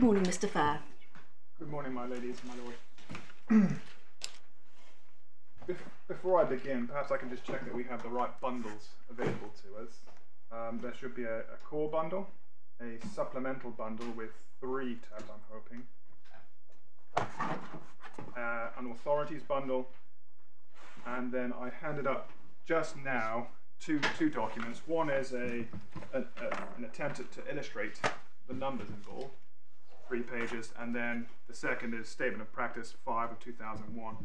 Good morning, Mr. Fair. Good morning, my ladies and my lord. Bef- Before I begin, perhaps I can just check that we have the right bundles available to us. Um, there should be a, a core bundle, a supplemental bundle with three tabs, I'm hoping, uh, an authorities bundle, and then I handed up just now two two documents. One is a, a, a an attempt to, to illustrate the numbers involved, three pages, and then the second is statement of practice five of 2001,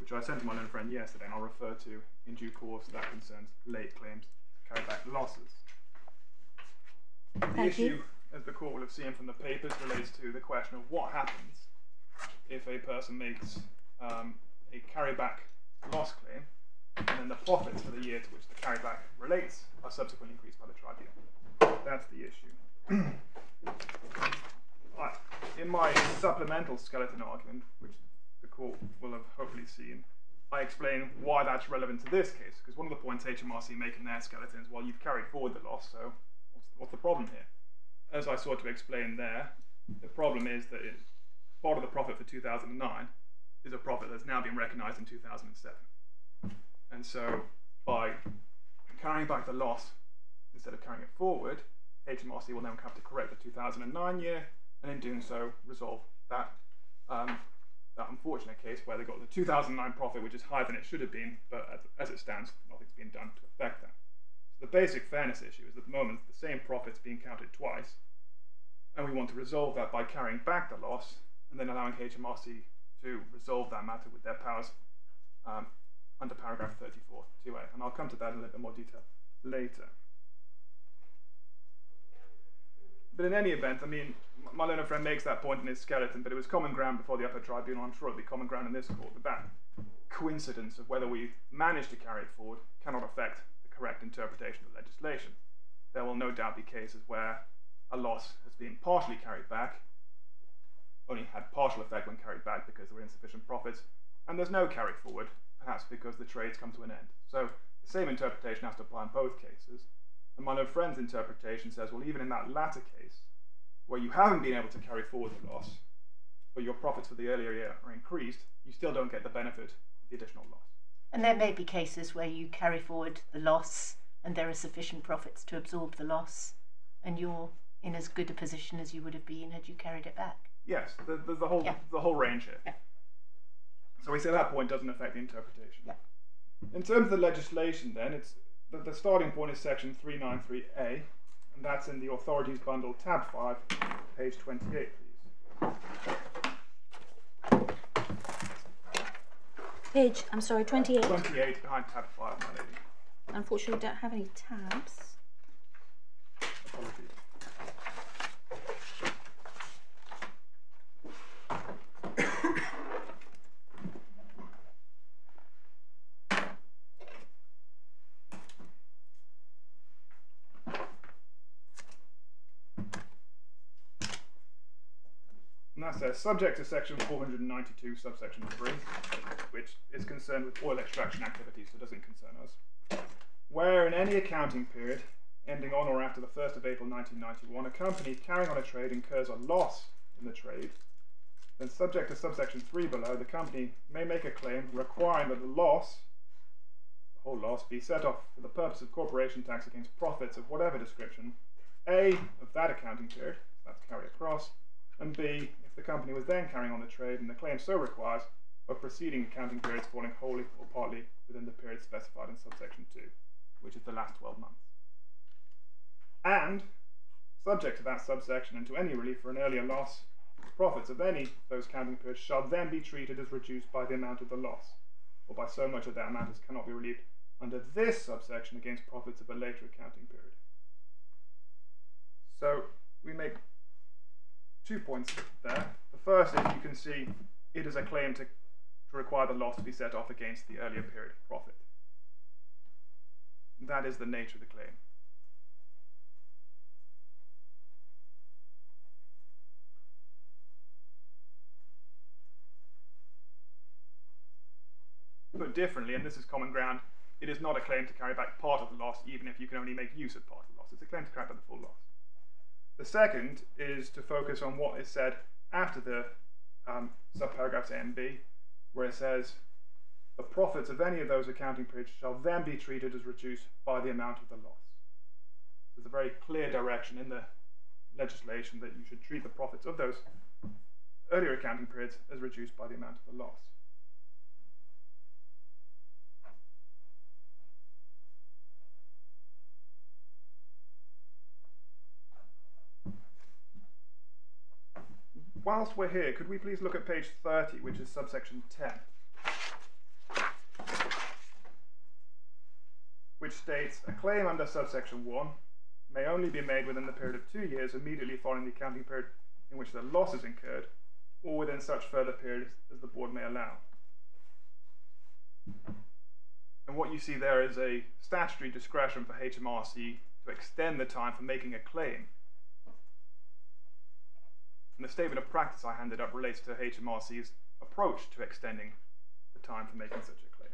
which I sent to my learned friend yesterday, and I'll refer to in due course. That concerns late claims to carry back losses. The Thank you. issue, as the court will have seen from the papers, relates to the question of what happens if a person makes um, a carryback loss claim, and then the profits for the year to which the carryback relates are subsequently increased by the tribunal. That's the issue. In my supplemental skeleton argument, which the court will have hopefully seen, I explain why that's relevant to this case. Because one of the points HMRC make in their skeleton is, well, you've carried forward the loss, so what's, what's the problem here? As I sought to explain there, the problem is that it, part of the profit for 2009 is a profit that's now been recognised in 2007. And so by carrying back the loss instead of carrying it forward, HMRC will then have to correct the 2009 year, and in doing so, resolve that um, that unfortunate case where they got the 2009 profit, which is higher than it should have been, but as, it stands, nothing's been done to affect that. So the basic fairness issue is at the moment the same profit's being counted twice, and we want to resolve that by carrying back the loss and then allowing HMRC to resolve that matter with their powers um, under paragraph 34 2a. And I'll come to that in a little bit more detail later. But in any event, I mean, my learned friend makes that point in his skeleton, but it was common ground before the upper tribunal. I'm sure it'll be common ground in this court that that coincidence of whether we manage to carry it forward cannot affect the correct interpretation of the legislation. There will no doubt be cases where a loss has been partially carried back, only had partial effect when carried back because there were insufficient profits, and there's no carry forward, perhaps because the trades come to an end. So the same interpretation has to apply in both cases. And my friend's interpretation says, well, even in that latter case, where you haven't been able to carry forward the loss, but your profits for the earlier year are increased, you still don't get the benefit of the additional loss. And there may be cases where you carry forward the loss and there are sufficient profits to absorb the loss, and you're in as good a position as you would have been had you carried it back. Yes, the, the, the whole Yeah. the whole range here. Yeah. So we say that point doesn't affect the interpretation. Yeah. In terms of the legislation, then it's the, the starting point is section 393A, and that's in the authorities bundle, tab five, page 28, please. Page, I'm sorry, 28. 28 behind tab five, my lady. Unfortunately, don't have any tabs. Apologies. And that says, subject to section 492, subsection 3, which is concerned with oil extraction activities, so it doesn't concern us where in any accounting period ending on or after the 1st of April 1991, a company carrying on a trade incurs a loss in the trade, then subject to subsection 3 below, the company may make a claim requiring that the loss, the whole loss, be set off for the purpose of corporation tax against profits of whatever description, A, of that accounting period, that's carry across, and B, the company was then carrying on the trade and the claim so requires, of preceding accounting periods falling wholly or partly within the period specified in subsection 2 which is the last 12 months. And, subject to that subsection and to any relief for an earlier loss, profits of any of those counting periods shall then be treated as reduced by the amount of the loss, or by so much of that amount as cannot be relieved under this subsection against profits of a later accounting period. So, we make two points there. The first is you can see it is a claim to, to require the loss to be set off against the earlier period of profit. That is the nature of the claim. Put differently, and this is common ground, it is not a claim to carry back part of the loss, even if you can only make use of part of the loss. It's a claim to carry back the full loss. The second is to focus on what is said after the um, subparagraphs A and B, where it says, the profits of any of those accounting periods shall then be treated as reduced by the amount of the loss. There's a very clear direction in the legislation that you should treat the profits of those earlier accounting periods as reduced by the amount of the loss. Whilst we're here, could we please look at page 30, which is subsection 10, which states a claim under subsection 1 may only be made within the period of two years immediately following the accounting period in which the loss is incurred, or within such further periods as the board may allow. And what you see there is a statutory discretion for HMRC to extend the time for making a claim. And the statement of practice I handed up relates to HMRC's approach to extending the time for making such a claim.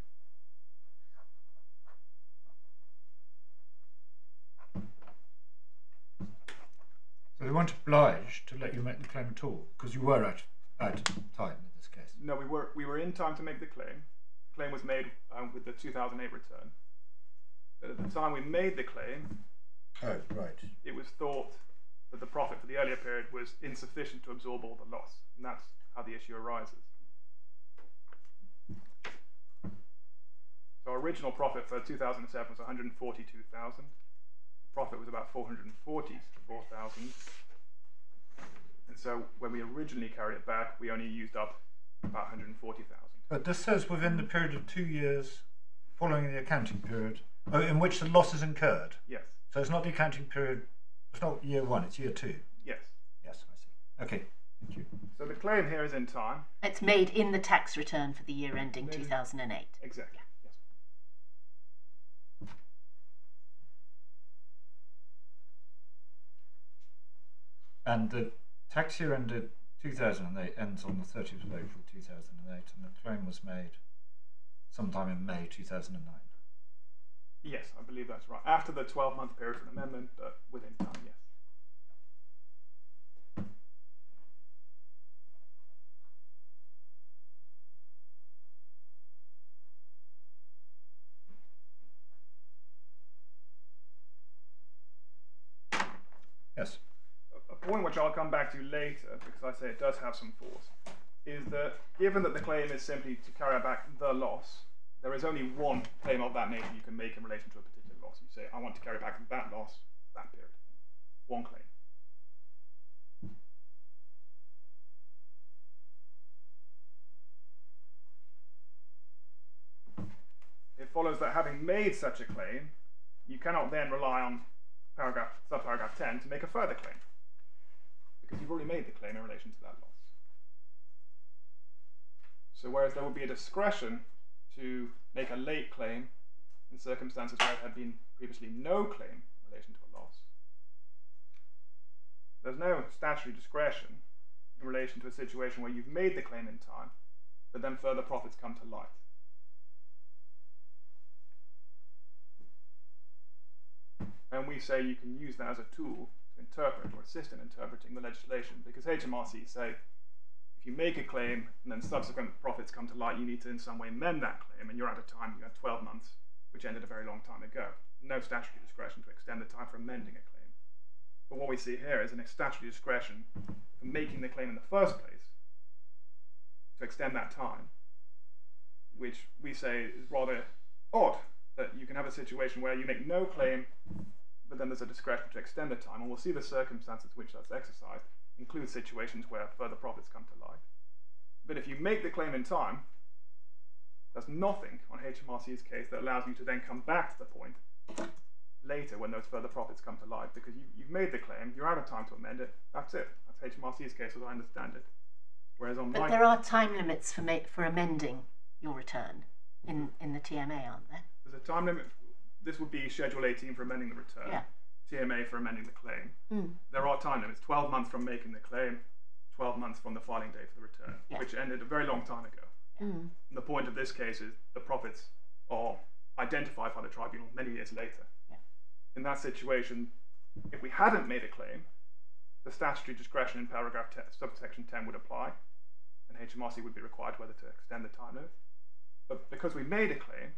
So they weren't obliged to let you make the claim at all because you were out, out of time in this case. No, we were we were in time to make the claim. The claim was made um, with the 2008 return. But at the time we made the claim, Oh, right. it was thought the profit for the earlier period was insufficient to absorb all the loss, and that's how the issue arises. So our original profit for 2007 was 142,000. Profit was about 444,000. And so when we originally carried it back, we only used up about 140,000. But this says within the period of two years following the accounting period oh, in which the loss is incurred. Yes, So it's not the accounting period, it's not year one, it's year two. yes. Yes, I see. Okay, thank you. So the claim here is in time. It's made in the tax return for the year ending Made in- 2008. Exactly. Yes. And the tax year ended 2008, ends on the 30th of April 2008, and the claim was made sometime in May 2009. Yes, I believe that's right. After the 12 month period for an amendment, but within time, yes. Yes. A- A point which I'll come back to later, because I say it does have some force, is that given that the claim is simply to carry back the loss, there is only one claim of that nature you can make in relation to a particular loss. You say, I want to carry back that loss, that period. One claim. It follows that having made such a claim, you cannot then rely on paragraph subparagraph 10 to make a further claim because you've already made the claim in relation to that loss. So whereas there would be a discretion to make a late claim in circumstances where there had been previously no claim in relation to a loss, there's no statutory discretion in relation to a situation where you've made the claim in time, but then further profits come to light. And we say you can use that as a tool to interpret or assist in interpreting the legislation because HMRC say you make a claim and then subsequent profits come to light, you need to in some way amend that claim, and you're out of time. You had 12 months, which ended a very long time ago. No statutory discretion to extend the time for amending a claim. But what we see here is an statutory discretion for making the claim in the first place to extend that time, which we say is rather odd that you can have a situation where you make no claim, but then there's a discretion to extend the time, and we'll see the circumstances which that's exercised include situations where further profits come to light. But if you make the claim in time, there's nothing on HMRC's case that allows you to then come back to the point later when those further profits come to light because you, you've made the claim, you're out of time to amend it, that's it. That's HMRC's case as I understand it. Whereas on But my there are time limits for ma- for amending your return in, in the TMA, aren't there? there's a time limit. This would be Schedule 18 for amending the return, Yeah. TMA for amending the claim. Mm. There are time limits 12 months from making the claim, 12 months from the filing date for the return, Yeah. which ended a very long time ago. Mm. And the point of this case is the profits are identified by the tribunal many years later. Yeah. In that situation, if we hadn't made a claim, the statutory discretion in paragraph 10, subsection 10 would apply, and HMRC would be required whether to extend the time limit. But because we made a claim,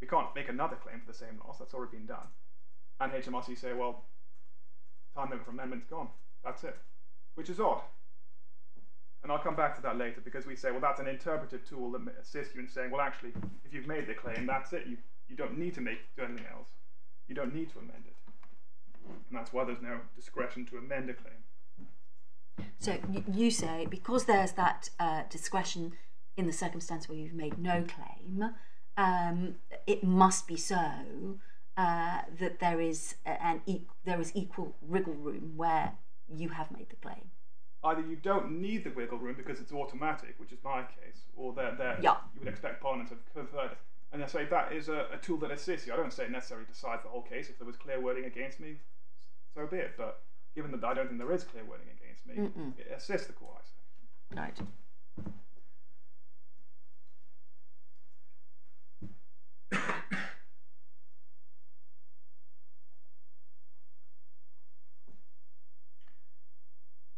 we can't make another claim for the same loss, that's already been done. And HMRC say, well, time limit for amendment's gone. That's it. Which is odd. And I'll come back to that later because we say, well, that's an interpretive tool that assists you in saying, well, actually, if you've made the claim, that's it. You, you don't need to make do anything else. You don't need to amend it. And that's why there's no discretion to amend a claim. So you say because there's that uh, discretion in the circumstance where you've made no claim, um, it must be so uh, that there is an e- there is equal wriggle room where you have made the claim. Either you don't need the wiggle room because it's automatic, which is my case, or that that Yeah. you would expect Parliament to have conferred it. And I say that is a, a tool that assists you. I don't say it necessarily decides the whole case. If there was clear wording against me, so be it. But given that I don't think there is clear wording against me, Mm-mm. it assists the court. I say. Right.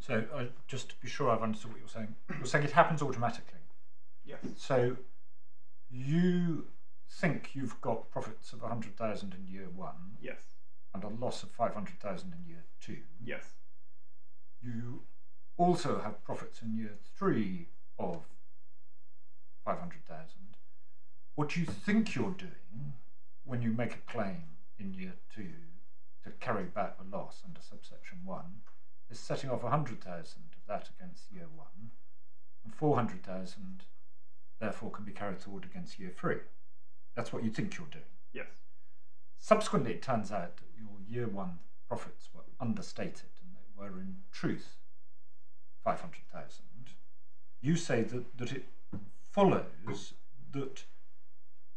So uh, just to be sure I've understood what you're saying, you're saying it happens automatically. Yes. So you think you've got profits of 100,000 in year one Yes. and a loss of 500,000 in year two. Yes. You also have profits in year three of 500,000. What you think you're doing when you make a claim in year two to carry back the loss under subsection one is setting off 100,000 of that against year one, and 400,000 therefore can be carried forward against year three. That's what you think you're doing. Yes. Subsequently, it turns out that your year one profits were understated and they were in truth 500,000. You say that, that it follows that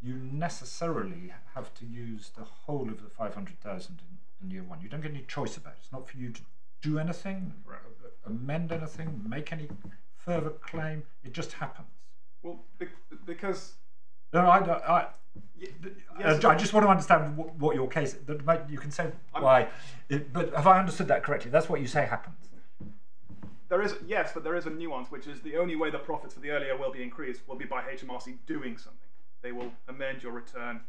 you necessarily have to use the whole of the 500,000 in, in year one. You don't get any choice about it. It's not for you to do anything, amend anything, make any further claim. It just happens. Well, be- because No, I, I, Uh, yes, I just want to understand what, what your case. That you can say why, it, but have I understood that correctly? That's what you say happens. there is yes, but there is a nuance, which is the only way the profits for the earlier will be increased will be by HMRC doing something. They will amend your return,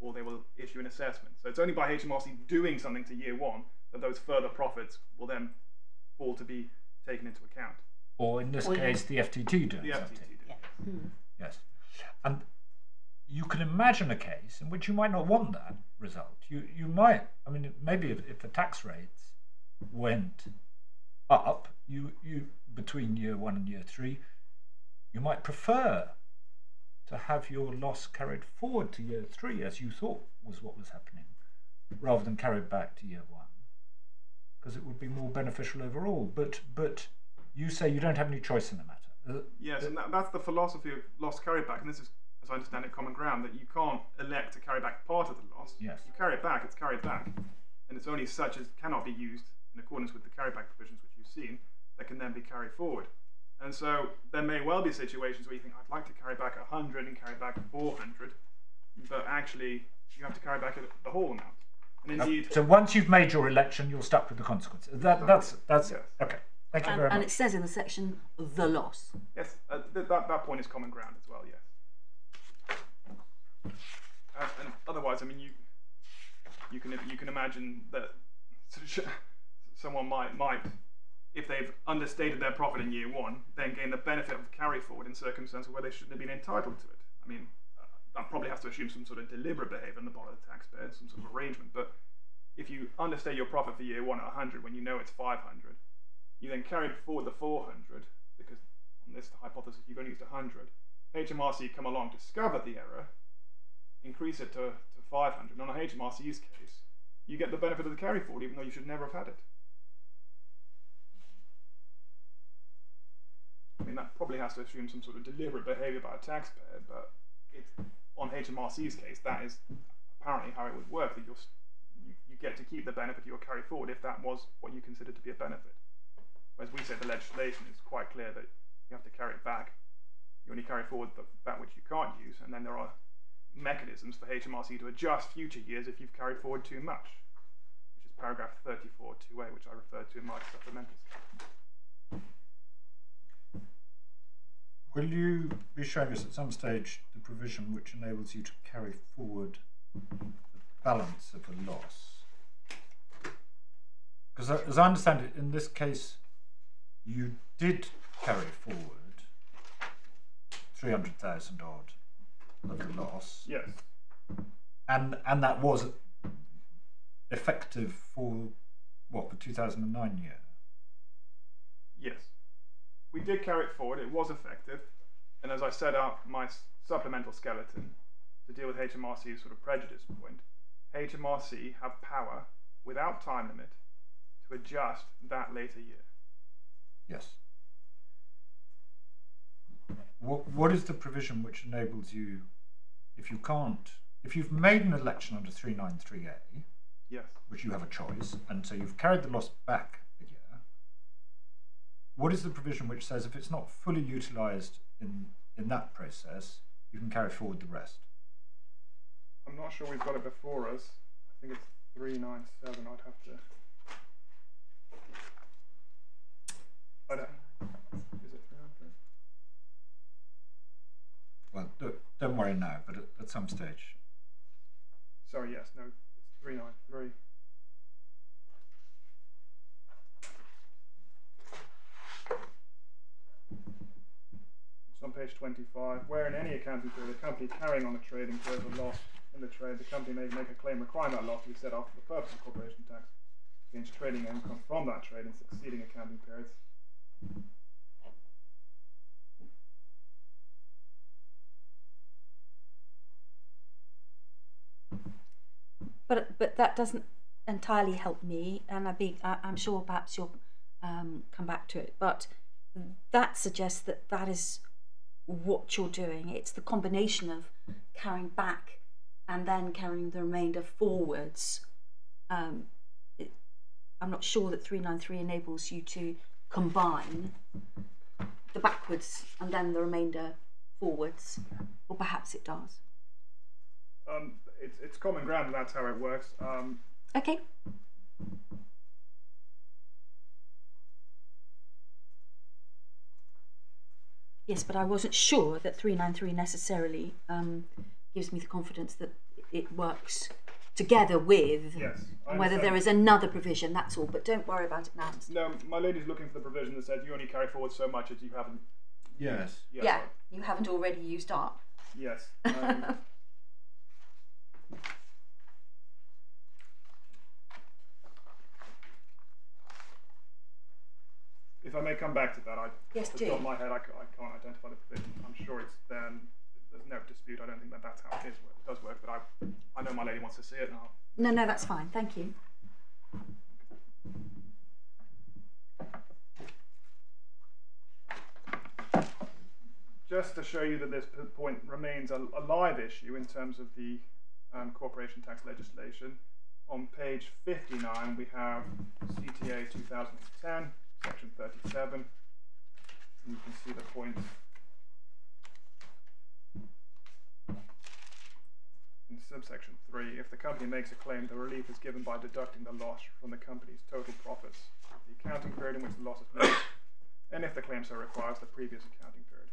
or they will issue an assessment. So it's only by HMRC doing something to year one that those further profits will then fall to be taken into account. Or in this Or case, the FTT doing The something. FTT did. Yeah. Hmm. Yes, and you can imagine a case in which you might not want that result. You you might. I mean, maybe if, if the tax rates went up, you you between year one and year three, you might prefer to have your loss carried forward to year three, as you thought was what was happening, rather than carried back to year one, because it would be more beneficial overall. But but you say you don't have any choice in the matter. Uh, Yes, and that, that's the philosophy of loss carryback, and this is, as I understand it, common ground that you can't elect to carry back part of the loss. Yes. You carry it back, it's carried back, and it's only such as cannot be used in accordance with the carryback provisions which you've seen that can then be carried forward. And so there may well be situations where you think I'd like to carry back 100 and carry back 400, but actually you have to carry back the whole amount. And indeed, So once you've made your election, you're stuck with the consequences. That, that's that's Yes. okay. Thank you And, very and it says in the section the loss. Yes, uh, th- that, that point is common ground as well, yes. Uh, and otherwise, I mean, you you can you can imagine that someone might might if they've understated their profit in year one, then gain the benefit of carry forward in circumstances where they shouldn't have been entitled to it. I mean, that probably has to assume some sort of deliberate behaviour on the part of the taxpayer, some sort of arrangement. But if you understate your profit for year one at 100 when you know it's 500, you then carry forward the 400 because on this hypothesis you've only used 100. HMRC come along, discover the error, increase it to, to 500. And on a HMRC's case, you get the benefit of the carry forward even though you should never have had it. I mean, that probably has to assume some sort of deliberate behaviour by a taxpayer, but it's, on HMRC's case, that is apparently how it would work. That you're, you, you get to keep the benefit of your carry forward if that was what you considered to be a benefit. Whereas we say the legislation is quite clear that you have to carry it back. You only carry forward the, that which you can't use, and then there are mechanisms for HMRC to adjust future years if you've carried forward too much, which is paragraph 34 2a, which I referred to in my supplemental. Will you be showing us at some stage the provision which enables you to carry forward the balance of a loss? Because as I understand it, in this case, you did carry forward 300,000 odd of the loss, Yes. and, and that was effective for what, the 2009 year? Yes. We did carry it forward, it was effective, and as I set out my supplemental skeleton to deal with HMRC's sort of prejudice point, HMRC have power, without time limit, to adjust that later year. Yes. What, what is the provision which enables you, if you can't, if you've made an election under 393A, Yes. which you have a choice, and so you've carried the loss back what is the provision which says if it's not fully utilised in, in that process, you can carry forward the rest? I'm not sure we've got it before us. I think it's 397. I'd have to. I'd ha- is it 300? Well, don't, don't worry now, but at, at some stage. Sorry, yes, no, it's 393. It's on page 25. Where in any accounting period a company carrying on a trade incurs a loss in the trade, the company may make a claim requiring that loss to be set off for the purpose of corporation tax against trading income from that trade in succeeding accounting periods. but but that doesn't entirely help me, and I be, I, am sure perhaps you'll um, come back to it. But that suggests that that is what you're doing. It's the combination of carrying back and then carrying the remainder forwards. Um, it, I'm not sure that 393 enables you to combine the backwards and then the remainder forwards, or perhaps it does. Um, it's, it's common ground that's how it works. Um, Okay. Yes, but I wasn't sure that 393 necessarily um, gives me the confidence that it works together with. yes. Whether there is another provision, that's all. But don't worry about it now. No, my lady's looking for the provision that says you only carry forward so much as you haven't. Yes. Yes, yeah, I- you haven't already used up. yes. Um, if I may come back to that, I Yes, off the do. top of my head, I, I can't identify the provision. I'm sure it's there. and There's no dispute. I don't think that that's how it is. It does work, but I, I know my lady wants to see it, now. No, no, that's fine. Thank you. just to show you that this point remains a, a live issue in terms of the um, corporation tax legislation, on page 59 we have CTA 2010, section 37, and you can see the point. In subsection 3, if the company makes a claim, the relief is given by deducting the loss from the company's total profits, the accounting period in which the loss is made, and if the claim so requires, the previous accounting period.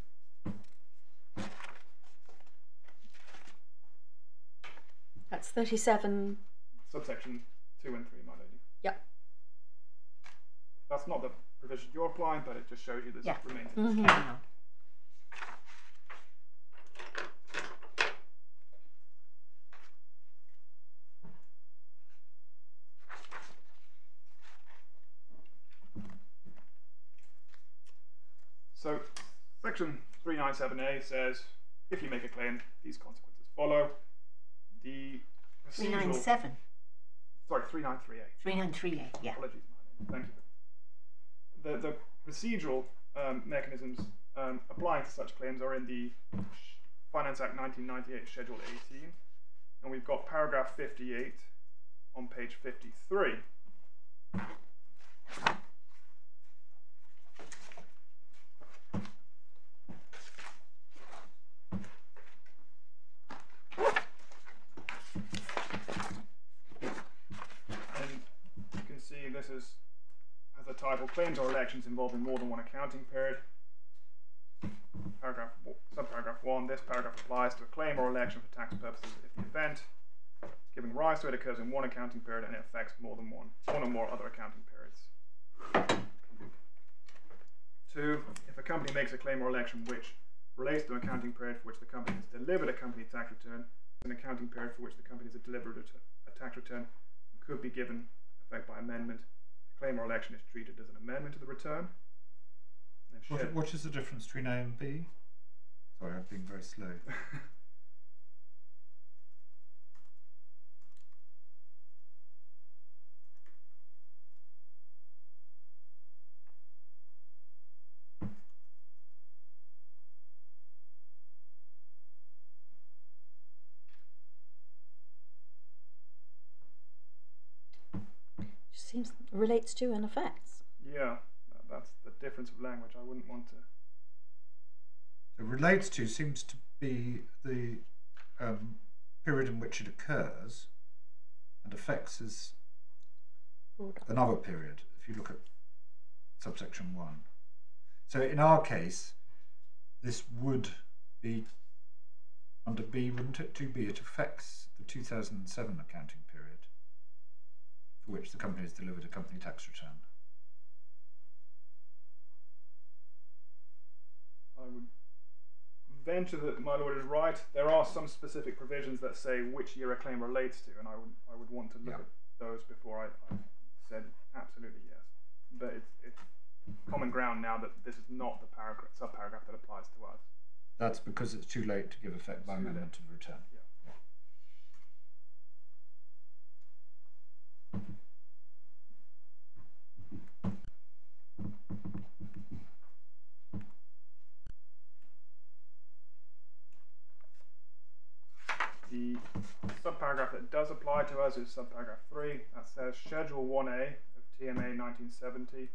That's 37. subsection 2 and 3, my lady. Yep. That's not the provision you're applying, but it just shows you this Yeah. remains. Mhm. Carry on. So, section 397A says if you make a claim, these consequences follow. The 397. Sorry, 393A. 393A, yeah. Apologies, my lady. Thank you. The, the procedural um, mechanisms um, applying to such claims are in the Finance Act 1998, Schedule 18, and we've got paragraph 58 on page 53. And claims or elections involving more than one accounting period. Paragraph subparagraph one. This paragraph applies to a claim or election for tax purposes if the event giving rise to it occurs in one accounting period and it affects more than one, one or more other accounting periods. Two, if a company makes a claim or election which relates to an accounting period for which the company has delivered a company tax return, an accounting period for which the company has delivered a tax return could be given effect by amendment. The claim or election is treated as an amendment to the return. What, what is the difference between A and B? Sorry, I'm being very slow. seems relates to and affects. yeah, that's the difference of language. I wouldn't want to. So relates to seems to be the um, period in which it occurs, and affects is Broader. another period. If you look at subsection one, so in our case, this would be under B, wouldn't it? Two B. It affects the 2007 accounting period for which the company has delivered a company tax return. I would venture that my lord is right. There are some specific provisions that say which year a claim relates to, and I would I would want to look Yeah. at those before I, I said absolutely yes. But it's it's common ground now that this is not the paragraph subparagraph that applies to us. That's because it's too late to give effect by amendment to the return. The subparagraph that does apply to us is subparagraph 3 that says Schedule 1A of TMA 1970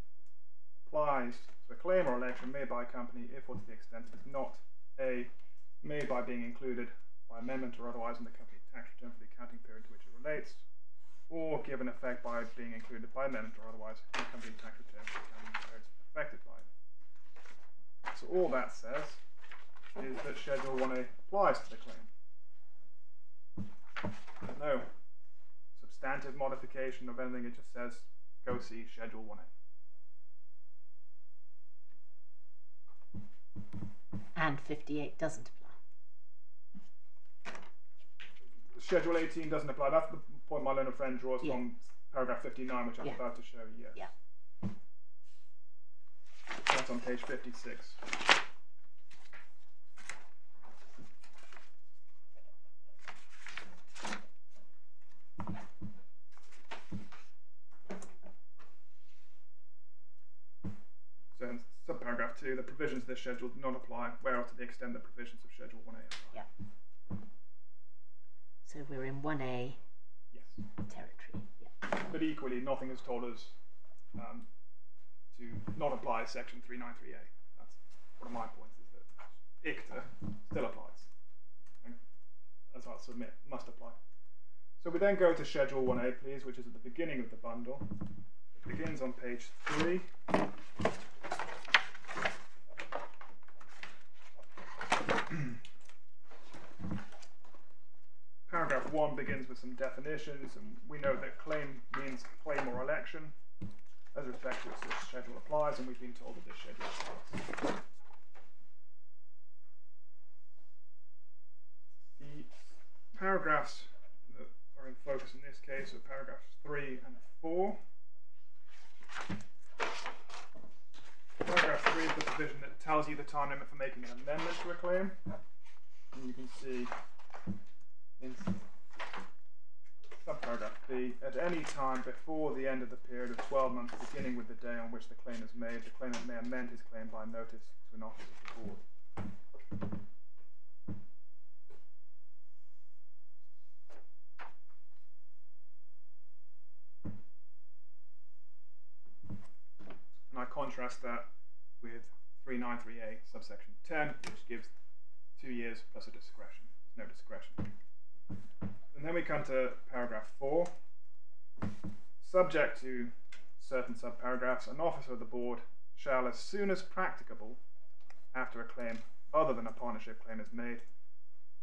applies to a claim or election made by a company if or to the extent it is not A. made by being included by amendment or otherwise in the company tax return for the accounting period to which it relates, or given effect by being included by amendment or otherwise in the company tax return for the accounting periods affected by it. So all that says is that Schedule 1A applies to the claim. There's no substantive modification of anything, it just says go see Schedule 1A. And 58 doesn't apply. Schedule 18 doesn't apply. That's the point my learned friend draws Yeah. from paragraph 59, which I'm Yeah. about to show you. Yeah. That's on page 56. So in subparagraph 2, the provisions of this schedule do not apply, where to the extent the provisions of Schedule 1A apply. Yeah. So we're in 1A Yes. Territory. Yeah. But equally, nothing has told us um, to not apply Section 393A. That's one of my points, is that ICTA still applies. And as I'll submit, must apply. So we then go to Schedule 1A, please, which is at the beginning of the bundle. It begins on page 3. Paragraph 1 begins with some definitions, and we know that claim means claim or election. As respect to this schedule applies, and we've been told that this schedule applies. The paragraphs that are in focus in this case are paragraphs 3 and 4. Paragraph 3 is the provision that tells you the time limit for making an amendment to a claim. And you can see in subparagraph B, at any time before the end of the period of 12 months beginning with the day on which the claim is made, the claimant may amend his claim by notice to an officer of the board. And I contrast that with 393A subsection 10, which gives two years plus a discretion. There's no discretion. And then we come to paragraph 4. Subject to certain subparagraphs, an officer of the board shall, as soon as practicable, after a claim other than a partnership claim is made,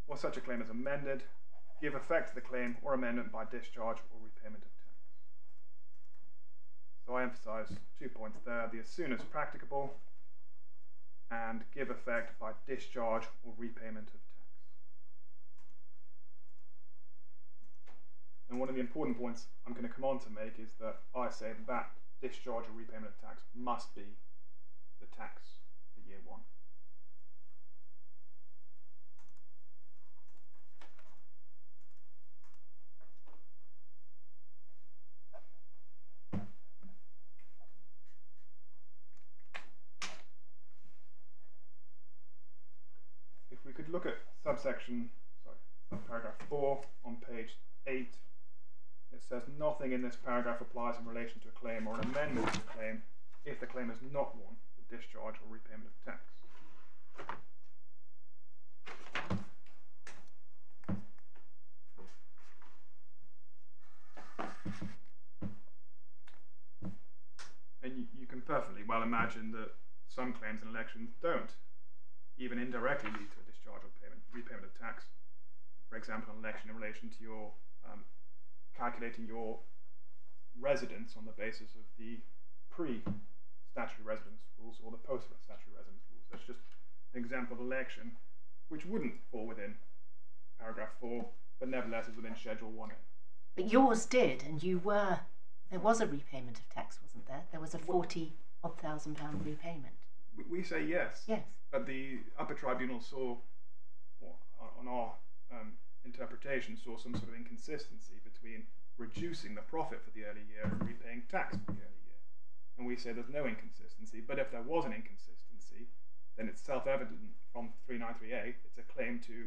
or such a claim is amended, give effect to the claim or amendment by discharge or repayment of tax. So I emphasise two points there: the as soon as practicable, and give effect by discharge or repayment of tax. And one of the important points I'm going to come on to make is that I say that discharge or repayment of tax must be the tax for year one. If we could look at subsection, sorry, paragraph 4 on page 8, it says nothing in this paragraph applies in relation to a claim or an amendment to a claim if the claim is not one for discharge or repayment of tax. And you, you can perfectly well imagine that some claims in elections don't even indirectly lead to a discharge or payment, repayment of tax. For example, an election in relation to your um, calculating your residence on the basis of the pre-statutory residence rules or the post-statutory residence rules. That's just an example of election which wouldn't fall within paragraph 4, but nevertheless is within Schedule 1A. But yours did, and you were. There was a repayment of tax, wasn't there? There was a forty odd thousand pound repayment. We, we say yes, Yes. but the upper tribunal saw, on our um, interpretation, saw some sort of inconsistency between reducing the profit for the early year and repaying tax for the early year. And we say there's no inconsistency, but if there was an inconsistency, then it's self evident from 393A, it's a claim to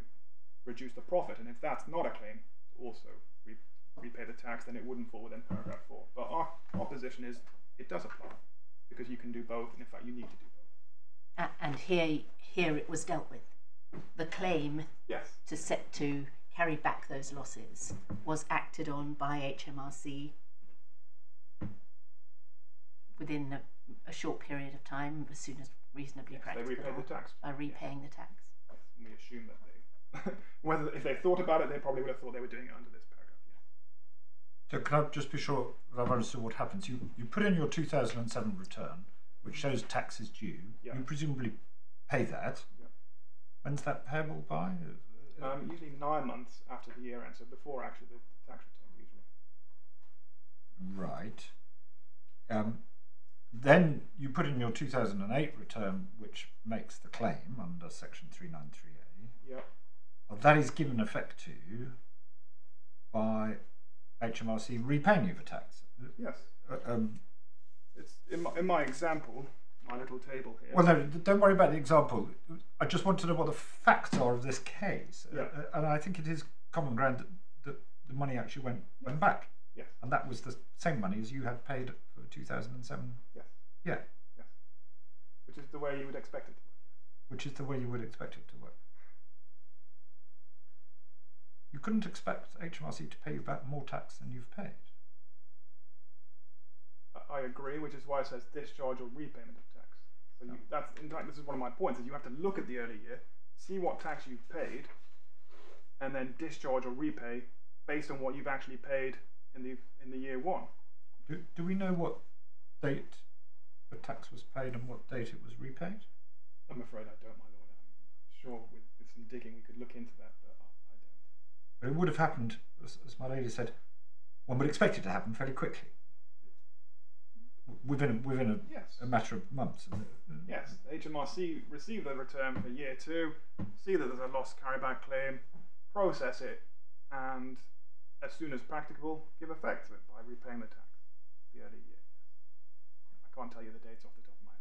reduce the profit. And if that's not a claim to also re- repay the tax, then it wouldn't fall within paragraph 4. But our, our position is it does apply because you can do both, and in fact, you need to do both. And here, here it was dealt with. The claim Yes. to set to carry back those losses was acted on by HMRC within a, a short period of time, as soon as reasonably Yes, they practicable, repay the tax. by repaying the tax. And we assume that they, whether if they thought about it, they probably would have thought they were doing it under this paragraph. Yeah. So can I just be sure that I've understood what happens? You you put in your 2007 return, which mm-hmm. shows taxes due. Yeah. You presumably pay that. Yeah. When's that payable by? Um, usually nine months after the year end, so before actually the, the tax return. Usually. Right. Um, then you put in your 2008 return, which makes the claim under Section 393A. Yeah. Well, that is given effect to by HMRC repaying you for tax. Yes. Uh, Um, It's in my, in my example, my little table here. well, no, don't worry about the example. I just want to know what the facts are of this case. Yeah. uh, and I think it is common ground that, that the money actually went, went back. Yes. And that was the same money as you had paid for 2007. Yes. Yeah. Yes. Which is the way you would expect it to work. which is the way you would expect it to work. You couldn't expect HMRC to pay you back more tax than you've paid. I- agree, which is why it says discharge or repayment of. So you, that's in fact this is one of my points is you have to look at the early year, see what tax you've paid, and then discharge or repay based on what you've actually paid in the in the year one. Do, do we know what date the tax was paid and what date it was repaid? I'm afraid I don't, my lord. I'm sure with, with some digging we could look into that, but I, I don't. But it would have happened, as, as my lady said, one would expect it to happen fairly quickly. Within, within a, Yes. a matter of months. Uh, Yes, HMRC receive the return for year two, see that there's a lost carryback claim, process it, and as soon as practicable, give effect to it by repaying the tax the early year. I can't tell you the dates off the top of my head.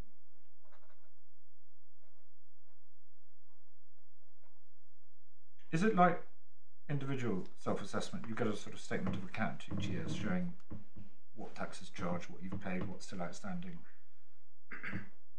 Is it like individual self assessment? You get a sort of statement of account each year showing what taxes charged, what you've paid, what's still outstanding.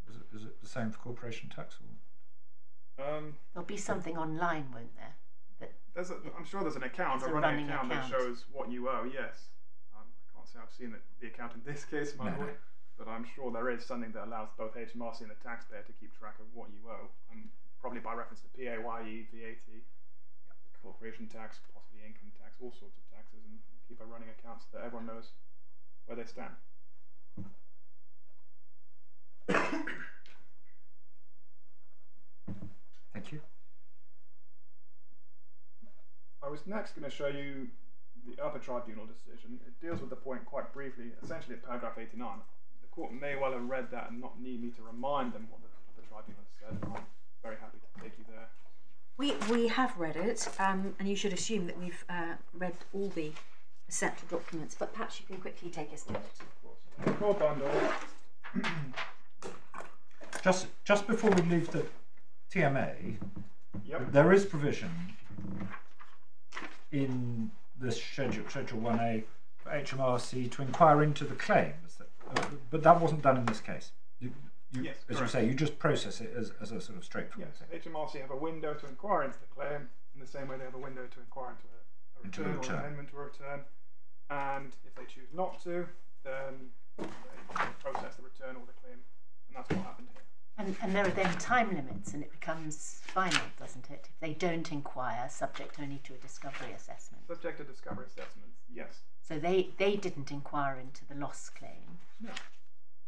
is, it, is it the same for corporation tax? Or? Um, There'll be something online, won't there? That there's a, I'm sure there's an account, There's a a running running account, that shows what you owe. Yes, um, I can't say I've seen the, the account in this case, my No, no. lord, but I'm sure there is something that allows both HMRC and the taxpayer to keep track of what you owe, and probably by reference to PAYE, VAT, corporation tax, possibly income tax, all sorts of taxes, and keep a running account so that everyone knows where they stand. Thank you. I was next going to show you the upper tribunal decision. It deals with the point quite briefly, essentially at paragraph 89. The court may well have read that and not need me to remind them what the upper tribunal said. I'm very happy to take you there. We, we have read it, um, and you should assume that we've uh, read all the essential documents, but perhaps you can quickly take us through it. The core bundle, Just just before we leave the TMA, yep, there is provision in this schedule, Schedule 1A for HMRC to inquire into the claims, that, uh, but that wasn't done in this case. You, you, Yes, as correct. you say, you just process it as, as a sort of straightforward yes, thing. HMRC have a window to inquire into the claim in the same way they have a window to inquire into a, a Into a return or an amendment to a return. And if they choose not to, then they process the return or the claim, and that's what happened here. And, and there are then time limits, and it becomes final, doesn't it? If they don't inquire, subject only to a discovery assessment. Subject to discovery assessments, yes. So they, they didn't inquire into the loss claim. No.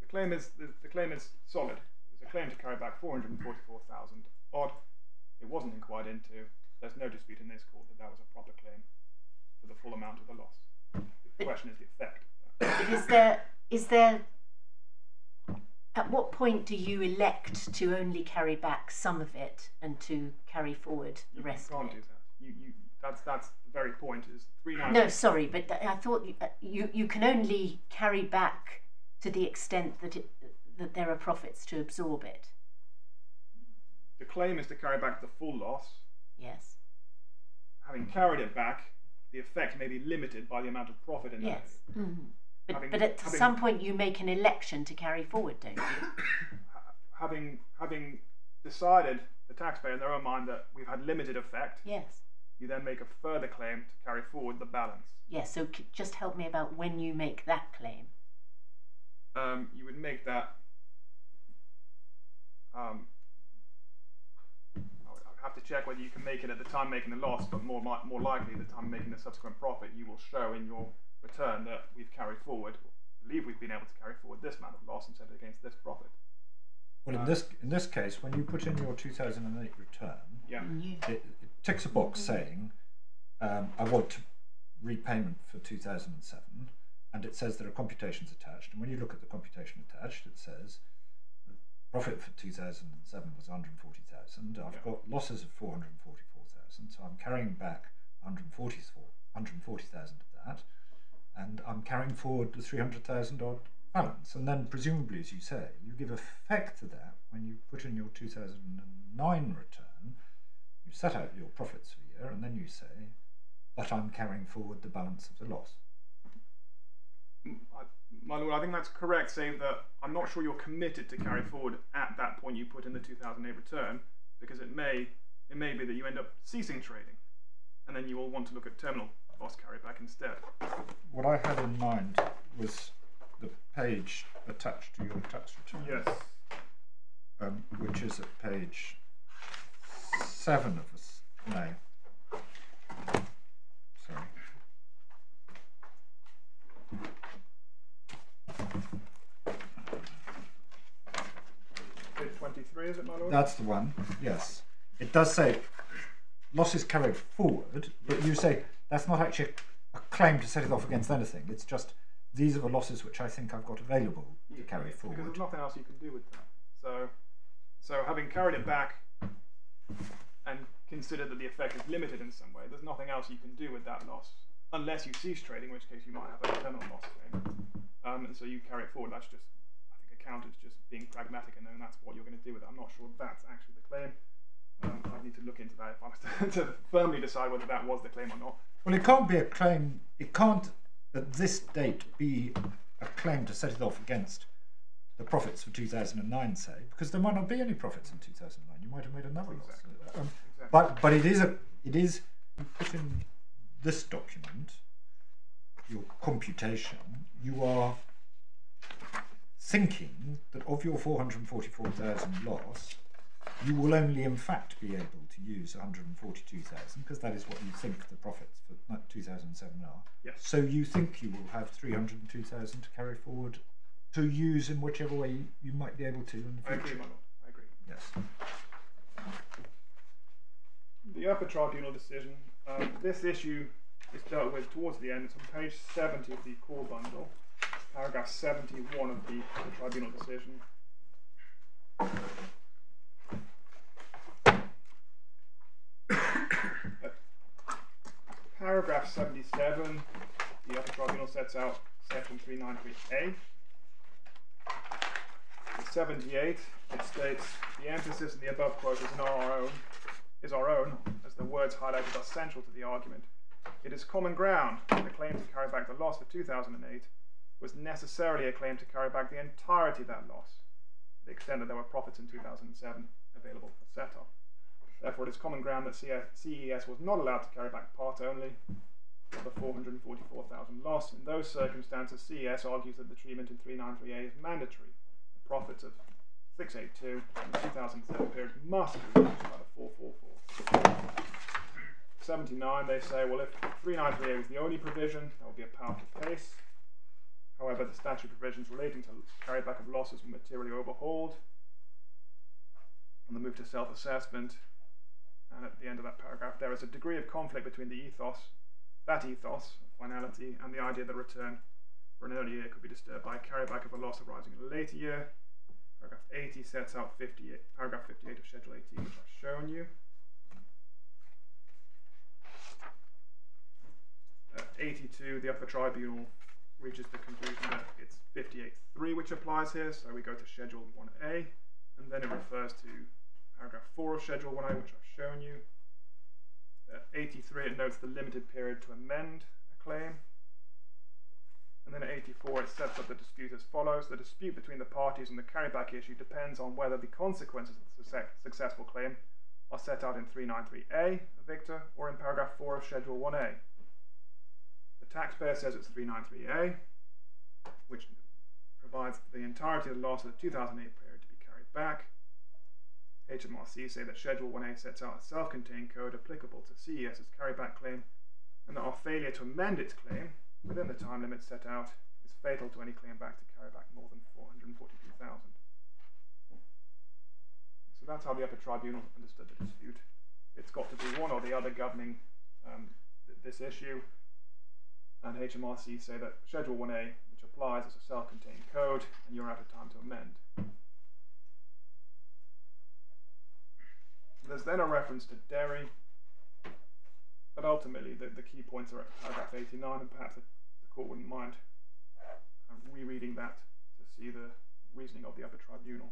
The claim is the, the claim is solid. It's a claim to carry back four hundred and forty-four thousand odd. It wasn't inquired into. There's no dispute in this court that that was a proper claim for the full amount of the loss. The question is the effect. Of that. But is there is there at what point do you elect to only carry back some of it and to carry forward the You rest of can't do that. You, you, that's that's the very point. Is three nine. No, sorry, but I thought you, uh, you you can only carry back to the extent that it that there are profits to absorb it. The claim is to carry back the full loss. Yes. Having carried it back, the effect may be limited by the amount of profit in Yes. that. Mhm. But, Having- but at having- some point you make an election to carry forward, don't you? Having having decided the taxpayer in their own mind that we've had limited effect, Yes. you then make a further claim to carry forward the balance. Yes. So c- just help me about when you make that claim. Um, you would make that. Um, I would I would have to check whether you can make it at the time making the loss, but more more likely the time making the subsequent profit, you will show in your return that we've carried forward, or believe we've been able to carry forward this amount of loss and set it against this profit. Well, in this in this case, when you put in your 2008 return, Yeah. It, it ticks a box saying, um, I want to repayment for 2007, and it says there are computations attached. And when you look at the computation attached, it says the profit for 2007 was 140,000. I've Yeah. got losses of 444,000, so I'm carrying back 144 140,000 of that, and I'm carrying forward the 300,000 odd balance. And then, presumably, as you say, you give effect to that when you put in your 2009 return. You set out your profits for the year, and then you say, "But I'm carrying forward the balance of the loss." Mm, I, my lord, I think that's correct. save that I'm not sure you're committed to carry forward at that point you put in the 2008 return, because it may it may be that you end up ceasing trading, and then you will want to look at terminal loss carryback instead. What I had in mind was the page attached to your tax return, Yes. um, which is at page seven of this. No. Sorry. 23, is it, my lord? That's the one. Yes, it does say losses carried forward, but you say that's not actually a claim to set it off against anything. It's just these are the losses which I think I've got available to carry forward. Because there's nothing else you can do with that. So, so having carried it back and considered that the effect is limited in some way, there's nothing else you can do with that loss, unless you cease trading, in which case you might have a terminal loss claim. Um, and so you carry it forward. That's just, Think, accountants just being pragmatic and knowing that's what you're going to do with it. I'm not sure that's actually the claim. Um, I'd need to look into that if I was to, to firmly decide whether that was the claim or not. Well, it can't be a claim. It can't at this date be a claim to set it off against the profits for 2009, say, because there might not be any profits in 2009. You might have made another loss. Exactly. Um, Exactly. But but it is a it is you put in this document your computation. you are thinking that of your 444,000 loss, you will only in fact be able to use 142,000 because that is what you think the profits for 2007 are. Yes. So you think you will have 302,000 to carry forward to use in whichever way you, you might be able to in the I agree, my lord. I agree. Yes. The upper tribunal decision. Um, this issue is dealt with towards the end. It's on page 70 of the core bundle, paragraph 71 of the tribunal decision. Paragraph 77, the upper tribunal sets out section 393A. In 78, it states the emphasis in the above quote is our own, is our own, as the words highlighted are central to the argument. It is common ground the claim to carry back the loss for 2008 was necessarily a claim to carry back the entirety of that loss, to the extent that there were profits in 2007 available for set-off. Therefore, it is common ground that CES was not allowed to carry back part only of the 444,000 loss. In those circumstances, CES argues that the treatment in 393A is mandatory. The profits of 682 in the 2007 period must be reduced by the 444. 79, they say, well, if 393A was the only provision, that would be a powerful case. However, the statute provisions relating to carryback of losses were materially overhauled on the move to self assessment. And at the end of that paragraph, there is a degree of conflict between the ethos, that ethos finality, and the idea that return for an early year could be disturbed by carryback of a loss arising in a later year. Paragraph 80 sets out 58, paragraph 58 of Schedule 18, which I've shown you. At 82, the upper tribunal reaches the conclusion that it's 58.3 which applies here, so we go to Schedule 1A, and then it refers to paragraph 4 of Schedule 1A, which I've shown you. At 83, it notes the limited period to amend a claim. And then at 84, it sets up the dispute as follows. The dispute between the parties on the carryback issue depends on whether the consequences of the successful claim are set out in 393A, a victor, or in paragraph 4 of Schedule 1A. Taxpayer says it's 393A, which provides the entirety of the loss of the 2008 period to be carried back. HMRC say that Schedule 1A sets out a self contained code applicable to CES's carryback claim, and that our failure to amend its claim within the time limit set out is fatal to any claim back to carry back more than 442,000. So that's how the upper tribunal understood the dispute. It's got to be one or the other governing um, th- this issue, and HMRC say that Schedule 1A, which applies as a self contained code, and you're out of time to amend. There's then a reference to Derry, but ultimately the, the key points are at paragraph 89, and perhaps the, the court wouldn't mind uh, rereading that to see the reasoning of the upper tribunal.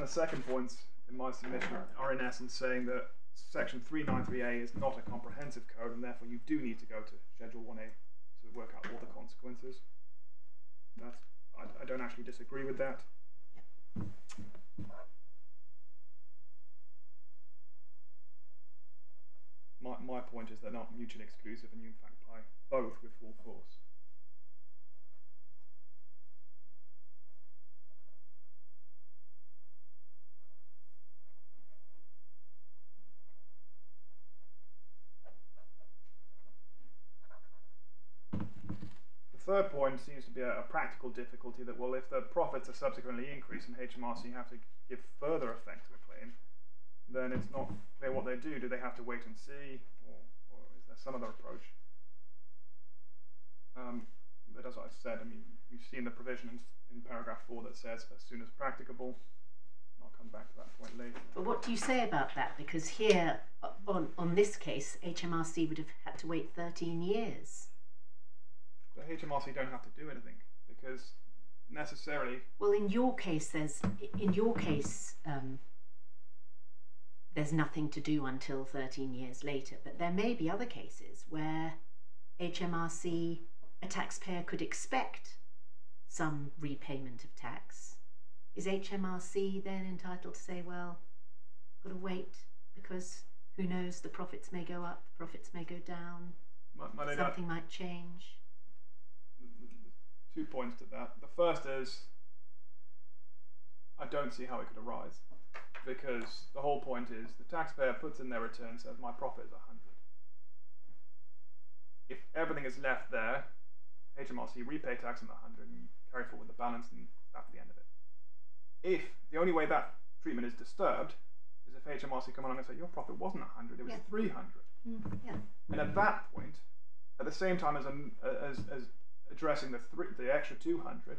And the second points in my submission are in essence saying that section 393A is not a comprehensive code and therefore you do need to go to schedule 1A to work out all the consequences. That's, I, I don't actually disagree with that. My, my point is they're not mutually exclusive and you in fact apply both with full force. Third point seems to be a, a practical difficulty that, well, if the profits are subsequently increased and HMRC you have to give further effect to a claim, then it's not clear what they do. Do they have to wait and see, or, or is there some other approach? Um, but as I've said, I mean, you've seen the provision in, in paragraph 4 that says as soon as practicable. I'll come back to that point later. But what do you say about that? Because here, on, on this case, HMRC would have had to wait 13 years. But HMRC don't have to do anything because necessarily Well, in your case, there's in your case, um, there's nothing to do until 13 years later. But there may be other cases where HMRC, a taxpayer could expect some repayment of tax. Is HMRC then entitled to say, well, got to wait because who knows, the profits may go up, profits may go down, my, my lady, I- something might change. Two points to that. The first is I don't see how it could arise because the whole point is the taxpayer puts in their return says my profit is 100. If everything is left there, HMRC repay tax on the 100 and carry forward the balance and that's the end of it. If the only way that treatment is disturbed is if HMRC come along and say your profit wasn't 100, it was Yeah. 300. Yeah. And at that point, at the same time as um, as, as addressing the three, the extra 200,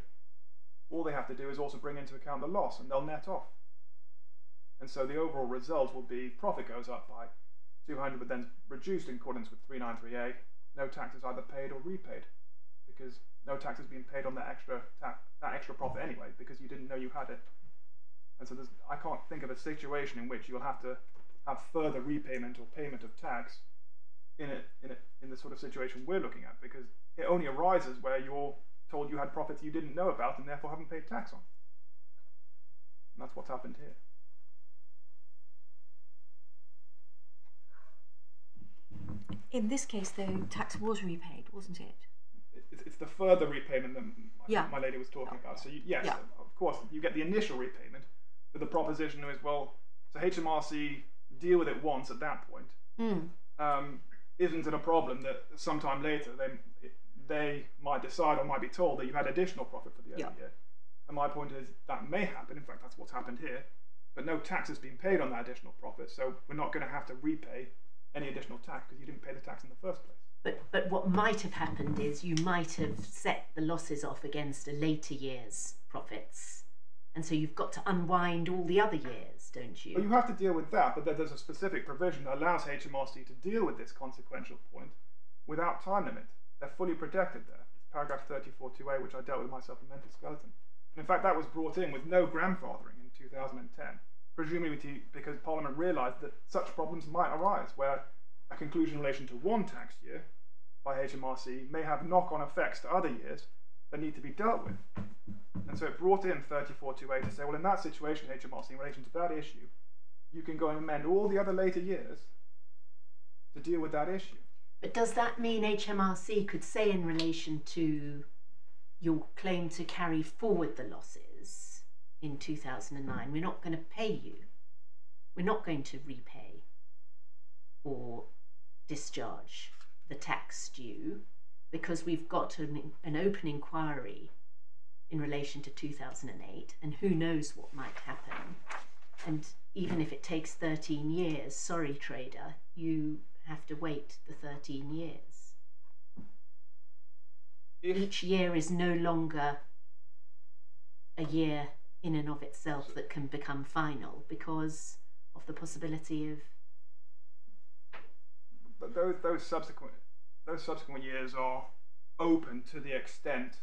all they have to do is also bring into account the loss, and they'll net off. And so the overall result will be profit goes up by 200, but then reduced in accordance with 393A. No tax is either paid or repaid, because no tax is being paid on that extra that extra profit anyway, because you didn't know you had it. And so I can't think of a situation in which you'll have to have further repayment or payment of tax in it in it in the sort of situation we're looking at because it only arises where you're told you had profits you didn't know about and therefore haven't paid tax on. And that's what's happened here. In this case, though, tax was repaid, wasn't it? It- It's, it's the further repayment that my, Yeah. my lady was talking about. So you, yes, Yeah. of course, you get the initial repayment, but the proposition is well, so HMRC deal with it once at that point. Mm. um, isn't it a problem that sometime later they they might decide or might be told that you had additional profit for the other Yeah. year? And my point is that may happen. In fact, that's what's happened here. But no tax has been paid on that additional profit, so we're not going to have to repay any additional tax because you didn't pay the tax in the first place. But but what might have happened is you might have set the losses off against a later year's profits, and so you've got to unwind all the other years, don't you? Well, you have to deal with that, but there's a specific provision that allows HMRC to deal with this consequential point without time limit. They're fully protected there. It's paragraph 34.2a, which I dealt with myself in supplemental skeleton. And in fact, that was brought in with no grandfathering in 2010, presumably because Parliament realised that such problems might arise, where a conclusion in relation to one tax year by HMRC may have knock-on effects to other years that need to be dealt with. And so it brought in 34.2a to say, well, in that situation, HMRC, in relation to that issue, you can go and amend all the other later years to deal with that issue. But does that mean HMRC could say in relation to your claim to carry forward the losses in 2009, we're not going to pay you, we're not going to repay or discharge the tax due because we've got an, an open inquiry in relation to 2008 and who knows what might happen. And even if it takes 13 years, sorry, trader, you have to wait the 13 years. If, Each year is no longer a year in and of itself that can become final because of the possibility of. but those, those subsequent those subsequent years are open to the extent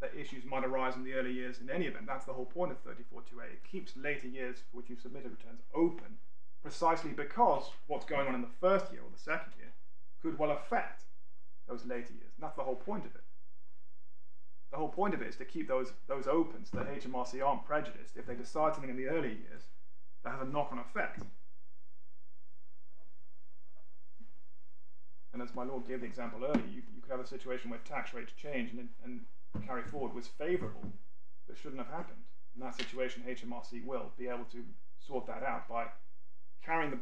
that issues might arise in the early years in any event. That's the whole point of 34.2a. It keeps later years for which you've submitted returns open precisely because what's going on in the first year or the second year could well affect those later years. And that's the whole point of it. The whole point of it is to keep those those open so that HMRC aren't prejudiced if they decide something in the early years that has a knock-on effect. And as my lord gave the example earlier, you, you could have a situation where tax rates change and, and carry forward was favourable, but shouldn't have happened. In that situation, HMRC will be able to sort that out by carrying the.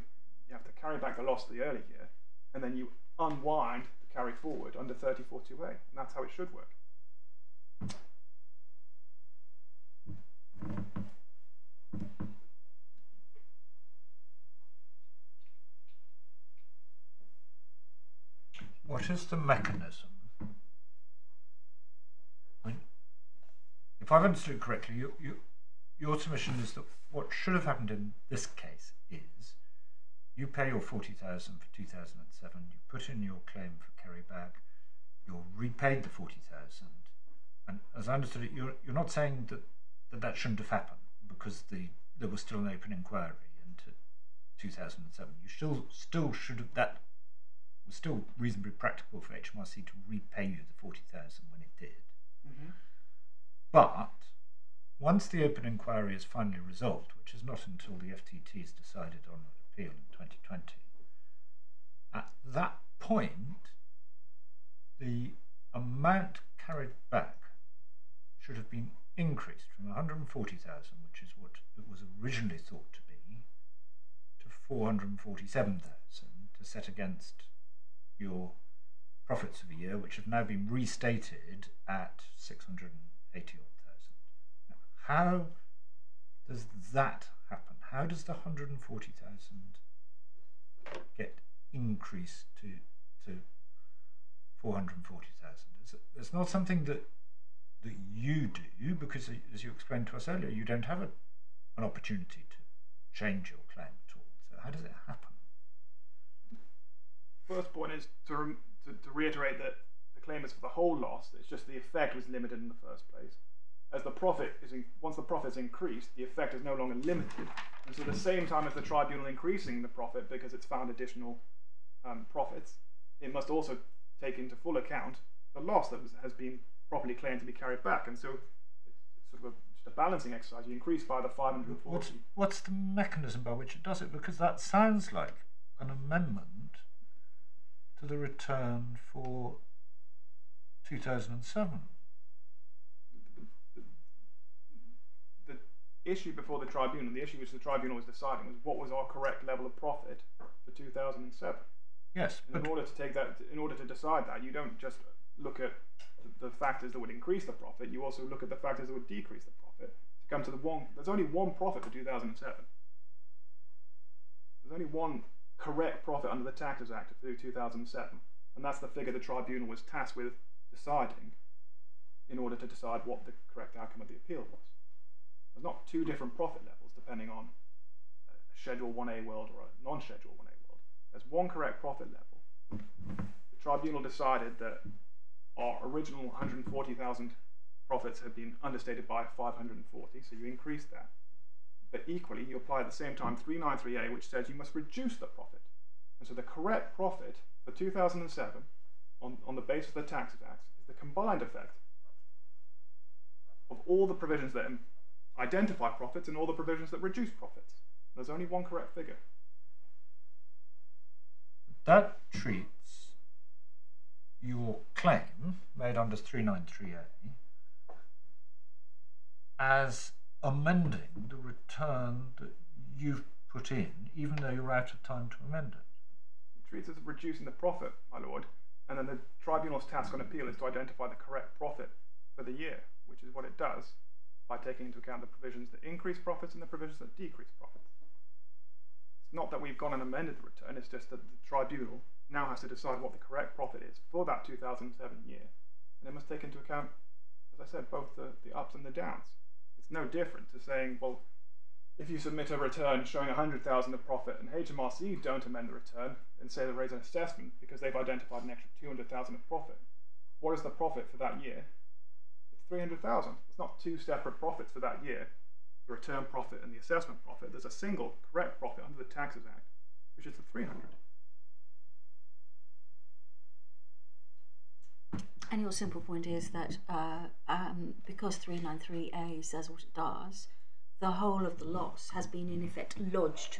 You have to carry back the loss of the early year, and then you unwind the carry forward under 34.2a, and that's how it should work. What is the mechanism? I mean, if I've understood correctly, you, you, your submission is that what should have happened in this case is you pay your 40000 for 2007, you put in your claim for carryback, you're repaid the 40000 and as I understood it, you're, you're not saying that, that that shouldn't have happened because the there was still an open inquiry into 2007. You still still should have that was still reasonably practical for HMRC to repay you the 40,000 when it did. Mm-hmm. But once the open inquiry is finally resolved, which is not until the FTT is decided on appeal in 2020, at that point, the amount carried back should have been increased from 140,000, which is what it was originally thought to be, to 447,000 to set against your profits of a year, which have now been restated at 600. 81,000. How does that happen? How does the 140,000 get increased to, to 440,000? It's, not something that that you do because as you explained to us earlier, you don't have a, an opportunity to change your claim at all. So how does it happen? First point is to, to, to reiterate that claim is for the whole loss. It's just the effect was limited in the first place. As the profit is in, once the profit is increased, the effect is no longer limited. And so, at the same time as the tribunal increasing the profit because it's found additional um, profits, it must also take into full account the loss that was, has been properly claimed to be carried back. And so, it's sort of a, just a balancing exercise. You increase by the 540. What's, what's the mechanism by which it does it? Because that sounds like an amendment to the return for 2007. the issue before the tribunal, the issue which the tribunal was deciding was what was our correct level of profit for 2007. Yes, And in order to take that, in order to decide that, you don't just look at the, the factors that would increase the profit. You also look at the factors that would decrease the profit to come to the one. There's only one profit for 2007. There's only one correct profit under the Taxes Act for 2007, and that's the figure the tribunal was tasked with deciding in order to decide what the correct outcome of the appeal was. There's not two different profit levels depending on a Schedule 1A world or a non-Schedule 1A world. There's one correct profit level. The tribunal decided that our original 140,000 profits had been understated by 540, so you increase that. But equally, you apply at the same time 393A, which says you must reduce the profit. And so the correct profit for 2007, on, on the basis of the Taxes Act, is the combined effect of all the provisions that identify profits and all the provisions that reduce profits. There's only one correct figure. that treats your claim made under 393A as amending the return that you've put in, even though you're out of time to amend it. It treats as reducing the profit, my lord, and then the tribunal's task on appeal is to identify the correct profit for the year, which is what it does by taking into account the provisions that increase profits and the provisions that decrease profits. It's not that we've gone and amended the return, it's just that the tribunal now has to decide what the correct profit is for that 2007 year, and it must take into account, as I said, both the, the ups and the downs. It's no different to saying, well, if you submit a return showing 100,000 of profit and HMRC don't amend the return and say they raise an assessment because they've identified an extra 200,000 of profit, what is the profit for that year? It's 300,000. It's not two separate profits for that year, the return profit and the assessment profit. There's a single correct profit under the Taxes Act, which is the 300. And your simple point is that uh, um, because 393A says what it does, the whole of the loss has been in effect lodged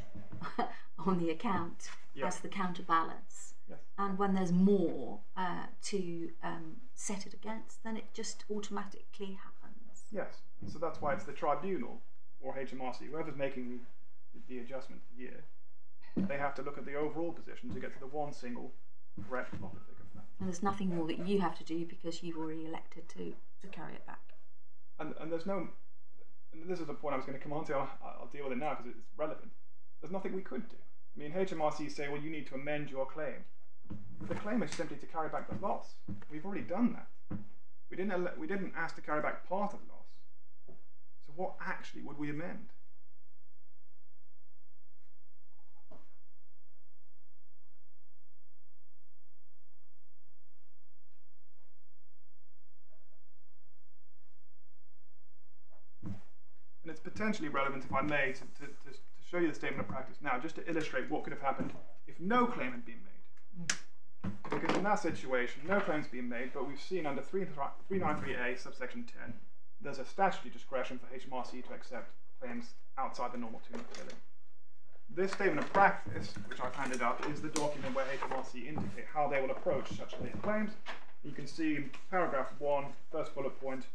on the account as the counterbalance. Yes. And when there's more uh, to um, set it against, then it just automatically happens. Yes. So that's why it's the tribunal or HMRC, whoever's making the, the adjustment for the year, they have to look at the overall position to get to the one single correct profit figure for that. And there's nothing more that you have to do because you've already elected to to carry it back. and, and there's no, this is the point I was going to come on to. I'll, I'll deal with it now because it's relevant. There's nothing we could do. I mean, HMRC say, well, you need to amend your claim. The claim is simply to carry back the loss. We've already done that. We didn't, we didn't ask to carry back part of the loss. So what actually would we amend? And it's potentially relevant, if I may, to, to, to, to show you the statement of practice now, just to illustrate what could have happened if no claim had been made. Because in that situation, no claim's been made, but we've seen under 393A, subsection 10, there's a statutory discretion for HMRC to accept claims outside the normal two-month. This statement of practice, which I've handed up, is the document where HMRC indicate how they will approach such claims. You can see paragraph 1, first bullet point,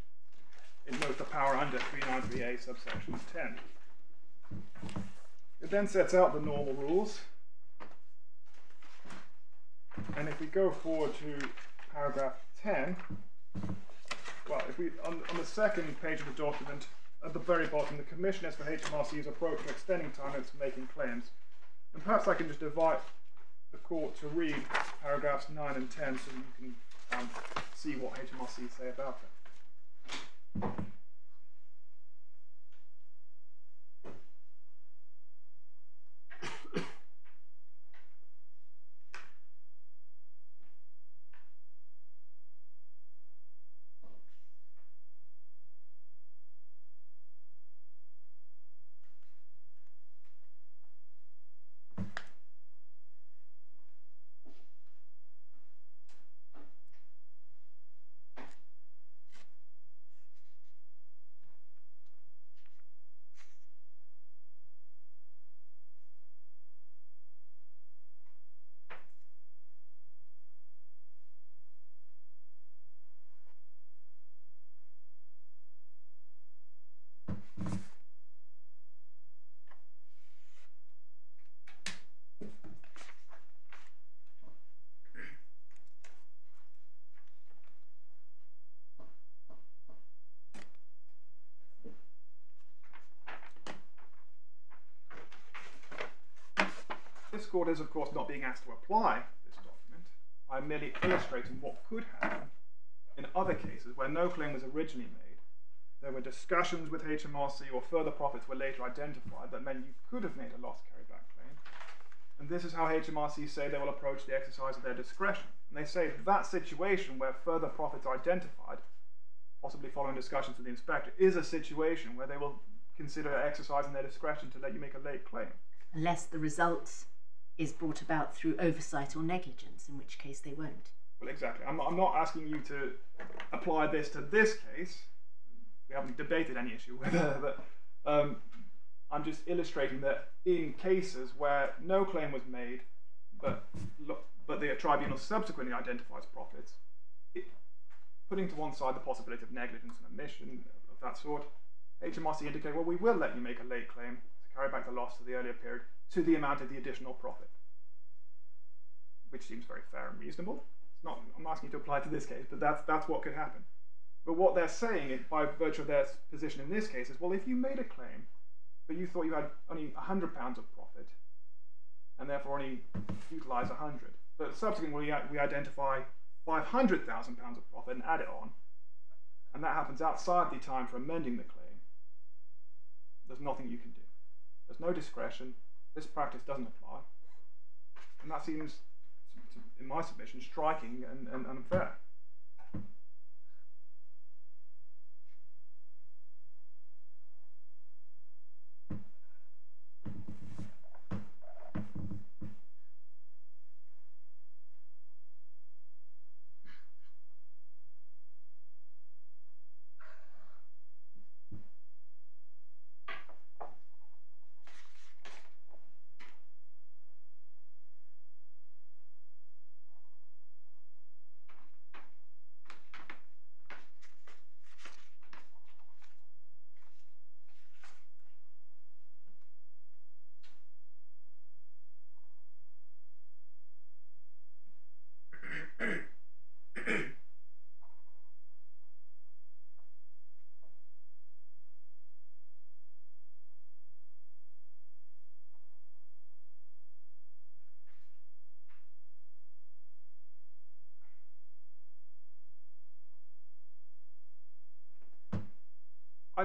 it notes the power under 393A subsection 10. It then sets out the normal rules. And if we go forward to paragraph 10, well, if we on, on the second page of the document, at the very bottom, the commissioners for HMRC's approach to extending time limits for making claims. And perhaps I can just invite the court to read paragraphs 9 and 10 so you can um, see what HMRC say about it. Court is, of course, not being asked to apply this document. I'm merely illustrating what could happen in other cases where no claim was originally made. There were discussions with HMRC or further profits were later identified that meant you could have made a loss carryback claim. And this is how HMRC say they will approach the exercise of their discretion. And they say that situation where further profits are identified, possibly following discussions with the inspector, is a situation where they will consider exercising their discretion to let you make a late claim. unless the result is brought about through oversight or negligence, in which case they won't. Well, exactly. I'm, I'm not asking you to apply this to this case. We haven't debated any issue whether that. Um, I'm just illustrating that in cases where no claim was made, but but the tribunal subsequently identifies profits, it, putting to one side the possibility of negligence and omission of that sort, HMRC indicate, well, we will let you make a late claim to carry back the loss to the earlier period to the amount of the additional profit, which seems very fair and reasonable. It's not, I'm asking you to apply to this case, but that's, that's what could happen. But what they're saying, by virtue of their position in this case, is well, if you made a claim, but you thought you had only £100 of profit, and therefore only utilise 100, but subsequently we identify £500,000 of profit and add it on, and that happens outside the time for amending the claim, there's nothing you can do. There's no discretion, this practice doesn't apply, and that seems, in my submission, striking and, and unfair.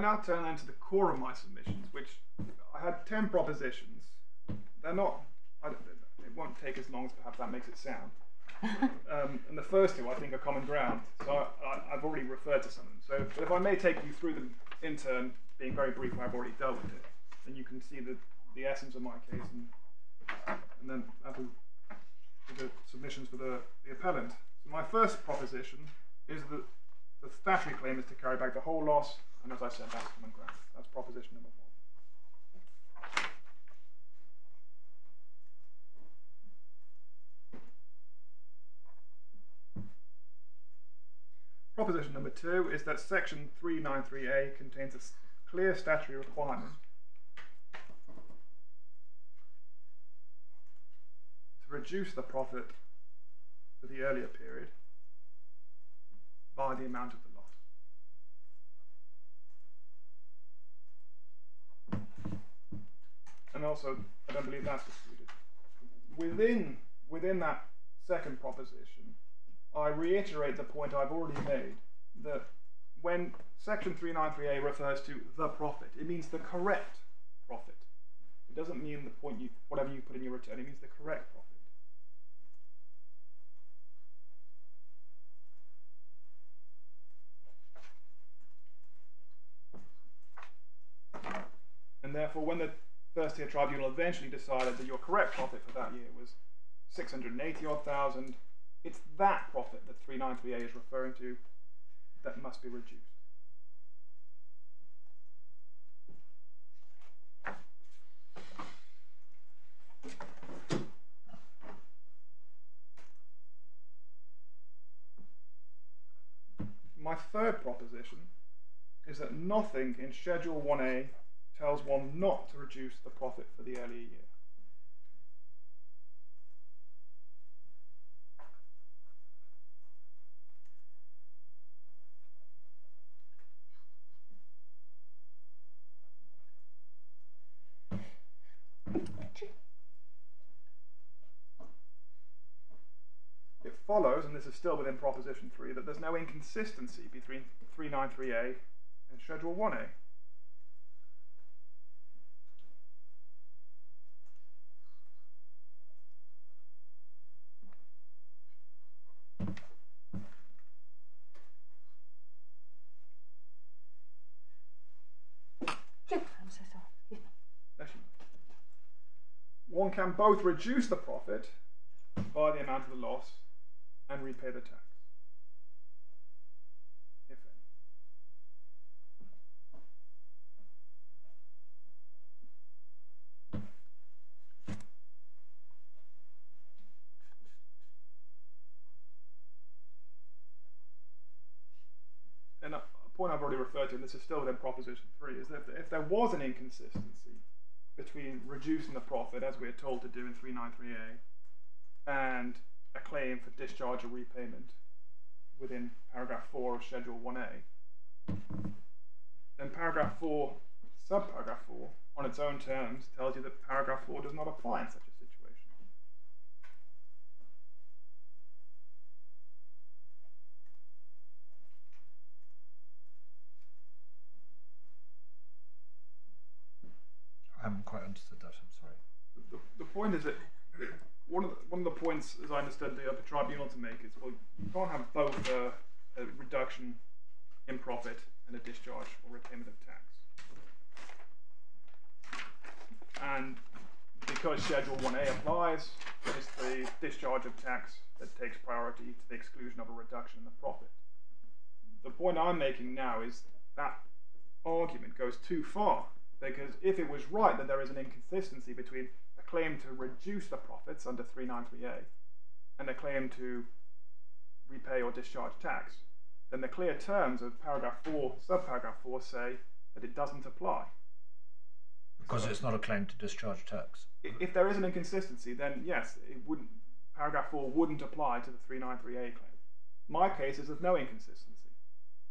Now turn then to the core of my submissions, which I had 10 propositions. They're not, I, don't- it won't take as long as perhaps that makes it sound. Um, and the first two I think are common ground, so I, I've already referred to some of them. So but if I may take you through them in turn, being very brief, I've already dealt with it, and you can see the, the essence of my case and, and then the, the submissions for the, the appellant. So my first proposition is that the statutory claim is to carry back the whole loss, and as I said, that's common ground. That's proposition number one. Proposition number two is that section 393A contains a clear statutory requirement to reduce the profit for the earlier period by the amount of the loss. And also, I don't believe that's disputed. Within within that second proposition, I reiterate the point I've already made that when section 393A refers to the profit, it means the correct profit. It doesn't mean the point you whatever you put in your return, it means the correct profit. And therefore, when the first tier tribunal eventually decided that your correct profit for that year was 680 odd thousand, it's that profit that 393A is referring to that must be reduced. My third proposition is that nothing in Schedule 1A tells one not to reduce the profit for the earlier year. It follows, and this is still within Proposition 3, that there's no inconsistency between 393A and Schedule 1A. I'm so sorry. Excuse me. Actually, One can both reduce the profit by the amount of the loss and repay the tax. And a a point I've already referred to, and this is still within Proposition 3, is that if there was an inconsistency between reducing the profit, as we are told to do in 393A, and a claim for discharge or repayment within paragraph 4 of Schedule 1A, then paragraph 4, subparagraph 4, on its own terms, tells you that paragraph 4 does not apply in such a situation. I haven't quite understood that. I'm sorry. the, the point is that one of the, one of the points, as I understood the upper tribunal to make, is well, you can't have both a, a reduction in profit and a discharge or repayment of tax. And because Schedule 1A applies, it's the discharge of tax that takes priority to the exclusion of a reduction in the profit. The point I'm making now is that argument goes too far because if it was right that there is an inconsistency between a claim to reduce the profits under 393A and a claim to repay or discharge tax, then the clear terms of paragraph 4, subparagraph 4 say that it doesn't apply. Because it's not a claim to discharge tax. If there is an inconsistency, then yes, it wouldn't. Paragraph four wouldn't apply to the 393A claim. My case is there's no inconsistency.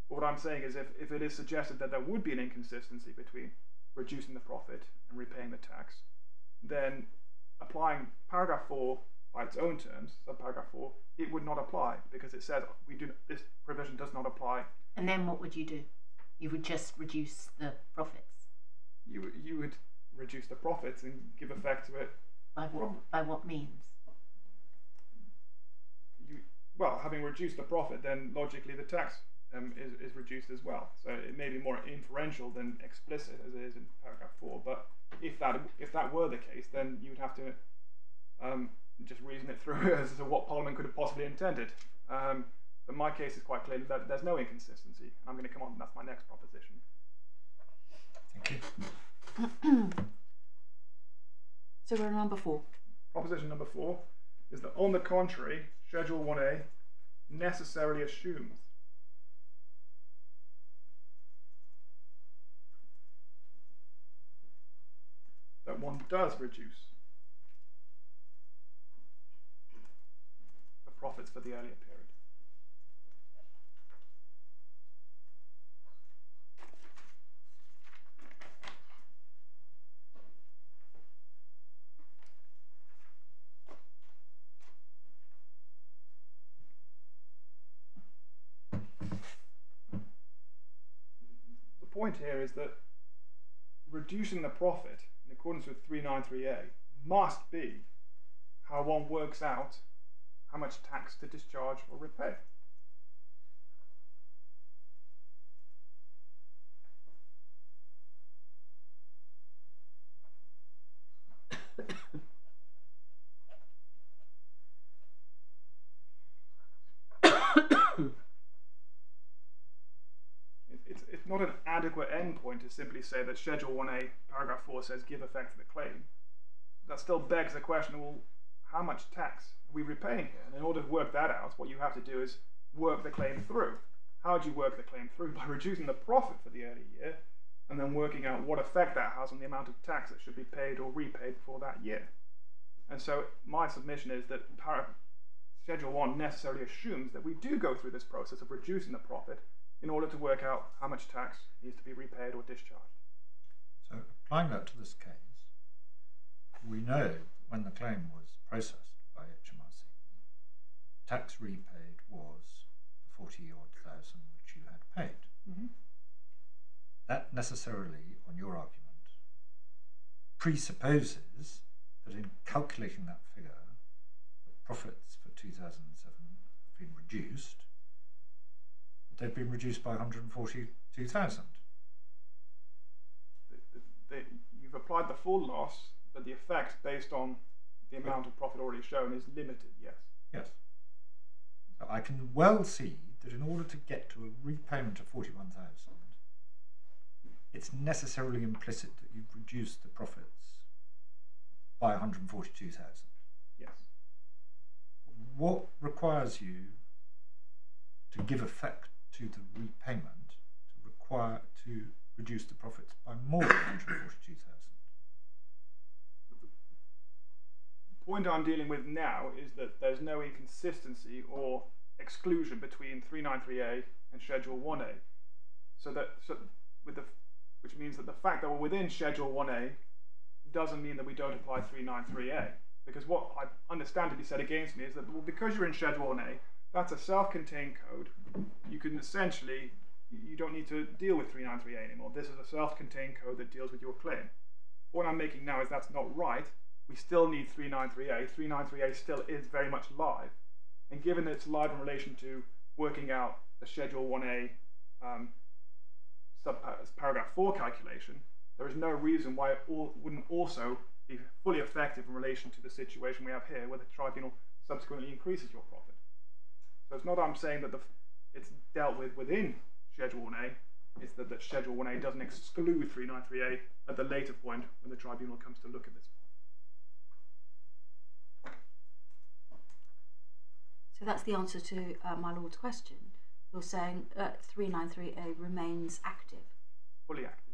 But what I'm saying is, if, if it is suggested that there would be an inconsistency between reducing the profit and repaying the tax, then applying paragraph four by its own terms, subparagraph four, it would not apply because it says we do this provision does not apply. And then what would you do? You would just reduce the profits. You would- you would reduce the profits and give effect to it. By what, by what means? You well, having reduced the profit, then logically the tax um, is, is reduced as well. So it may be more inferential than explicit as it is in paragraph four. But if that if that were the case, then you would have to um, just reason it through as to what Parliament could have possibly intended. Um, but my case is quite clear that there's no inconsistency. I'm going to come on. That's my next proposition. Thank you. So we're on number four. Proposition number four is that, on the contrary, Schedule 1A necessarily assumes that one does reduce the profits for the earlier period. the point here is that reducing the profit accordance with 393A must be how one works out how much tax to discharge or repay. It- It's, it's not an adequate endpoint to simply say that Schedule 1A, paragraph 4 says give effect to the claim. That still begs the question well, how much tax are we repaying here? And in order to work that out, what you have to do is work the claim through. How do you work the claim through? By reducing the profit for the early year and then working out what effect that has on the amount of tax that should be paid or repaid for that year. And so my submission is that Schedule 1 necessarily assumes that we do go through this process of reducing the profit in order to work out how much tax needs to be repaid or discharged. So applying that to this case, we know when the claim was processed by HMRC, tax repaid was the 40 odd thousand which you had paid. Mhm. That necessarily, on your argument, presupposes that in calculating that figure, the profits for 2007 have been reduced. They've been reduced by 142,000. The, the, the, you've applied the full loss, but the effect based on the amount of profit already shown is limited, yes. Yes. So I can well see that in order to get to a repayment of 41,000, it's necessarily implicit that you've reduced the profits by 142,000. Yes. What requires you to give effect to the repayment to require to reduce the profits by more than 142,000? The point I'm dealing with now is that there's no inconsistency or exclusion between 393A and Schedule 1A. So that so with the which means that the fact that we're within Schedule 1A doesn't mean that we don't apply 393A. Because what I understand to be said against me is that well, because you're in Schedule 1A, that's a self-contained code. You can essentially you don't need to deal with 393A anymore. This is a self-contained code that deals with your claim. What I'm making now is that's not right. We still need 393A. 393A still is very much live. And given that it's live in relation to working out the Schedule 1A um, sub paragraph 4 calculation, there is no reason why it all, wouldn't also be fully effective in relation to the situation we have here, where the tribunal subsequently increases your profit. So it's not I'm saying that the, it's dealt with within Schedule 1A, it's that, that Schedule 1A doesn't exclude 393A at the later point when the tribunal comes to look at this. So that's the answer to uh, my lord's question. You're saying uh, 393A remains active. Fully active,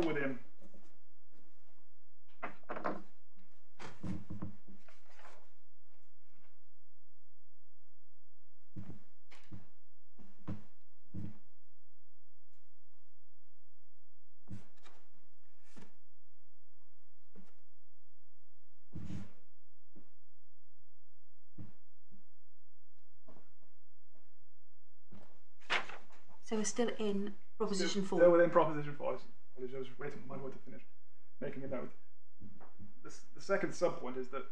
with him. So we're still in proposition still, four. Still within proposition four. Was- just for my word to finish, making a note. The, the second subpoint is that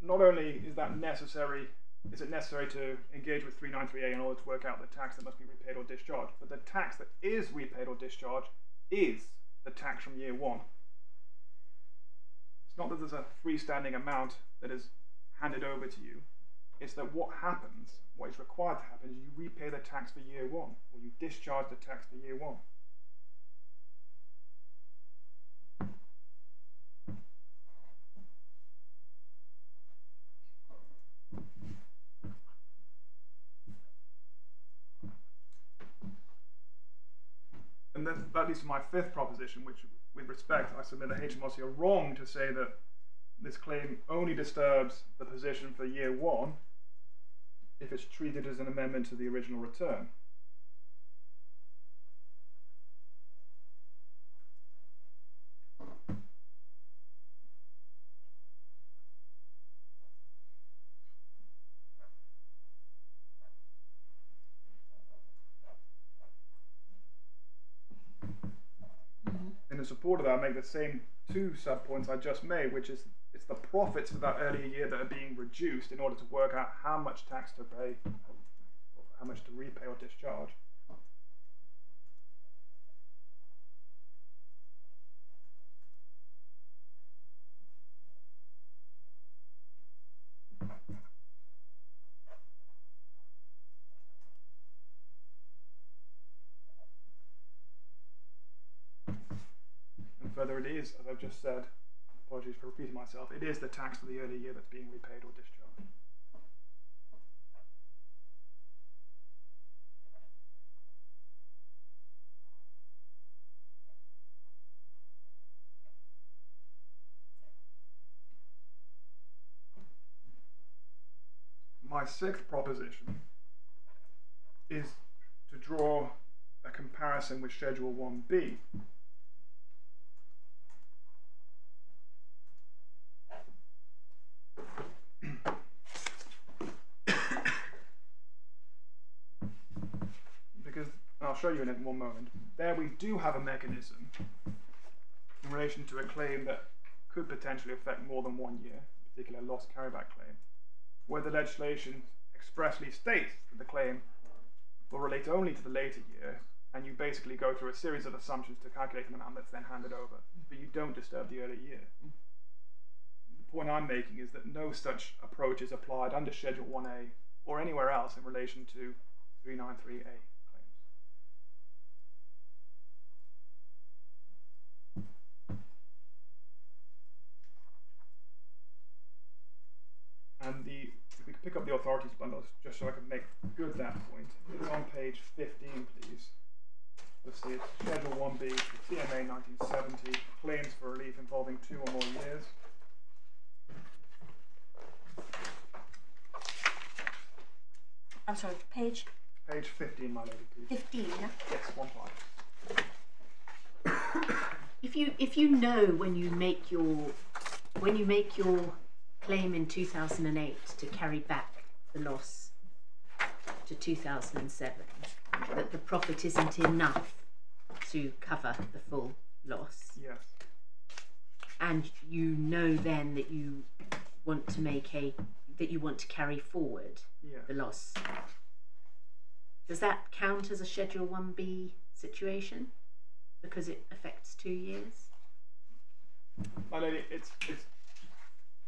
not only is that necessary, is it necessary to engage with 393A in order to work out the tax that must be repaid or discharged, but the tax that is repaid or discharged is the tax from year one. It's not that there's a freestanding amount that is handed over to you. It's that what happens, what is required to happen, is you repay the tax for year one, or you discharge the tax for year one. And that, that leads to my fifth proposition, which, with respect, I submit that HMRC are wrong to say that this claim only disturbs the position for year one if it's treated as an amendment to the original return. The that, I make the same two sub points I just made, which is it's the profits for that earlier year that are being reduced in order to work out how much tax to pay, or how much to repay or discharge. And further, it is, as I've just said, apologies for repeating myself, it is the tax for the earlier year that's being repaid or discharged. My sixth proposition is to draw a comparison with Schedule 1B. because and I'll show you in one moment. There we do have a mechanism in relation to a claim that could potentially affect more than one year, a particular loss carryback claim, where the legislation expressly states that the claim will relate only to the later year, and you basically go through a series of assumptions to calculate an amount that's then handed over, but you don't disturb the early year. The point I'm making is that no such approach is applied under Schedule 1A or anywhere else in relation to 393A claims. And the if we could pick up the authorities bundles just so I can make good that point. It's on page 15, please. Let's see, it's Schedule 1B, TMA 1970, claims for relief involving two or more years. I'm sorry, page Page 15, my lady, please. 15. Yes, one five. If you if you know when you make your when you make your claim in 2008 to carry back the loss to 2007 that the profit isn't enough to cover the full loss. Yes. and you know then that you want to make a that you want to carry forward the loss. Does that count as a schedule 1b situation? Because it affects two years? My lady, it's it's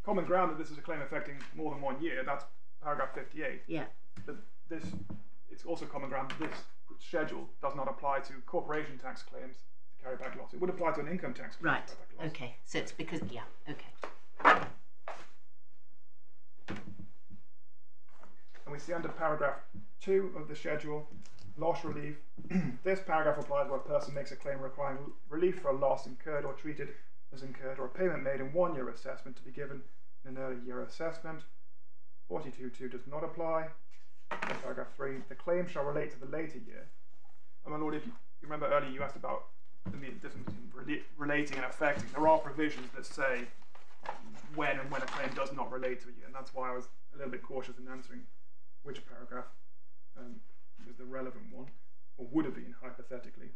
common ground that this is a claim affecting more than one year. That's paragraph 58. yeah But this, it's also common ground that this schedule does not apply to corporation tax claims to carry back loss. It would apply to an income tax claim Right. to carry back loss. Okay. So it's because yeah. Okay. And we see under paragraph two of the schedule, loss relief. this paragraph applies where a person makes a claim requiring relief for a loss incurred or treated as incurred or a payment made in one year assessment to be given an early year assessment. 42.2 does not apply. In paragraph 3, the claim shall relate to the later year. And my lord, if you, you remember earlier you asked about the difference between rela- relating and affecting. There are provisions that say when and when a claim does not relate to a year, and that's why I was a little bit cautious in answering which paragraph um, is the relevant one. or would have been hypothetically.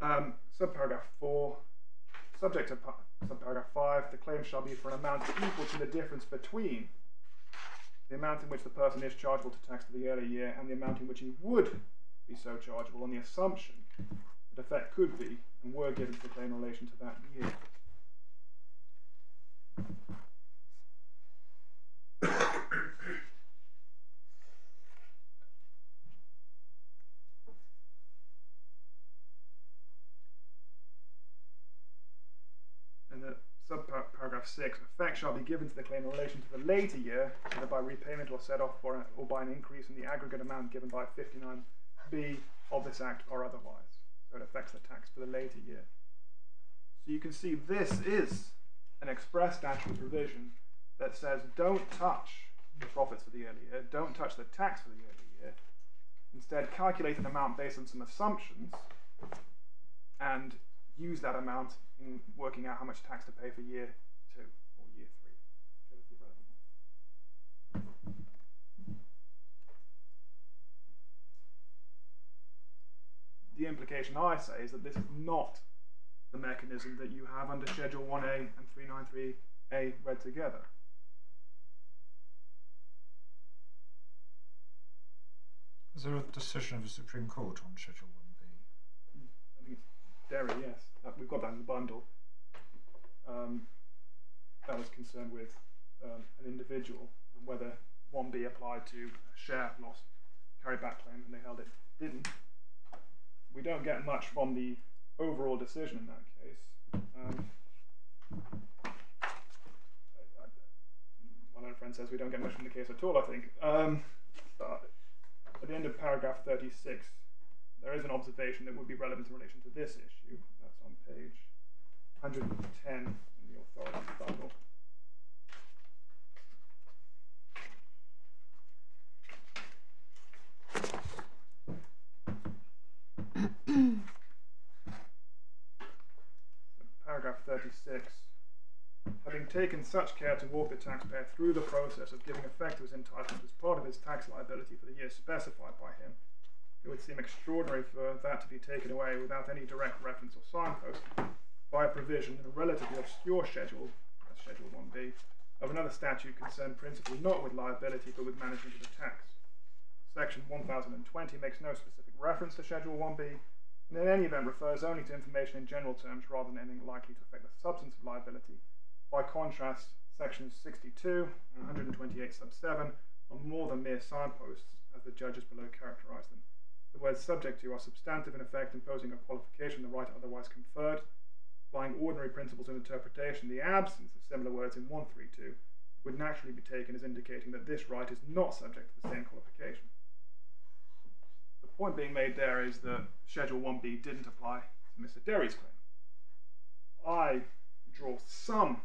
Um, subparagraph 4, subject to pa- subparagraph 5, the claim shall be for an amount equal to the difference between the amount in which the person is chargeable to tax for the earlier year and the amount in which he would be so chargeable on the assumption that effect could be and were given to the claim in relation to that year. And the subparagraph 6 effect shall be given to the claim in relation to the later year, either by repayment or set off or, or by an increase in the aggregate amount given by 59b of this act or otherwise. So it affects the tax for the later year. So you can see this is an express statutory provision that says don't touch the profits for the early year, don't touch the tax for the early year. Instead, calculate an amount based on some assumptions and use that amount in working out how much tax to pay for year two or year three. whichever is the relevant one. The implication I say is that this is not the mechanism that you have under Schedule 1A and 393A read together. Is there a decision of the Supreme Court on Schedule 1B? I think it's Derry, yes. Uh, we've got that in the bundle. Um, that was concerned with um, an individual whether 1B applied to share loss carried back claim, and they held it didn't. We don't get much from the overall decision in that case. Um, my own friend says we don't get much from the case at all, I think. Um, but at the end of paragraph 36, there is an observation that would be relevant in relation to this issue. That's on page 110 in the authority bundle. Paragraph 36. Having taken such care to walk the taxpayer through the process of giving effect to his entitlement as part of his tax liability for the year specified by him, it would seem extraordinary for that to be taken away without any direct reference or signpost by a provision in a relatively obscure schedule, Schedule 1B, of another statute concerned principally not with liability but with management of the tax. Section 1020 makes no specific reference to Schedule 1B, and in any event refers only to information in general terms rather than anything likely to affect the substance of liability. By contrast, sections 62 and 128 sub 7 are more than mere signposts, as the judges below characterise them. The words subject to are substantive in effect, imposing a qualification on the right otherwise conferred. Applying ordinary principles of interpretation, the absence of similar words in 132 would naturally be taken as indicating that this right is not subject to the same qualification. Point being made there is that Schedule 1B didn't apply to Mr. Derry's claim. I draw some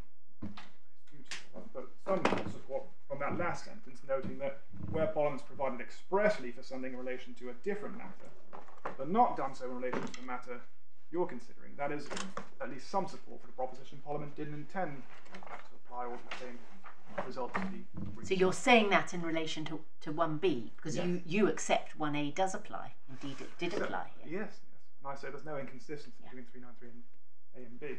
but some support from that last sentence, noting that where Parliament's provided expressly for something in relation to a different matter, but not done so in relation to the matter you're considering, that is at least some support for the proposition Parliament didn't intend to apply all the same be So you're saying that in relation to, to 1B, because Yes. you, you accept 1A does apply. Indeed, it did So- apply here. Yes, yes. And I say there's no inconsistency Yeah. between 393 and A and B.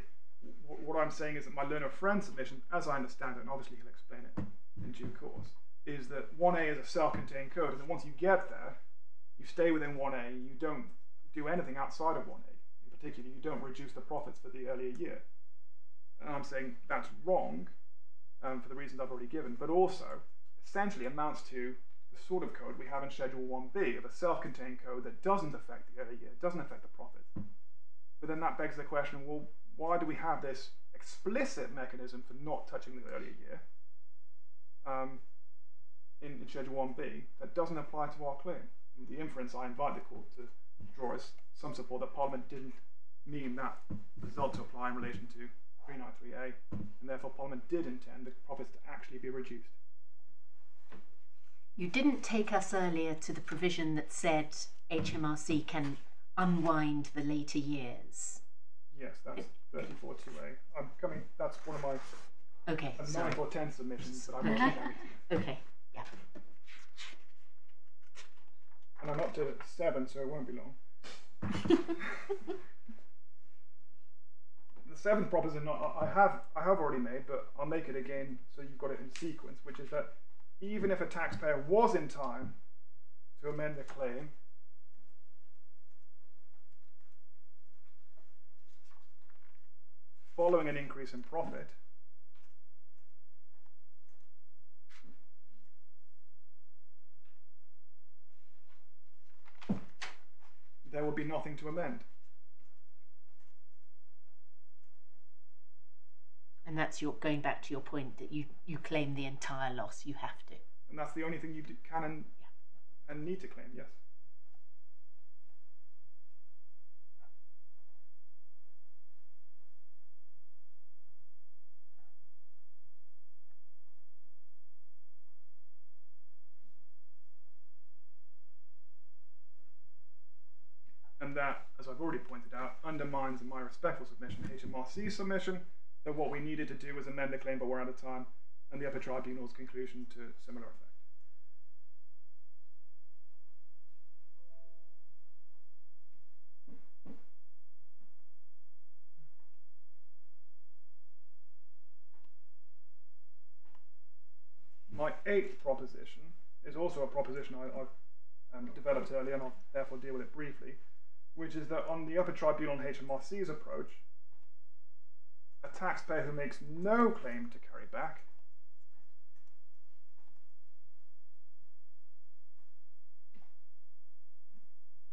W- what I'm saying is that my learner friend submission, as I understand it, and obviously he'll explain it in due course, is that 1A is a self-contained code, and then once you get there, you stay within 1A. You don't do anything outside of 1A. In particular, you don't reduce the profits for the earlier year. And I'm saying that's wrong um, for the reasons I've already given, but also essentially amounts to the sort of code we have in Schedule 1B of a self-contained code that doesn't affect the early year, doesn't affect the profit. But then that begs the question, well, why do we have this explicit mechanism for not touching the earlier year um, in, in Schedule 1B that doesn't apply to our claim? And the inference I invite the court to draw is some support that Parliament didn't mean that result to apply in relation to 393A, and therefore Parliament did intend the profits to actually be reduced. You didn't take us earlier to the provision that said HMRC can unwind the later years. Yes, that's 34-2A. I'm coming, that's one of my Okay, uh, sorry. ninth or tenth submissions that I wrote down. Okay, yeah. And I'm up to seven, so it won't be long. seventh proposition I I have I have already made, but I'll make it again so you've got it in sequence, which is that even if a taxpayer was in time to amend the claim, following an increase in profit, there will be nothing to amend. And that's your going back to your point that you, you claim the entire loss. You have to. And that's the only thing you can and, and need to claim, yes. And that, as I've already pointed out, undermines in my respectful submission, HMRC submission, that what we needed to do was amend the claim but we're out of time, and the upper tribunal's conclusion to similar effect. My eighth proposition is also a proposition I, I've um, developed earlier, and I'll therefore deal with it briefly, which is that on the upper tribunal and HMRC's approach, a taxpayer who makes no claim to carry back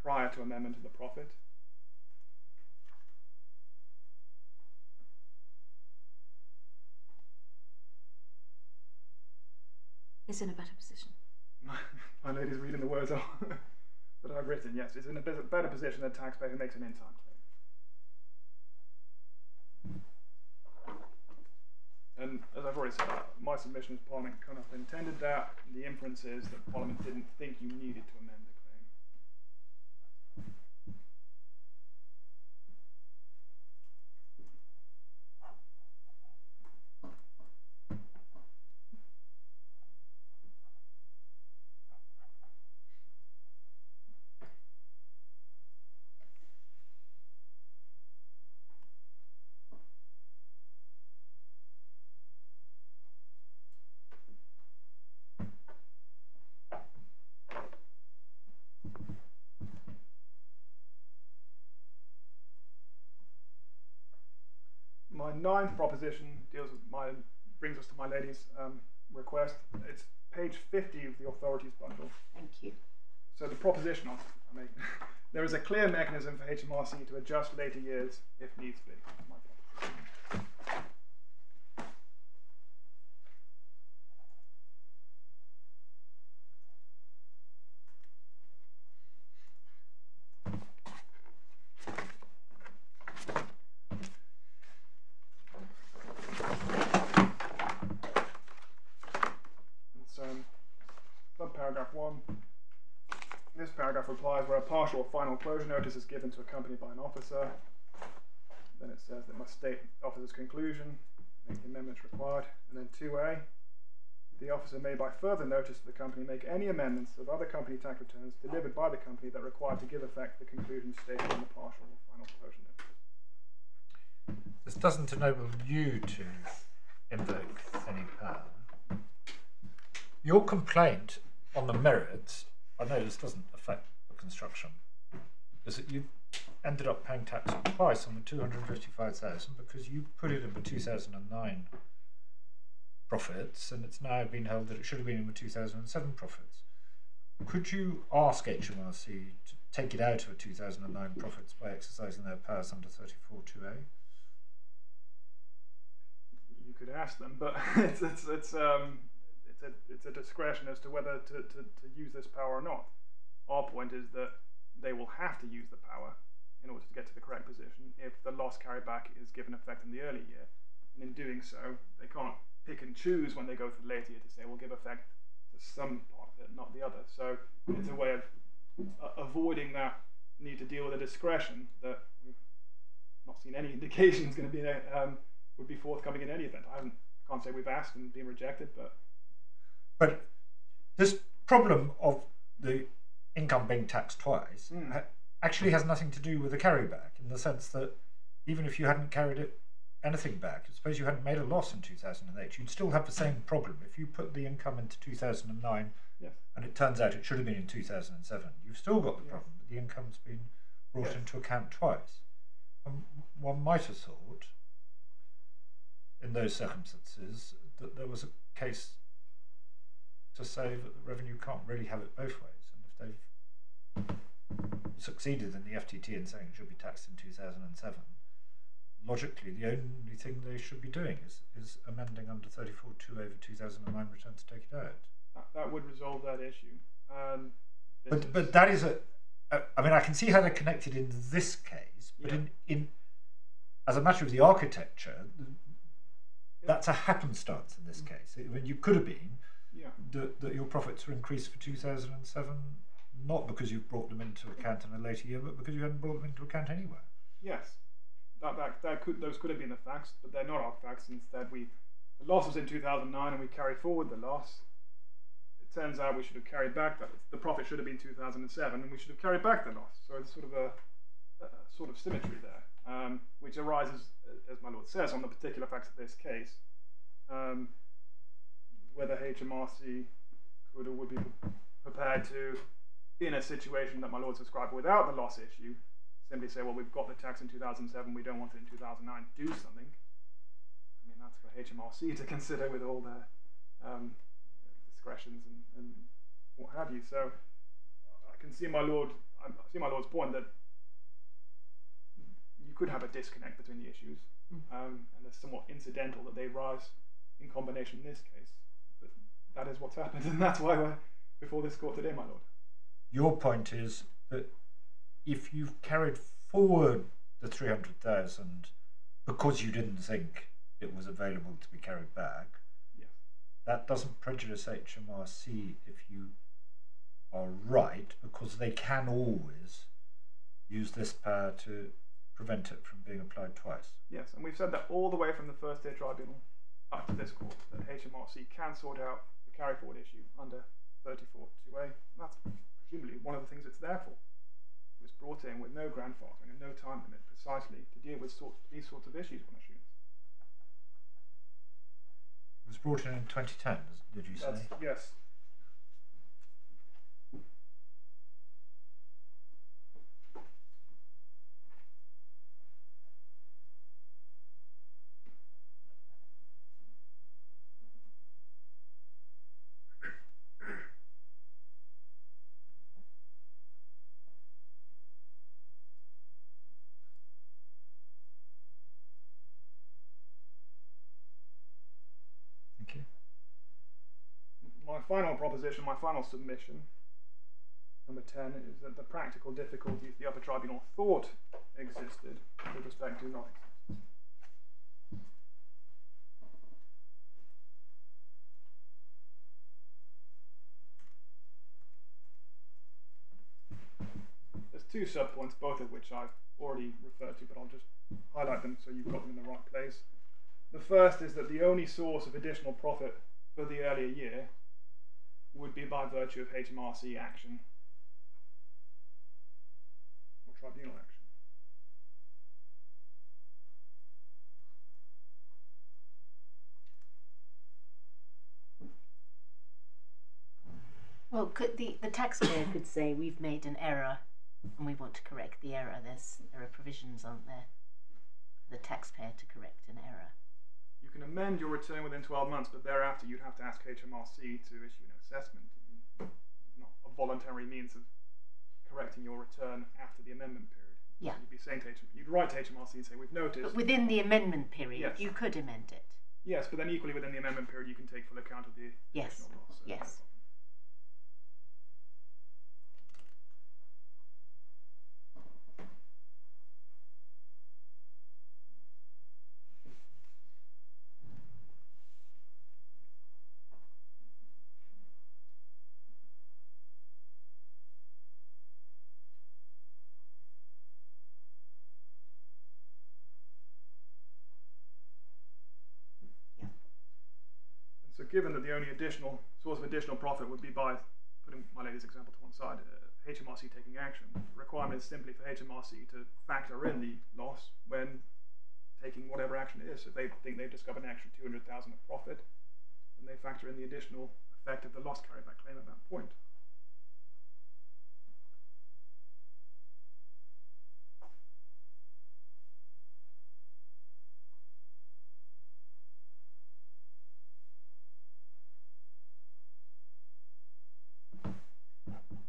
prior to amendment of the profit Is in a better position. my, my lady's reading the words off that I've written. Yes, is in a better position than a taxpayer who makes an in-time claim. And as I've already said, my submission is Parliament kind of intended that. The inference is that Parliament didn't think you needed to amend the claim. My ninth proposition deals with my brings us to my lady's um, request. It's page fifty of the authorities bundle. Thank you. So the proposition of I mean, there is a clear mechanism for HMRC to adjust later years if needs be. That's my proposition. And so, subparagraph one. This paragraph replies where a closure notice is given to a company by an officer. Then it says that must state officer's conclusion, make the amendments required. And then 2a, the officer may by further notice to the company make any amendments of other company tax returns delivered by the company that are required to give effect the conclusion stated in the partial or final closure notice. This doesn't enable you to invoke any power. Your complaint on the merits, I know this doesn't affect the construction, is that you ended up paying tax twice on the 255,000 because you put it in the 2009 profits and it's now been held that it should have been in the 2007 profits. Could you ask HMRC to take it out of the 2009 profits by exercising their powers under 34.2a? You could ask them, but it's it's it's um it's a it's a discretion as to whether to, to, to use this power or not. Our point is that they will have to use the power in order to get to the correct position if the loss carried back is given effect in the early year. And in doing so, they can't pick and choose when they go to the later year to say we'll give effect to some part of it, not the other. So it's a way of uh, avoiding that need to deal with a discretion that we've not seen any indication is going to be a, um, would be forthcoming in any event. I haven't, can't say we've asked and been rejected, but But this problem of the income being taxed twice Mm. actually has nothing to do with the carryback in the sense that even if you hadn't carried it anything back, suppose you hadn't made a loss in 2008, you'd still have the same problem. If you put the income into 2009 Yes. and it turns out it should have been in 2007, you've still got the Yes. problem, but the income's been brought Yes. into account twice. And one might have thought, in those circumstances, that there was a case to say that the revenue can't really have it both ways, they've succeeded in the FTT in saying it should be taxed in 2007, logically the only thing they should be doing is, is amending under 34.2 over 2009 return to take it out. That, that would resolve that issue. Um, But but that is a, a. I mean, I can see how they're connected in this case, but Yeah. in in as a matter of the architecture, th- that's a happenstance in this Mm. case. I mean, you could have been yeah, that, that your profits were increased for 2007, not because you've brought them into account in a later year, but because you hadn't brought them into account anywhere. yes. That, that, that could those could have been the facts, but they're not our facts. Instead, we the loss was in 2009, and we carried forward the loss. It turns out we should have carried back that the profit should have been 2007, and we should have carried back the loss. So it's sort of a, a sort of symmetry there, um, which arises, uh, as my lord says, on the particular facts of this case. Um, whether HMRC could or would be prepared to, in a situation that my lord's described without the loss issue, simply say, well, we've got the tax in 2007, we don't want it in 2009, do something. I mean, that's for HMRC to consider with all their um, discretions and, and what have you. So I can see my lord, I see my lord's point that you could have a disconnect between the issues, um, and it's somewhat incidental that they rise in combination in this case. But that is what's happened, and that's why we're before this court today, my lord. Your point is that if you've carried forward the 300,000 because you didn't think it was available to be carried back, Yes. that doesn't prejudice HMRC if you are right, because they can always use this power to prevent it from being applied twice. Yes, and we've said that all the way from the first tier tribunal up to this court that HMRC can sort out the carry forward issue under 34 2A. And that's presumably one of the things it's there for. It was brought in with no grandfathering and no time limit precisely to deal with sort, these sorts of issues, one assumes. It was brought in in 2010, did you say? That's, yes. Thank you. My final my final submission, number 10, is that the practical difficulties the upper tribunal thought existed with respect do not. There's two subpoints, both of which I've already referred to, but I'll just highlight them so you've got them in the right place. The first is that the only source of additional profit for the earlier year would be by virtue of HMRC action or tribunal action. Well, could the, the taxpayer could say we've made an error and we want to correct the error. There's there are provisions, aren't there? For the taxpayer to correct an error. You can amend your return within 12 months, but thereafter you'd have to ask HMRC to issue an assessment. I mean, there's not a voluntary means of correcting your return after the amendment period. Yeah. You'd be saying to HM, you'd write to HMRC and say, we've noticed. But within the amendment period, Yes. you could amend it. yes, but then equally within the amendment period, you can take full account of the Yes, additional loss. so yes. Given that the only additional source of additional profit would be by putting my lady's example to one side, uh, HMRC taking action. The requirement is simply for HMRC to factor in the loss when taking whatever action it is. If they think they've discovered an extra 200,000 of profit, then they factor in the additional effect of the loss carryback claim at that point.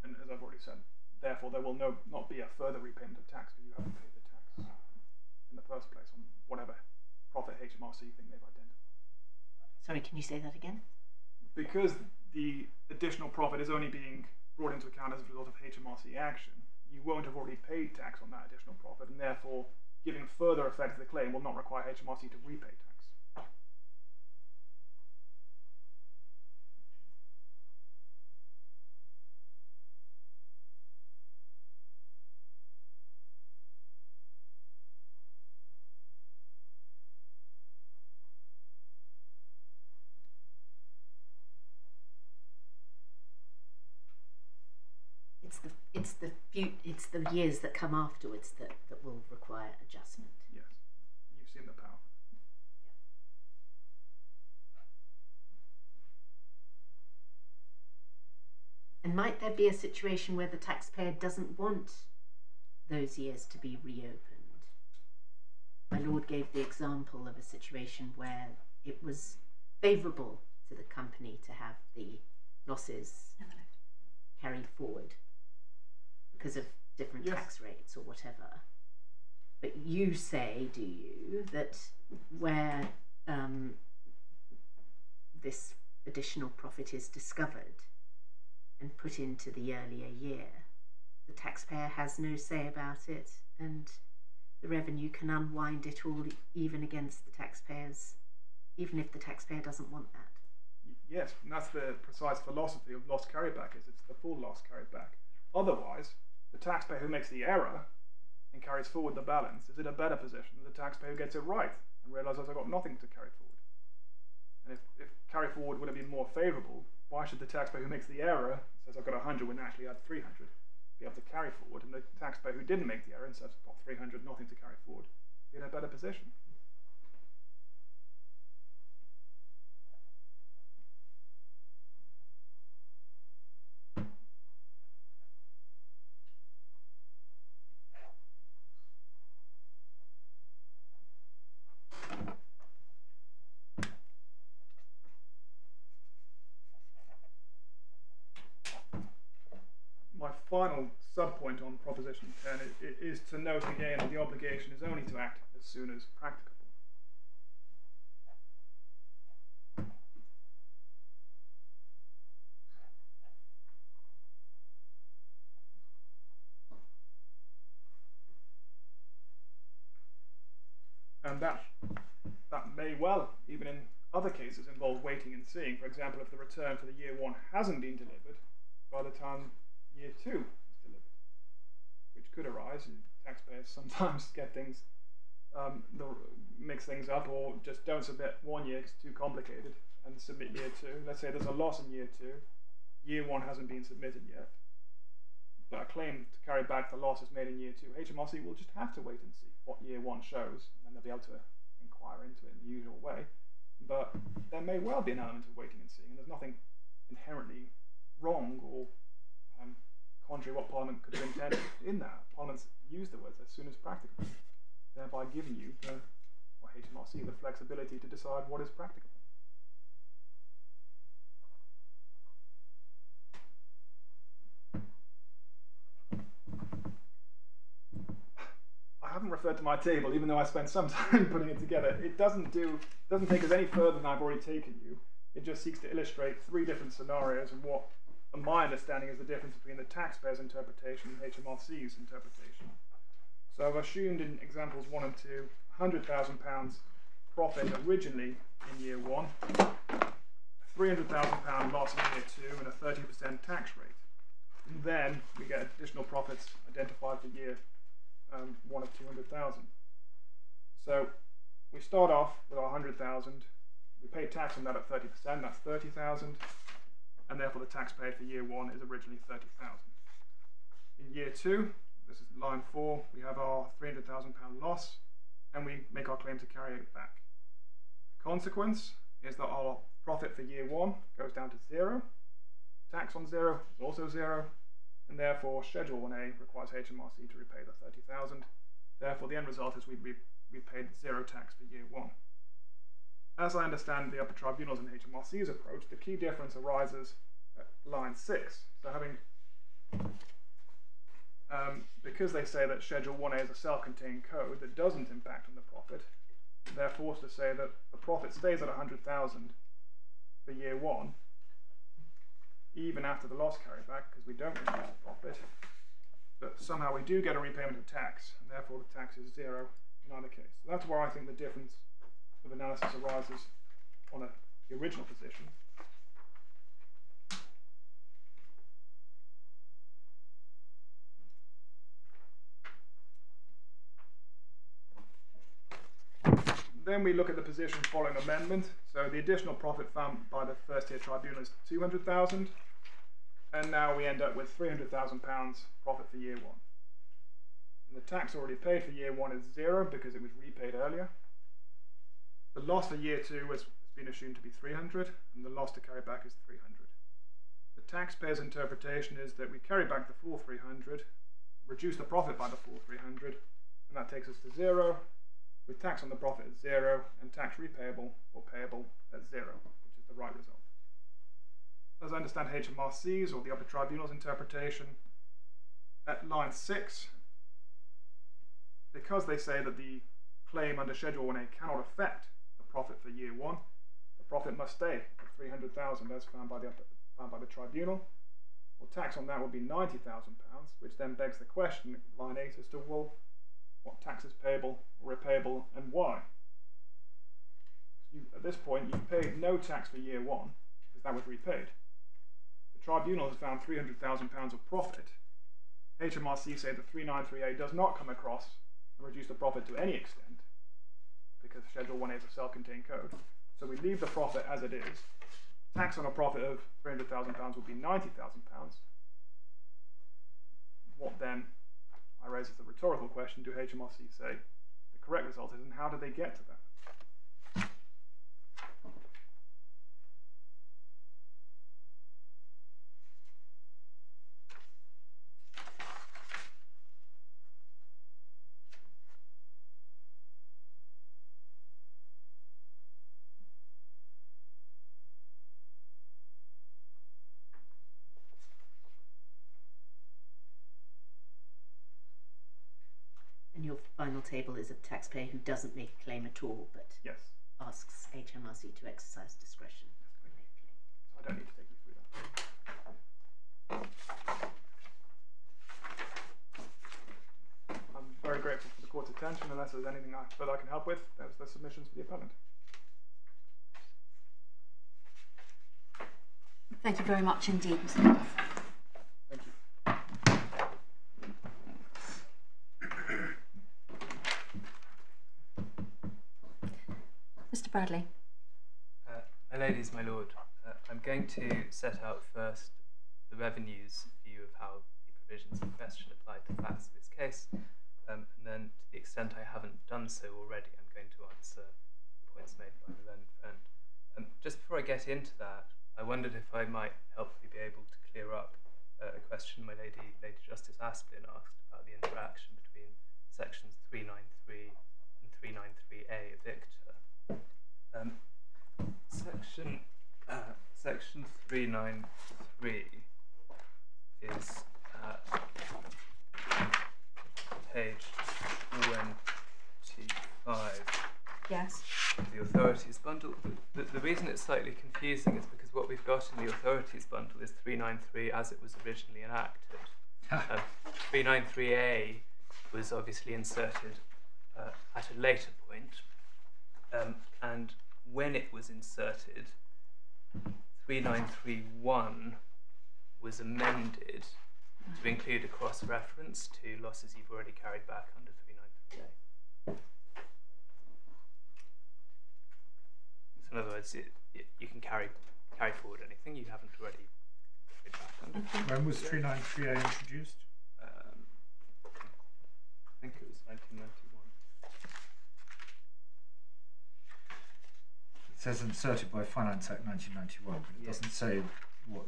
And as I've already said, therefore there will no, not be a further repayment of tax because you haven't paid the tax in the first place on whatever profit HMRC think they've identified. Sorry, can you say that again? Because the additional profit is only being brought into account as a result of HMRC action, you won't have already paid tax on that additional profit, and therefore giving further effect to the claim will not require HMRC to repay tax. It's the it's the few it's the years that come afterwards that, that will require adjustment. Yes, you've seen the power. And might there be a situation where the taxpayer doesn't want those years to be reopened? My lord gave the example of a situation where it was favourable to the company to have the losses carried forward because of different Yes. tax rates or whatever. But you say, do you, that where um, this additional profit is discovered and put into the earlier year, the taxpayer has no say about it and the revenue can unwind it all even against the taxpayers, even if the taxpayer doesn't want that. Yes, and that's the precise philosophy of loss carryback is it's the full loss carried back. Otherwise, the taxpayer who makes the error and carries forward the balance is in a better position than the taxpayer who gets it right and realizes I've got nothing to carry forward. And if, if carry forward would have been more favourable, why should the taxpayer who makes the error says I've got 100 when actually I had 300 be able to carry forward, and the taxpayer who didn't make the error and says I've got 300, nothing to carry forward, be in a better position. my final sub-point on Proposition 10 i- i- is to note again that the obligation is only to act as soon as practicable. And that, that may well, even in other cases, involve waiting and seeing. For example, if the return for the year one hasn't been delivered by the time year two is delivered, which could arise. and Taxpayers sometimes get things, um, mix things up, or just don't submit one year it's too complicated and submit year two. Let's say there's a loss in year two, year one hasn't been submitted yet, but a claim to carry back the loss is made in year two. HMRC will just have to wait and see what year one shows, and then they'll be able to inquire into it in the usual way. But there may well be an element of waiting and seeing, and there's nothing inherently wrong or contrary to what Parliament could have intended in that. Parliament's used the words as soon as practicable, thereby giving you, the, or HMRC, the flexibility to decide what is practicable. I haven't referred to my table, even though I spent some time putting it together. It doesn't do doesn't take us any further than I've already taken you. It just seeks to illustrate three different scenarios and what, in my understanding, is the difference between the taxpayer's interpretation and HMRC's interpretation. So I've assumed in examples one and two, £100,000 profit originally in year one, £300,000 loss in year two, and a 30% tax rate. And then we get additional profits identified for year um, one of 200,000. So we start off with our 100,000. We pay tax on that at 30%, that's 30,000. And therefore the tax paid for year one is originally 30,000. in year two, this is line four, we have our £300,000 loss and we make our claim to carry it back. The consequence is that our profit for year one goes down to zero, tax on zero is also zero, and therefore Schedule 1A requires HMRC to repay the 30000 Therefore, the end result is we, we, we paid zero tax for year one. As I understand the upper tribunals and HMRC's approach, the key difference arises at line 6. So having um, because they say that Schedule 1A is a self-contained code that doesn't impact on the profit, they're forced to say that the profit stays at 100,000 for year one, even after the loss carryback, because we don't reduce the profit. But somehow we do get a repayment of tax, and therefore the tax is zero in either case. So that's where I think the difference of analysis arises on a, the original position. Then we look at the position following amendment. So the additional profit found by the first tier tribunal is 200,000 and now we end up with £300,000 profit for year one. And the tax already paid for year one is zero because it was repaid earlier. The loss for year two has been assumed to be 300 and the loss to carry back is 300. The taxpayer's interpretation is that we carry back the full 300, reduce the profit by the full 300, and that takes us to zero, with tax on the profit at zero and tax repayable or payable at zero, which is the right result. As I understand HMRC's or the upper tribunal's interpretation, at line 6, because they say that the claim under Schedule 1A cannot affect profit for year 1, the profit must stay at 300,000 as found by the, found by the tribunal. Well, tax on that would be £90,000, which then begs the question, line 8, as to, well, what tax is payable or repayable and why. You, at this point, you've paid no tax for year one because that was repaid. The tribunal has found £300,000 of profit. HMRC say that 393A does not come across and reduce the profit to any extent because Schedule 1A is a self-contained code. So we leave the profit as it is. Tax on a profit of £300,000 would be £90,000. What then I raise as a rhetorical question, do HMRC say the correct result is, and how did they get to that? final table is a taxpayer who doesn't make a claim at all, but Yes. asks HMRC to exercise discretion when they claim. So I don't need to take you through that. I'm very grateful for the court's attention. Unless there's anything I, that I can help with, there's the submissions for the appellant. Thank you very much indeed, Mr. North. Thank you. Mr. Bradley. Uh, my ladies, my lord, uh, I'm going to set out first the revenues view of how the provisions in question apply to facts of this case, um, and then to the extent I haven't done so already, I'm going to answer the points made by the learned friend. Um, just before I get into that, I wondered if I might helpfully be able to clear up uh, a question my lady, Lady Justice Asplin asked about the interaction between sections 393 and 393A of ICTA. Um, section uh, section three nine three is at page twenty five Yes. the authorities bundle. The, the, the reason it's slightly confusing is because what we've got in the authorities bundle is three nine three as it was originally enacted. Uh, 393A was obviously inserted uh, at a later point, um, and when it was inserted, 3931 was amended to mm-hmm. include a cross-reference to losses you've already carried back under 393A. So in other words, it, it, you can carry carry forward anything you haven't already carried back under. Mm-hmm. When was 393A introduced? Um, I think it was 1990. Says inserted by Finance Act 1991, but it Yeah. doesn't say what.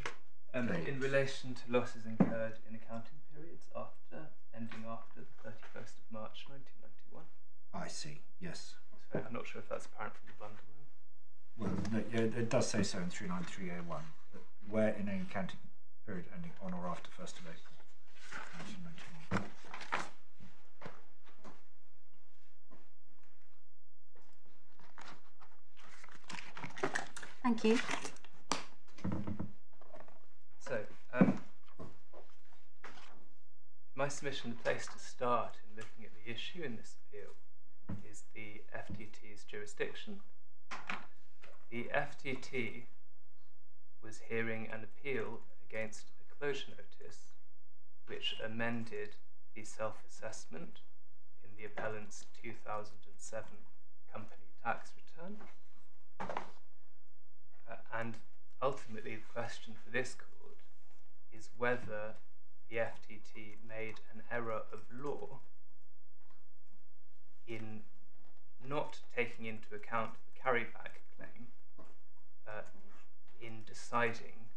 Um, in relation to losses incurred in accounting periods after ending after the 31st of March 1991. I see. Yes. So I'm not sure if that's apparent from the bundle. Well, no, yeah, it does say so in 393A1, where in an accounting period ending on or after 1st of April 1991. Thank you. So, um, my submission, the place to start in looking at the issue in this appeal is the FTT's jurisdiction. The FTT was hearing an appeal against a closure notice which amended the self assessment in the appellant's 2007 company tax return. Uh, and ultimately, the question for this court is whether the FTT made an error of law in not taking into account the carryback claim uh, in deciding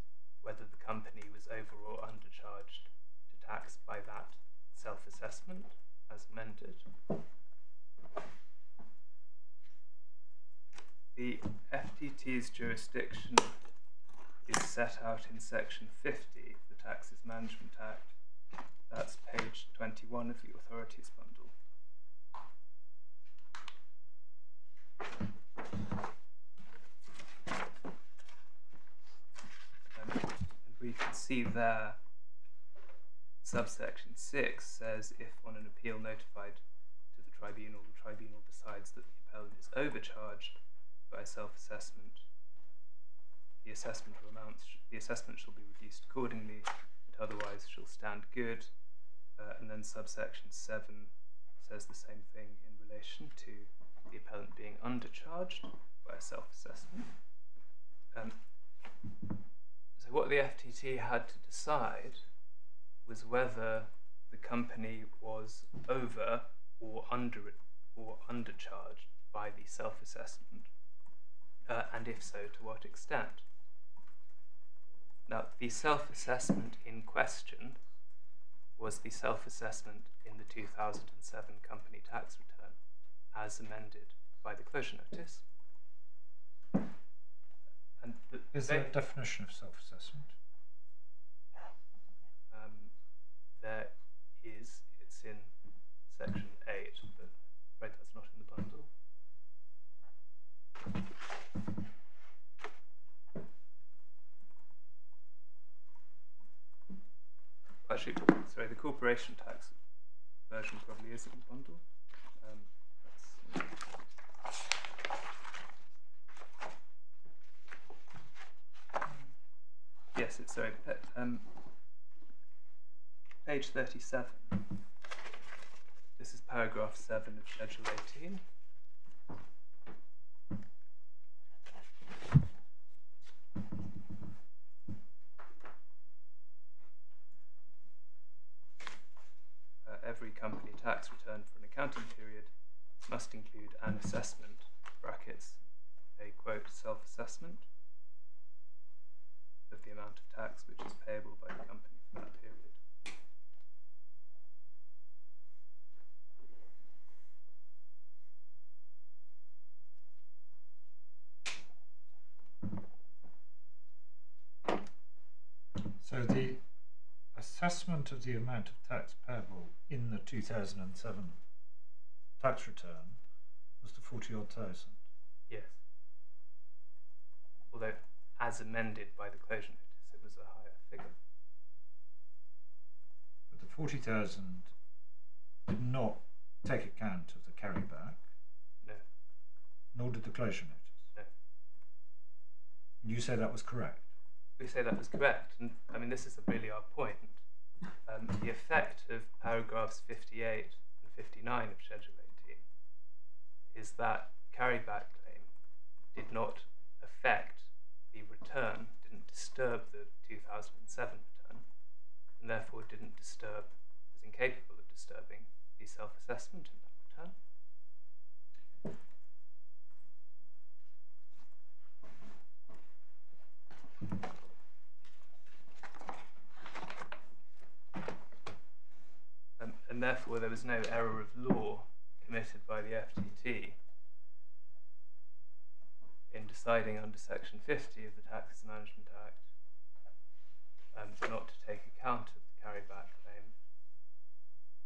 whether the company was over or undercharged to tax by that self assessment as amended. The FTT's jurisdiction is set out in section 50 of the Taxes Management Act. That's page 21 of the authorities bundle. Um, and we can see there subsection 6 says if on an appeal notified to the tribunal, the tribunal decides that the appellant is overcharged by self-assessment, the assessment amounts, the assessment shall be reduced accordingly, but otherwise shall stand good. Uh, and then subsection 7 says the same thing in relation to the appellant being undercharged by self-assessment. Um, so what the FTT had to decide was whether the company was over or under or undercharged by the self-assessment, uh, and if so, to what extent. Now, the self-assessment in question was the self-assessment in the 2007 company tax return, as amended by the closure notice. And the, Is there a definition of self assessment? Um, there is, it's in section 8, but right, that's not in the bundle. Actually, sorry, the corporation tax version probably is in the bundle. Um, let's- Yes, it's sorry. Um, page 37. This is paragraph 7 of Schedule 18. Uh, every company tax return for an accounting period must include an assessment, brackets, a quote, self assessment of the amount of tax which is payable by the company for that period. So the assessment of the amount of tax payable in the 2007 tax return was the 40 odd thousand. Yes. Although, as amended by the closure notice, it was a higher figure. But the 40,000 did not take account of the carryback, No, nor did the closure notice. no. And you say that was correct. We say that was correct, and I mean, this is really our point. Um, the effect of paragraphs 58 and 59 of Schedule 18 is that carryback claim did not affect the return, didn't disturb the 2007 return, and therefore didn't disturb, was incapable of disturbing the self assessment in that return. Um, and therefore, there was no error of law committed by the FTT in deciding under Section 50 of the Taxes Management Act um, not to take account of the carryback claim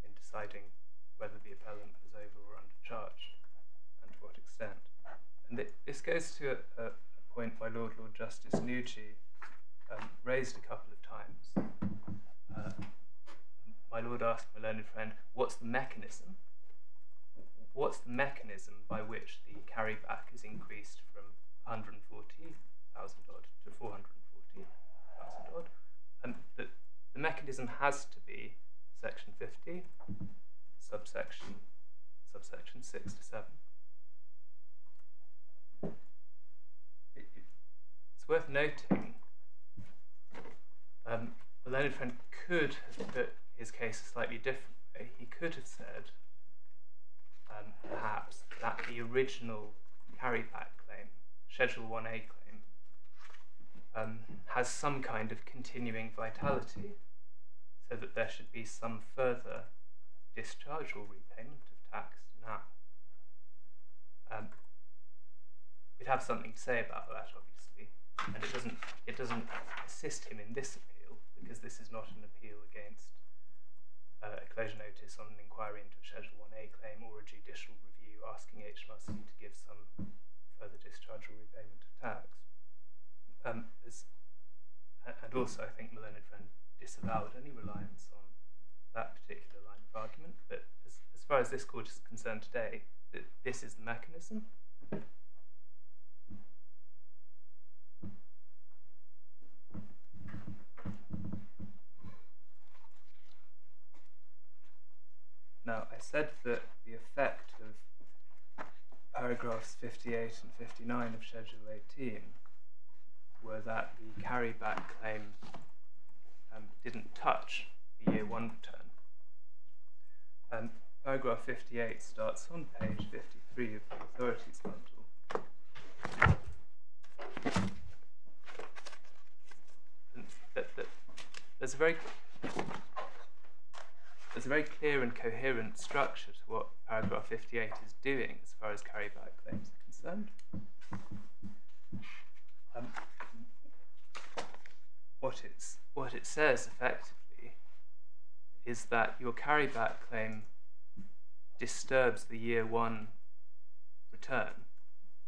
in deciding whether the appellant was over or undercharged and to what extent. And th- this goes to a, a, point my Lord Lord Justice Nugee um, raised a couple of times. Uh, my Lord asked my learned friend, what's the mechanism? What's the mechanism by which the carryback is increased from 140,000 odd to 440,000 odd? And the, the mechanism has to be section 50, subsection, subsection 6 to 7. It, it's worth noting um, the learned friend could have put his case a slightly different way. He could have said, um, perhaps, that the original carryback claim, Schedule 1A claim, um, has some kind of continuing vitality, so that there should be some further discharge or repayment of tax now. Um, we'd have something to say about that, obviously, and it doesn't it doesn't assist him in this appeal because this is not an appeal against uh, a closure notice on an inquiry into a Schedule 1A claim or a judicial review asking HMRC to give some further discharge or repayment of tax. Um, as, and also, I think my learned friend disavowed any reliance on that particular line of argument. But as, as far as this court is concerned today, th- this is the mechanism. Now, I said that the effect of paragraphs 58 and 59 of Schedule 18 were that the carryback claim um, didn't touch the year one return. Um, paragraph 58 starts on page 53 of the authorities bundle. And that, that, there's a very there's a very clear and coherent structure to what paragraph 58 is doing as far as carryback claims are concerned. Um, what, it's, what it says effectively is that your carryback claim disturbs the year one return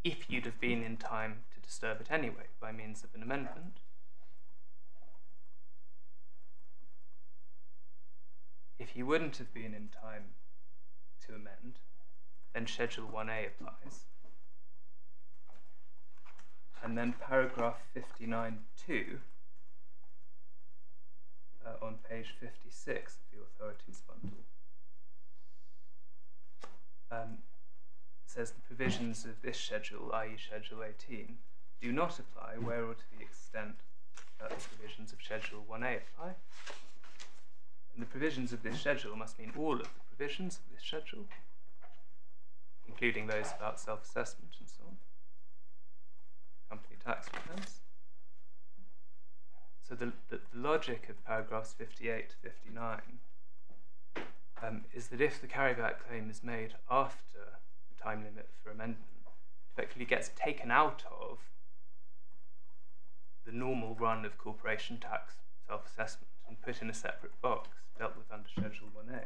if you'd have been in time to disturb it anyway by means of an amendment. If he wouldn't have been in time to amend, then Schedule 1A applies. And then paragraph 59.2 uh, on page 56 of the authorities bundle um, says the provisions of this schedule, i.e., Schedule 18, do not apply where or to the extent that the provisions of Schedule 1A apply. The provisions of this schedule must mean all of the provisions of this schedule, including those about self assessment and so on, company tax returns. So the, the, the logic of paragraphs 58 to 59 um, is that if the carryback claim is made after the time limit for amendment, it effectively gets taken out of the normal run of corporation tax self assessment and put in a separate box dealt with under Schedule 1A.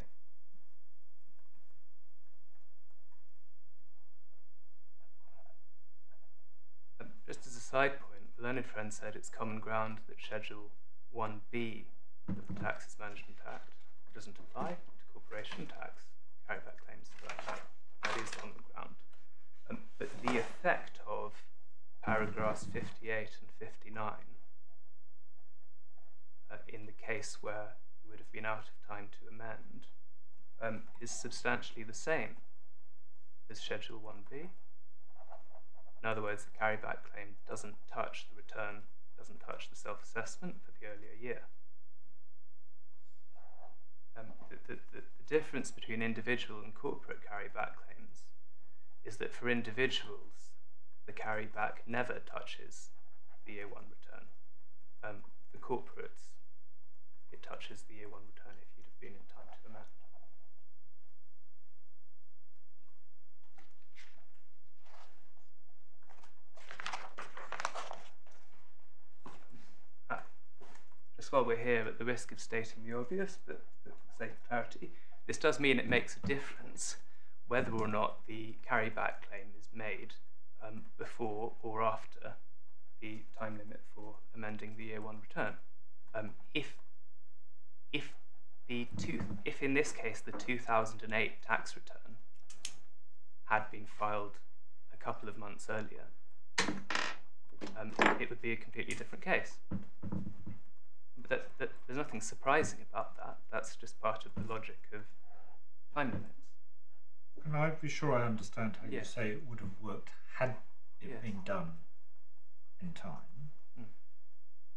Um, just as a side point, learned friend said it's common ground that Schedule 1B of the Taxes Management Act doesn't apply to corporation tax carryback claims. That, is common ground. Um, but the effect of paragraphs 58 and 59 uh, in the case where would have been out of time to amend um, is substantially the same as Schedule 1B. In other words, the carryback claim doesn't touch the return, doesn't touch the self assessment for the earlier year. Um, the, the, the, the difference between individual and corporate carryback claims is that for individuals, the carryback never touches the year one return. Um, for corporates, it touches the year one return if you'd have been in time to amend. Ah, just while we're here, at the risk of stating the obvious, but for the sake of clarity, this does mean it makes a difference whether or not the carryback claim is made um, before or after the time limit for amending the year one return. Um, if if the two, if in this case the 2008 tax return had been filed a couple of months earlier, um, it would be a completely different case. But that, that, there's nothing surprising about that. That's just part of the logic of time limits. Can I be sure I understand how you say it would have worked had it Yes. been done in time? Mm.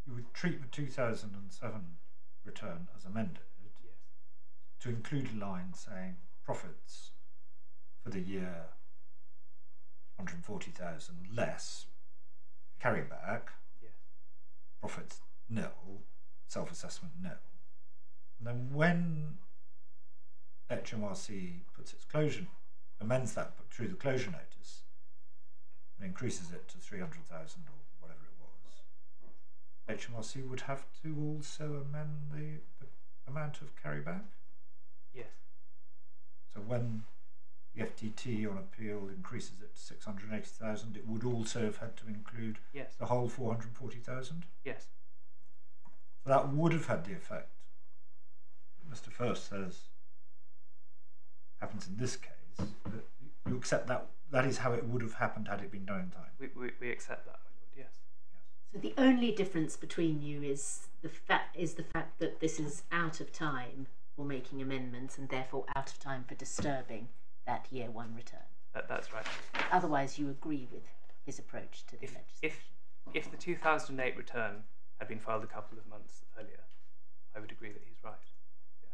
You would treat the 2007 return as amended Yes. to include a line saying profits for the year 140,000 less carryback, Yes. profits nil, self assessment nil. And then when HMRC puts its closure, amends that through the closure notice and increases it to 300,000 or whatever it was, HMRC would have to also amend the, the amount of carryback. Yes. So when the FTT on appeal increases it to 680,000, it would also have had to include Yes. the whole 440,000. Yes. So that would have had the effect Mr. Firth says happens in this case. That you accept that that is how it would have happened had it been done in time. We, we, we accept that, my lord. Yes. So the only difference between you is the fact is the fact that this is out of time for making amendments and therefore out of time for disturbing that year one return. That, that's right. Otherwise, you agree with his approach to the If, legislation. if, if the 2008 return had been filed a couple of months earlier, I would agree that he's right. Yes.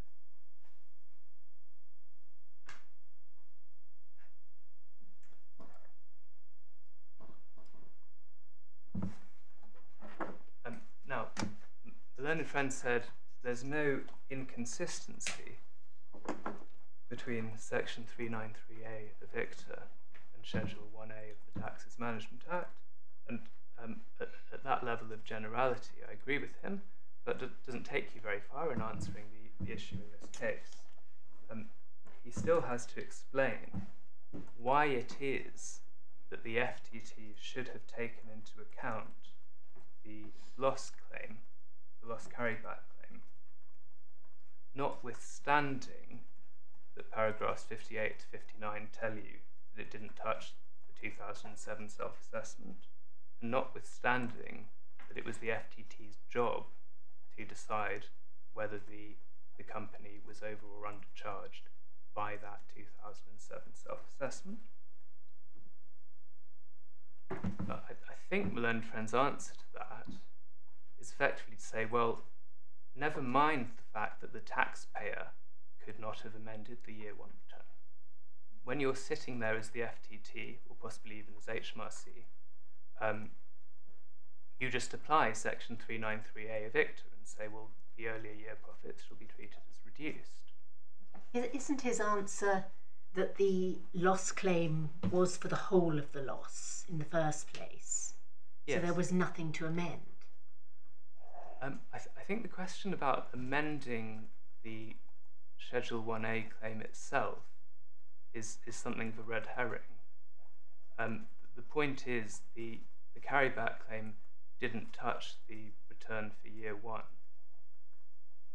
Um, now, the learned friend said there's no inconsistency between Section 393A of ICTA and Schedule 1A of the Taxes Management Act. And um, at, at that level of generality, I agree with him, but it doesn't take you very far in answering the, the issue in this case. Um, he still has to explain why it is that the FTT should have taken into account the loss claim, the loss carryback claim, notwithstanding that paragraphs 58 to 59 tell you that it didn't touch the 2007 self assessment, and notwithstanding that it was the FTT's job to decide whether the, the company was over or undercharged by that 2007 self assessment. I, I think Friend's answer to that is effectively to say, well, never mind the fact that the taxpayer could not have amended the year one return. When you're sitting there as the FTT, or possibly even as HMRC, um, you just apply section 393A of ICTA and say, well, the earlier year profits shall be treated as reduced. Isn't his answer that the loss claim was for the whole of the loss in the first place? So there was nothing to amend. Um, I, th- I think the question about amending the Schedule 1A claim itself is, is something of a red herring. Um, the point is the, the carryback claim didn't touch the return for year one.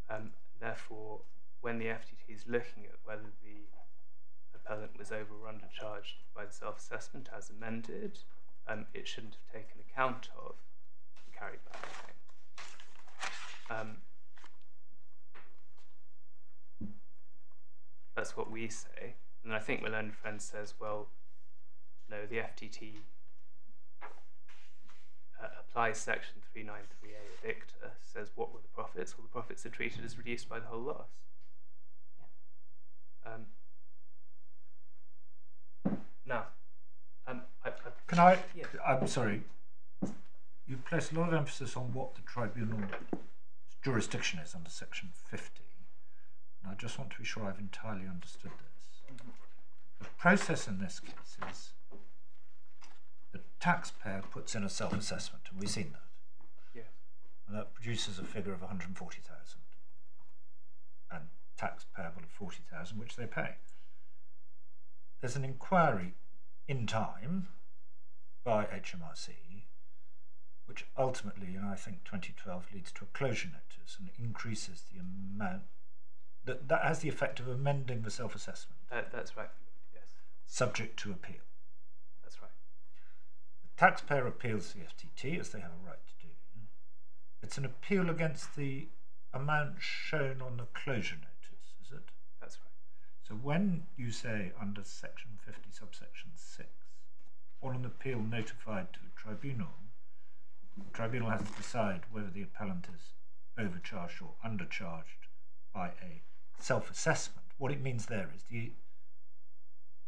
Um, therefore, when the FTT is looking at whether the appellant was over or undercharged by the self assessment as amended, um, it shouldn't have taken account of the carryback claim. Um, that's what we say. And I think my learned friend says, well, no, the FTT uh, applies section 393A of ICTA, says what were the profits? Well, the profits are treated as reduced by the whole loss. Um, now, um, I, I, Can I? Yeah. I'm sorry. You place a lot of emphasis on what the tribunal's jurisdiction is under Section 50, and I just want to be sure I've entirely understood this. The process in this case is the taxpayer puts in a self-assessment, and we've seen that, yeah, and that produces a figure of 140,000, and tax payable of 40,000, which they pay. There's an inquiry in time by HMRC, which ultimately, and I think 2012 leads to a closure notice and increases the amount that that has the effect of amending the self-assessment, that, that's right. Yes, subject to appeal. that's right. The taxpayer appeals the FTT as they have a right to do. It's an appeal against the amount shown on the closure notice, is it? That's right. So when you say under section 50 subsection 6, on an appeal notified to a tribunal, the tribunal has to decide whether the appellant is overcharged or undercharged by a self-assessment. What it means there is the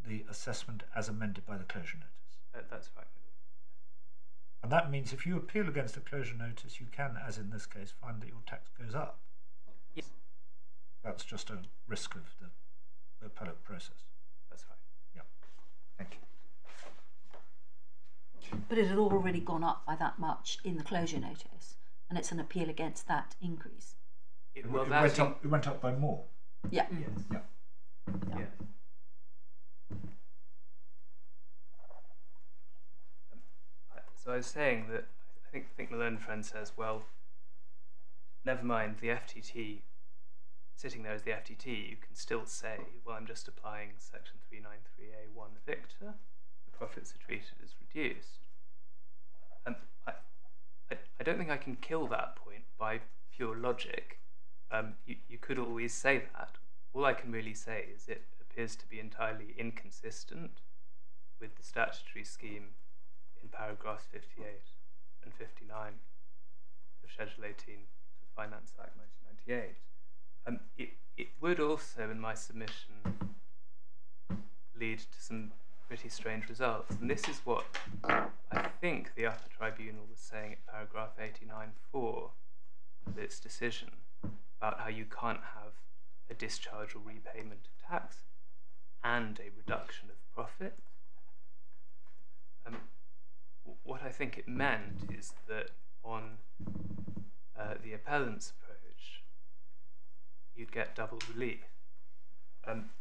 the assessment as amended by the closure notice. That, that's right. And that means if you appeal against the closure notice, you can, as in this case, find that your tax goes up. Yes, That's just a risk of the appellate process. that's right. Yeah. Thank you. But it had already gone up by that much in the closure notice, and it's an appeal against that increase. It, It, well, it went in- up, it went up by more. Yeah. Yes. Yeah. Yeah. Um, I- so I was saying that I think I think my learned friend says, well, never mind the FTT. Sitting there as the FTT, you can still say, well, I'm just applying section 393A1 of ICTA. Are treated as reduced. And I, I, I don't think I can kill that point by pure logic. Um, you, you could always say that. All I can really say is it appears to be entirely inconsistent with the statutory scheme in paragraphs 58 and 59 of Schedule 18 to the Finance Act 1998. Um, it, it would also, in my submission, lead to some pretty strange results. And this is what I think the upper tribunal was saying at paragraph 89.4 of its decision about how you can't have a discharge or repayment of tax and a reduction of profit. Um, what I think it meant is that on uh, the appellant's approach, you'd get double relief. Um,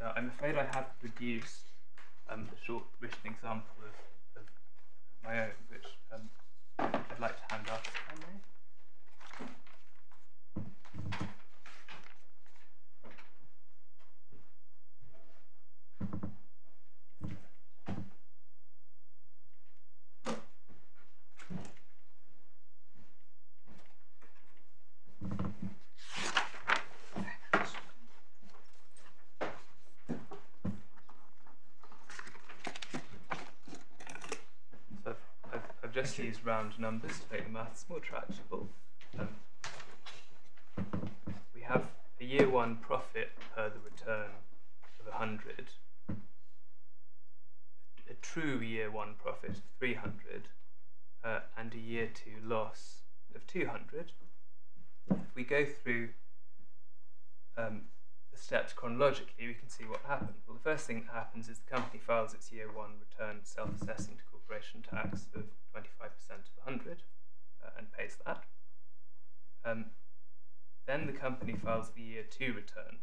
now, I'm afraid I have produced um, a short written example of, of my own, which um, I'd like to hand up if I may. So I've, I've, Round numbers to make the maths more tractable. Um, we have a year one profit per the return of 100, a true year one profit of 300, uh, and a year two loss of 200. If we go through um, the steps chronologically, we can see what happened. Well, the first thing that happens is the company files its year one return self-assessing to corporation tax of 25% of 100 uh, and pays that. Um, then the company files the year two return,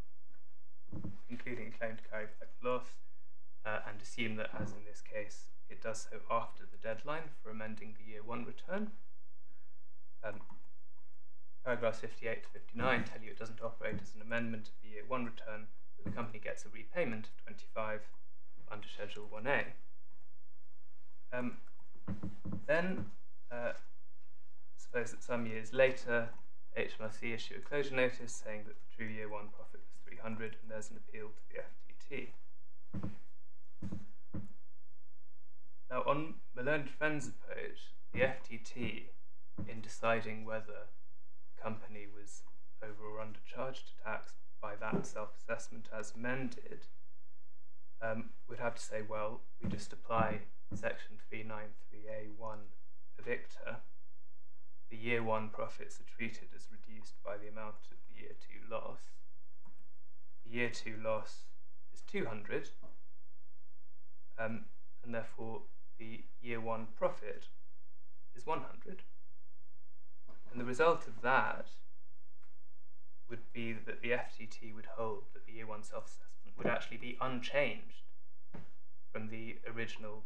including a claim to carry back the loss, uh, and assume that, as in this case, it does so after the deadline for amending the year one return. Um, Paragraphs 58 to 59 tell you it doesn't operate as an amendment of the year 1 return, but the company gets a repayment of 25 under Schedule 1A. Um, then, uh, suppose that some years later, HMRC issue a closure notice saying that the true year 1 profit was 300 and there's an appeal to the FTT. Now, on my learned friend's approach, the FTT, in deciding whether the company was over or undercharged to tax by that self assessment as amended, um, would have to say, well, we just apply section 393A1 of ICTA. The year one profits are treated as reduced by the amount of the year two loss. The year two loss is 200, um, and therefore the year one profit is 100. And the result of that would be that the FTT would hold that the year one self assessment would actually be unchanged from the original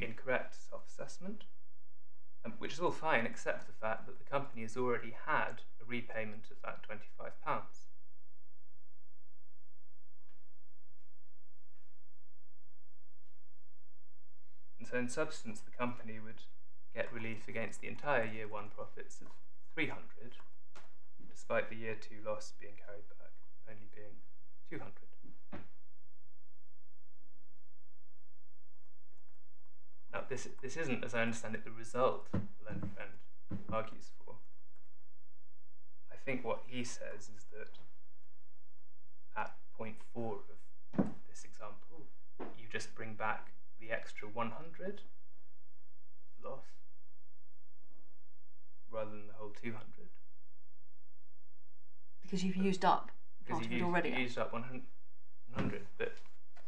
incorrect self assessment, um, which is all fine except the fact that the company has already had a repayment of that £25. And so, in substance, the company would get relief against the entire year one profits of 300, despite the year two loss being carried back only being 200. Now, this this isn't, as I understand it, the result Len Friend argues for. I think what he says is that at point four of this example, you just bring back the extra 100 loss rather than the whole 200 Because you've used up because part of you it used, already. you used up 100, 100 but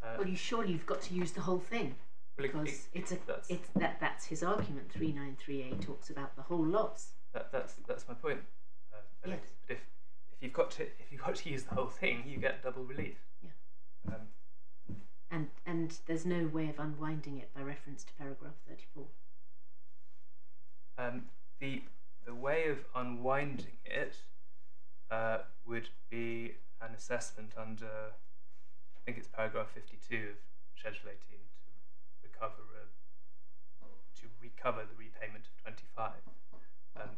uh, Well, you surely you've got to use the whole thing well, it- because it's a that's, it's that that's his argument. Three nine three A talks about the whole loss. that, that's that's my point. Uh, Yes. Alex. But if if you've got to if you've got to use the whole thing, you get double relief. Yeah. Um, And and there's no way of unwinding it by reference to paragraph thirty four. Um, the the way of unwinding it uh, would be an assessment under, I think it's paragraph fifty-two of Schedule eighteen recover a, to recover the repayment of twenty-five. Um,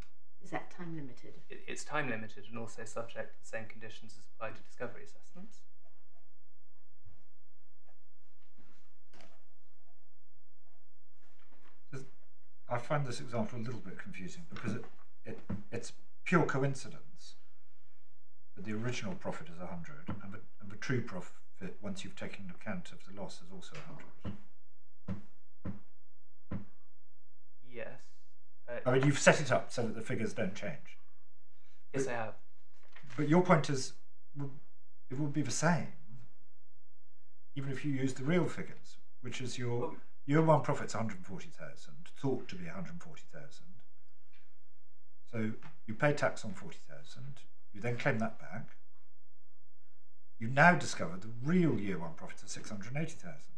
Is that time limited? it, it's time limited and also subject to the same conditions as applied to discovery assessments. I find this example a little bit confusing because it, it it's pure coincidence that the original profit is 100 and the, and the true profit, once you've taken account of the loss, is also 100. Yes. Uh, I mean, you've set it up so that the figures don't change. yes, I have. But your point is, it would be the same even if you use the real figures, which is your Well, year one profit's 140,000, thought to be 140,000. So you pay tax on 40,000, you then claim that back. You now discover the real year one profit is 680,000.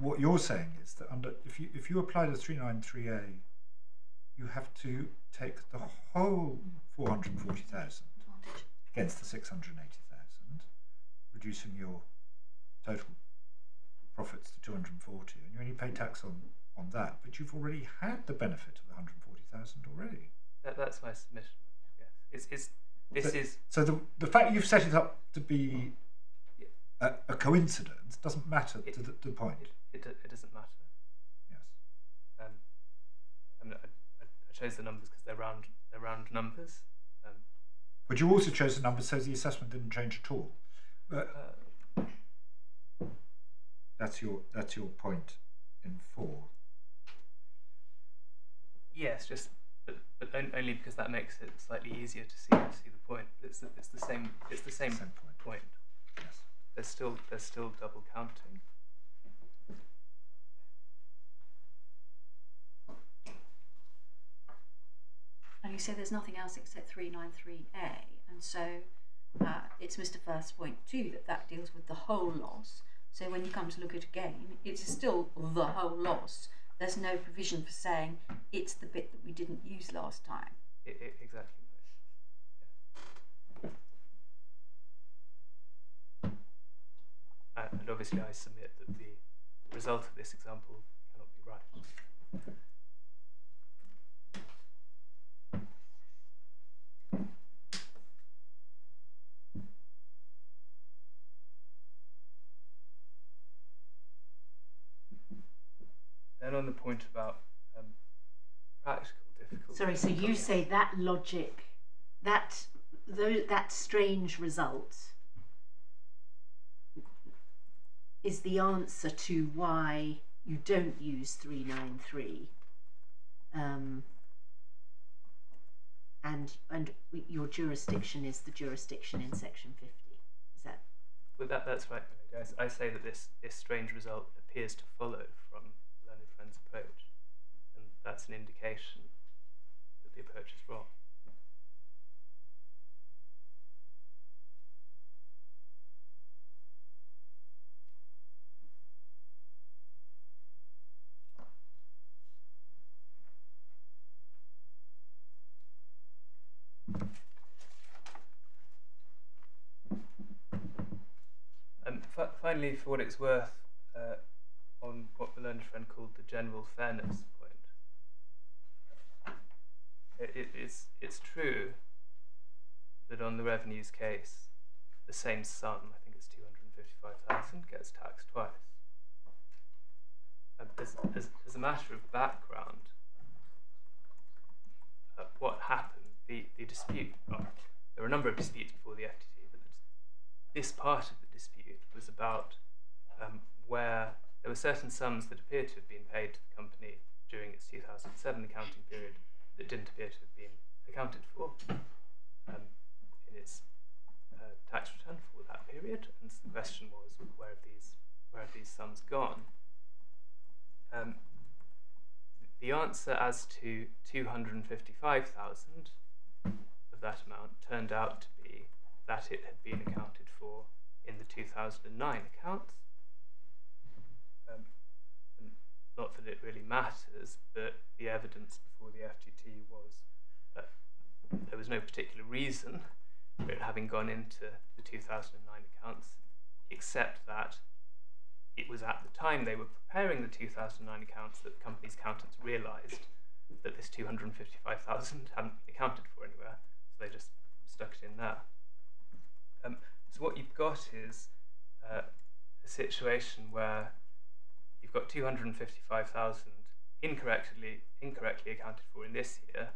What you're saying is that under if you if you apply the 393A, you have to take the whole 440,000 against the 680,000, reducing your total profits to 240, and you only pay tax on, on that, but you've already had the benefit of the 140,000 already. That, that's my submission. Yes. It's, it's, this But- is So the, the fact you've set it up to be a, a coincidence doesn't matter to the, to the point. it, it, it doesn't matter. Yes. Um, I, mean, I, I chose the numbers because they're round they're round numbers. Um, But you also chose the numbers so the assessment didn't change at all. But uh, that's your that's your point in four. yes, just but, but only because that makes it slightly easier to see see the point. It's the, it's the same it's the same, Same point. point. Yes. There's still there's still double counting. And you say there's nothing else except 393A, and so uh, it's Mr. Firth's point too that that deals with the whole loss. So when you come to look at a gain, it's still the whole loss. There's no provision for saying it's the bit that we didn't use last time. I i exactly. Yeah. Uh, and obviously, I submit that the result of this example cannot be right. Then on the point about um, practical difficulties. Sorry, so you say that logic that though that strange result is the answer to why you don't use 393 um, and and your jurisdiction is the jurisdiction in section 50 is that Well, that, that's right. I, say that this, this strange result appears to follow from Learned Friend's approach, and that's an indication that the approach is wrong. Um, fi- for what it's worth, uh, on what the learned friend called the general fairness point, it, it, it's, it's true that on the revenues case, the same sum, I think it's 255,000, gets taxed twice. As, as, as a matter of background, uh, what happened, the, the dispute, well, there were a number of disputes before the FTT, but this part of the dispute was about um, where there were certain sums that appeared to have been paid to the company during its 2007 accounting period that didn't appear to have been accounted for um, in its uh, tax return for that period. And so the question was, where have these where have these sums gone? Um, the answer as to 255,000 of that amount turned out to be that it had been accounted for in the 2009 accounts. Um, not that it really matters, but the evidence before the FTT was that there was no particular reason for it having gone into the 2009 accounts, except that it was at the time they were preparing the 2009 accounts that the company's accountants realised that this 255,000 hadn't been accounted for anywhere, so they just stuck it in there. Um, so what you've got is uh, a situation where you've got 255,000 incorrectly incorrectly accounted for in this year,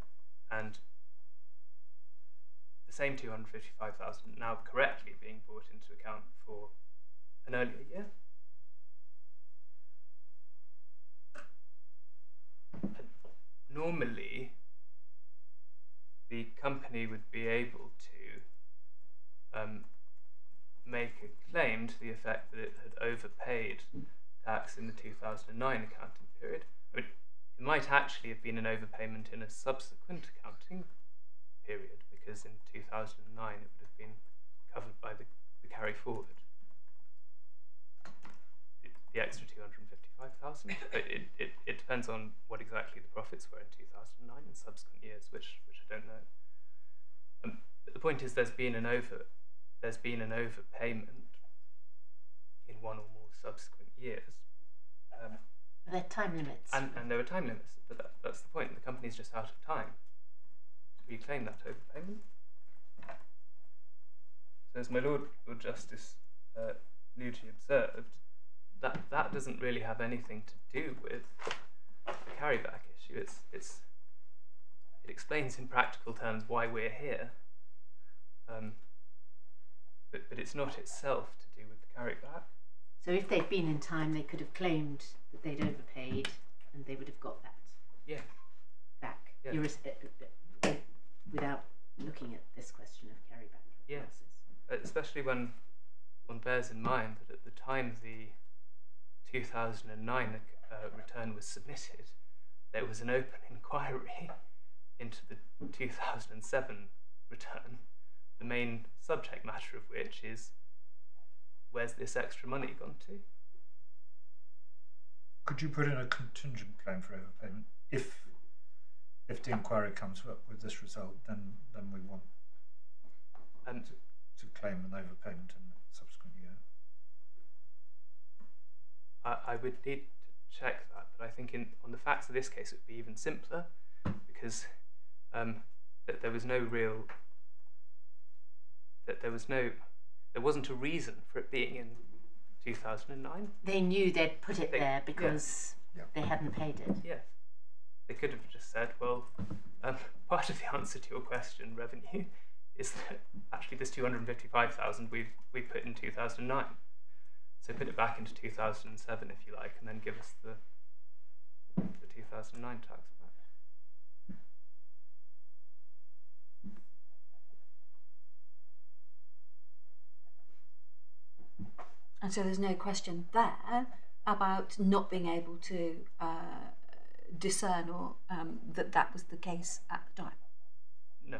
and the same 255,000 now correctly being brought into account for an earlier year. Normally, the company would be able to um, make a claim to the effect that it had overpaid tax in the 2009 accounting period. I mean, it might actually have been an overpayment in a subsequent accounting period because in 2009 it would have been covered by the, the carry forward. The, extra 255,000. But it, it, it depends on what exactly the profits were in 2009 and subsequent years, which, which I don't know. Um, but the point is, there's been an over, there's been an overpayment in one or more subsequent years, um, Are time limits? and and there are time limits. But that, that's the point. The company's just out of time to reclaim that overpayment. So, as my Lord Lord Justice uh, Nugee observed, that that doesn't really have anything to do with the carryback issue. It's it's it explains in practical terms why we're here. Um, but, but it's not itself to do with the carryback. so if they'd been in time, they could have claimed that they'd overpaid, and they would have got that Yeah. back. Yeah. You're, uh, uh, without looking at this question of carryback Yeah. losses. Uh, especially when one bears in mind that at the time the 2009 uh, return was submitted, there was an open inquiry into the 2007 return, the main subject matter of which is where's this extra money gone to? Could you put in a contingent claim for overpayment if if the inquiry comes up with this result? Then then we want And to claim an overpayment in the subsequent year. I, I would need to check that, but I think in on the facts of this case it would be even simpler because um, that there was no real that there was no there wasn't a reason for it being in 2009. They knew they'd put it They- there because Yeah. they hadn't paid it. Yes. they could have just said, well, um, part of the answer to your question, revenue, is that actually this 255,000 we we put in 2009. So put it back into 2007 if you like, and then give us the the 2009 tax And so there's no question there about not being able to uh, discern or um, that that was the case at the time. No.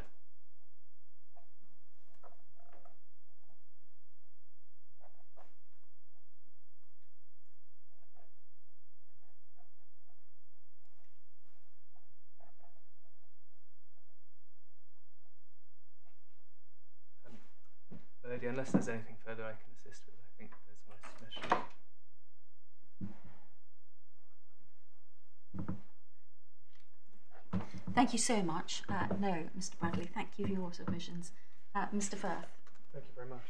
Um, Lady, unless there's anything further I can assist with, I think there's my submission. Thank you so much. Uh, no, Mr. Bradley, thank you for your submissions. Uh, Mr. Firth. Thank you very much.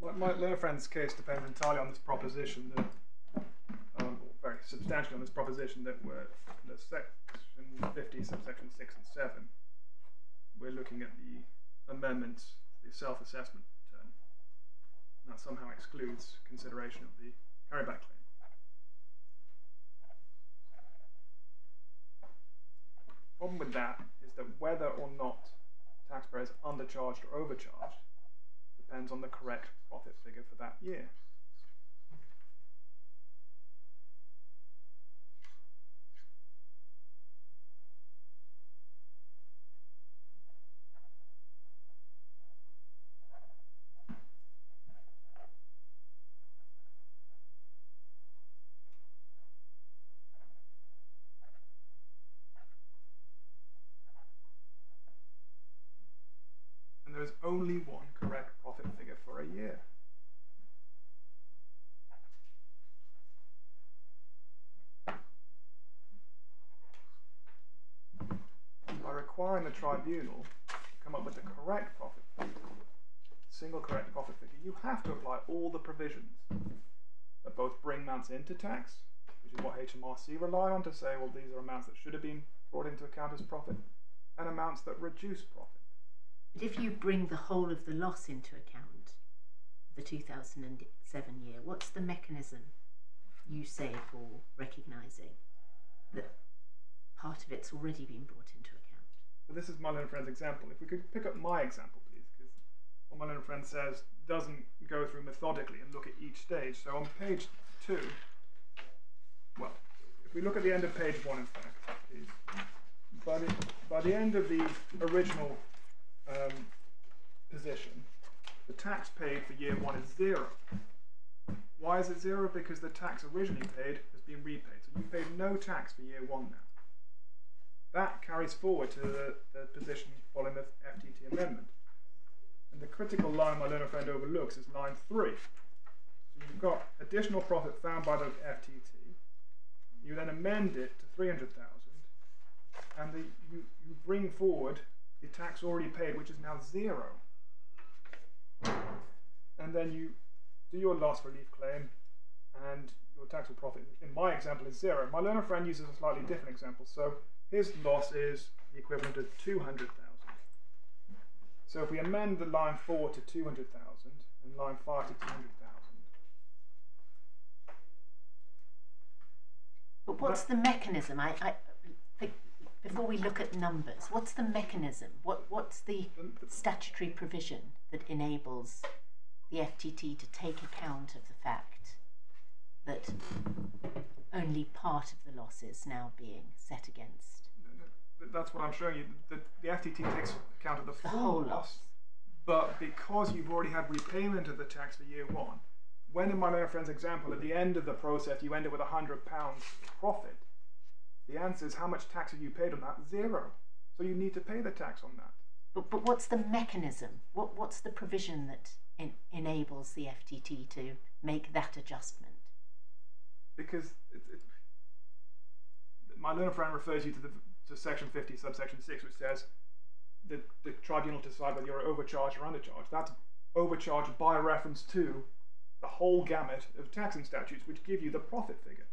my, my learner friend's case depends entirely on this proposition that, very substantially on this proposition that we're the section 50, subsection 6 and 7, we're looking at the amendments to the self-assessment return. And that somehow excludes consideration of the carryback claim. problem with that is that whether or not taxpayer is undercharged or overcharged depends on the correct profit figure for that year. And there is only one correct profit figure for a year. By requiring the tribunal to come up with the correct profit figure, single correct profit figure, you have to apply all the provisions that both bring amounts into tax, which is what HMRC rely on to say, well, these are amounts that should have been brought into account as profit, and amounts that reduce profit. If you bring the whole of the loss into account, the 2007 year, what's the mechanism you say for recognising that part of it's already been brought into account? So this is my learned friend's example. If we could pick up my example, please, because what my learned friend says doesn't go through methodically and look at each stage. So on page two, well, if we look at the end of page one, in fact, by the, by the end of the original um, position, the tax paid for year one is zero. Why is it zero? Because the tax originally paid has been repaid. So you paid no tax for year one now. That carries forward to the, the position following the FTT amendment. And the critical line my learner friend overlooks is line three. So you've got additional profit found by the FTT. You then amend it to 300,000 and the, you, you bring forward the tax already paid, which is now zero. And then you do your loss relief claim, and your taxable profit, in my example, is zero. My learner friend uses a slightly different example. So his loss is the equivalent of 200,000. So if we amend the line 4 to 200,000 and line 5 to 200,000, But what's the mechanism? I, I before we look at numbers, what's the mechanism? What what's the statutory provision that enables the FTT to take account of the fact that only part of the loss is now being set against that's what I'm showing you. The, the FTT takes account of the the full whole loss. loss? But because you've already had repayment of the tax for year one, when in my friend's example, at the end of the process, you end up with a hundred pounds profit, the answer is how much tax have you paid on that? Zero. So you need to pay the tax on that. But, but what's the mechanism? What what's the provision that en- enables the FTT to make that adjustment? Because it, it, my learner friend refers you to the to section 50, subsection 6, which says the, the tribunal to decide whether you're overcharged or undercharged. That's overcharged by reference to the whole gamut of taxing statutes which give you the profit figure.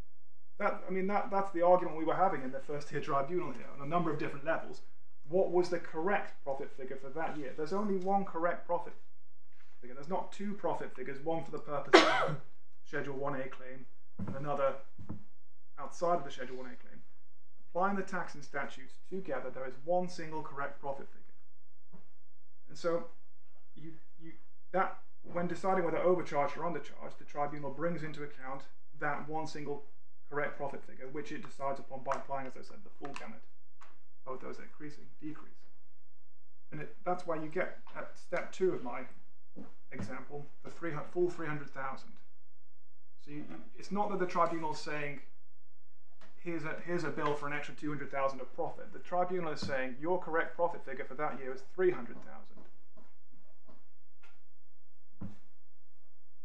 That I mean that that's the argument we were having in the first tier tribunal here on a number of different levels. What was the correct profit figure for that year? There's only one correct profit figure. There's not two profit figures, one for the purpose of Schedule 1A claim and another outside of the Schedule 1A claim. Applying the tax and statutes together, there is one single correct profit figure. And so you you that when deciding whether overcharged or undercharged, the tribunal brings into account that one single correct profit figure, which it decides upon by applying, as I said, the full gamut of those increasing, decrease. And it, that's why you get at step two of my example, the three, full 300,000. So you, it's not that the tribunal is saying, here's a, here's a bill for an extra 200,000 of profit. The tribunal is saying, your correct profit figure for that year is 300,000.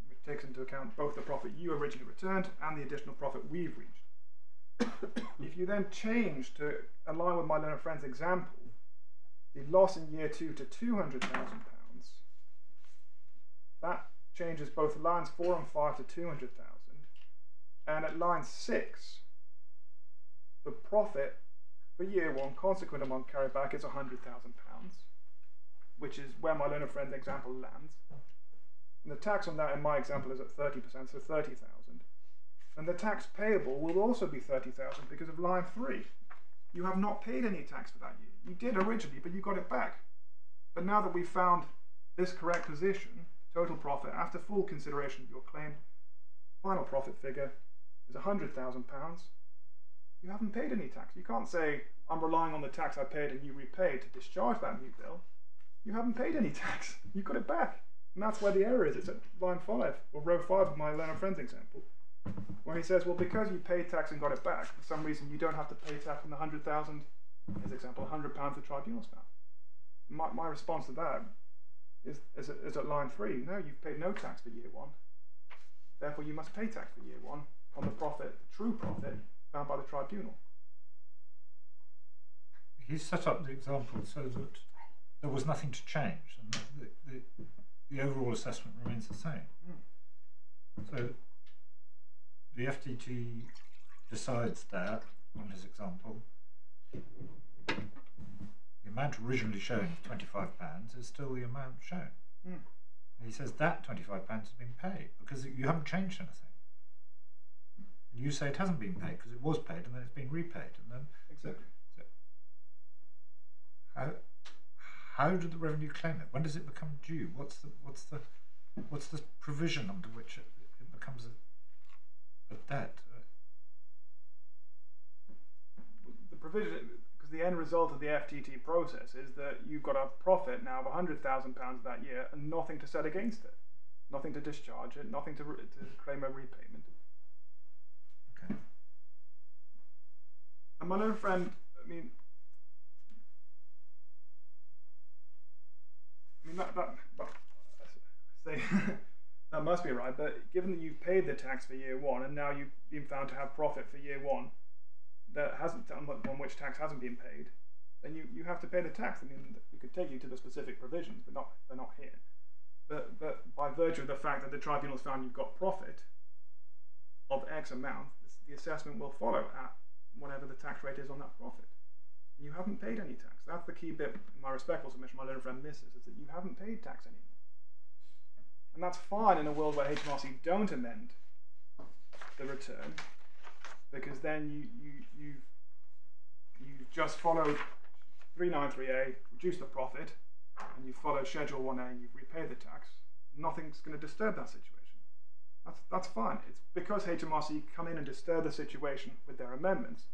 Which takes into account both the profit you originally returned and the additional profit we've reached. if you then change to align with my learned friend's example, the loss in year two to £200,000, that changes both lines 4 and 5 to 200,000. And at line 6, the profit for year 1 consequent amount carried back is £100,000, which is where my learned friend's example lands. And the tax on that in my example is at 30%, so 30,000. And the tax payable will also be 30,000 because of line 3. You have not paid any tax for that year. You did originally, but you got it back. But now that we've found this correct position, total profit after full consideration of your claim, final profit figure is £100,000. You haven't paid any tax. You can't say, I'm relying on the tax I paid and you repaid to discharge that new bill. You haven't paid any tax. You got it back. And that's where the error is. It's at line 5, or row 5 of my learned friends example, where he says, well, because you paid tax and got it back, for some reason you don't have to pay tax on the 100,000, his example, £100 the tribunal's found. My, my response to that is, is, is at line 3. No, you've paid no tax for year 1. Therefore, you must pay tax for year 1 on the profit, the true profit, found by the tribunal. He set up the example so that there was nothing to change and the, the, the overall assessment remains the same. Mm. So the FTT decides that, on his example, the amount originally shown of £25 is still the amount shown. Mm. And he says that £25 has been paid because you haven't changed anything. And you say it hasn't been paid because it was paid and then it's been repaid. And then Exactly. how how do the revenue claim it? When does it become due? What's the what's the what's the provision under which it, it becomes a, a debt? The provision, because the end result of the FTT process is that you've got a profit now of £100,000 that year and nothing to set against it. Nothing to discharge it, nothing to, to claim a repayment. Okay. And my friend, I mean, mean that that well, say that must be right. But given that you've paid the tax for year one and now you've been found to have profit for year one that hasn't on which tax hasn't been paid, then you, you have to pay the tax. I mean, we could take you to the specific provisions, but not they're not here. But but by virtue of the fact that the tribunal's found you've got profit of X amount, the assessment will follow at whatever the tax rate is on that profit. You haven't paid any tax. That's the key bit my respectful submission my learned friend misses, is that you haven't paid tax anymore. And that's fine in a world where HMRC don't amend the return, because then you, you, you, you just followed 393A, reduced the profit, and you followed Schedule 1A and you've repaid the tax. Nothing's going to disturb that situation. That's, that's fine. It's because HMRC come in and disturb the situation with their amendments,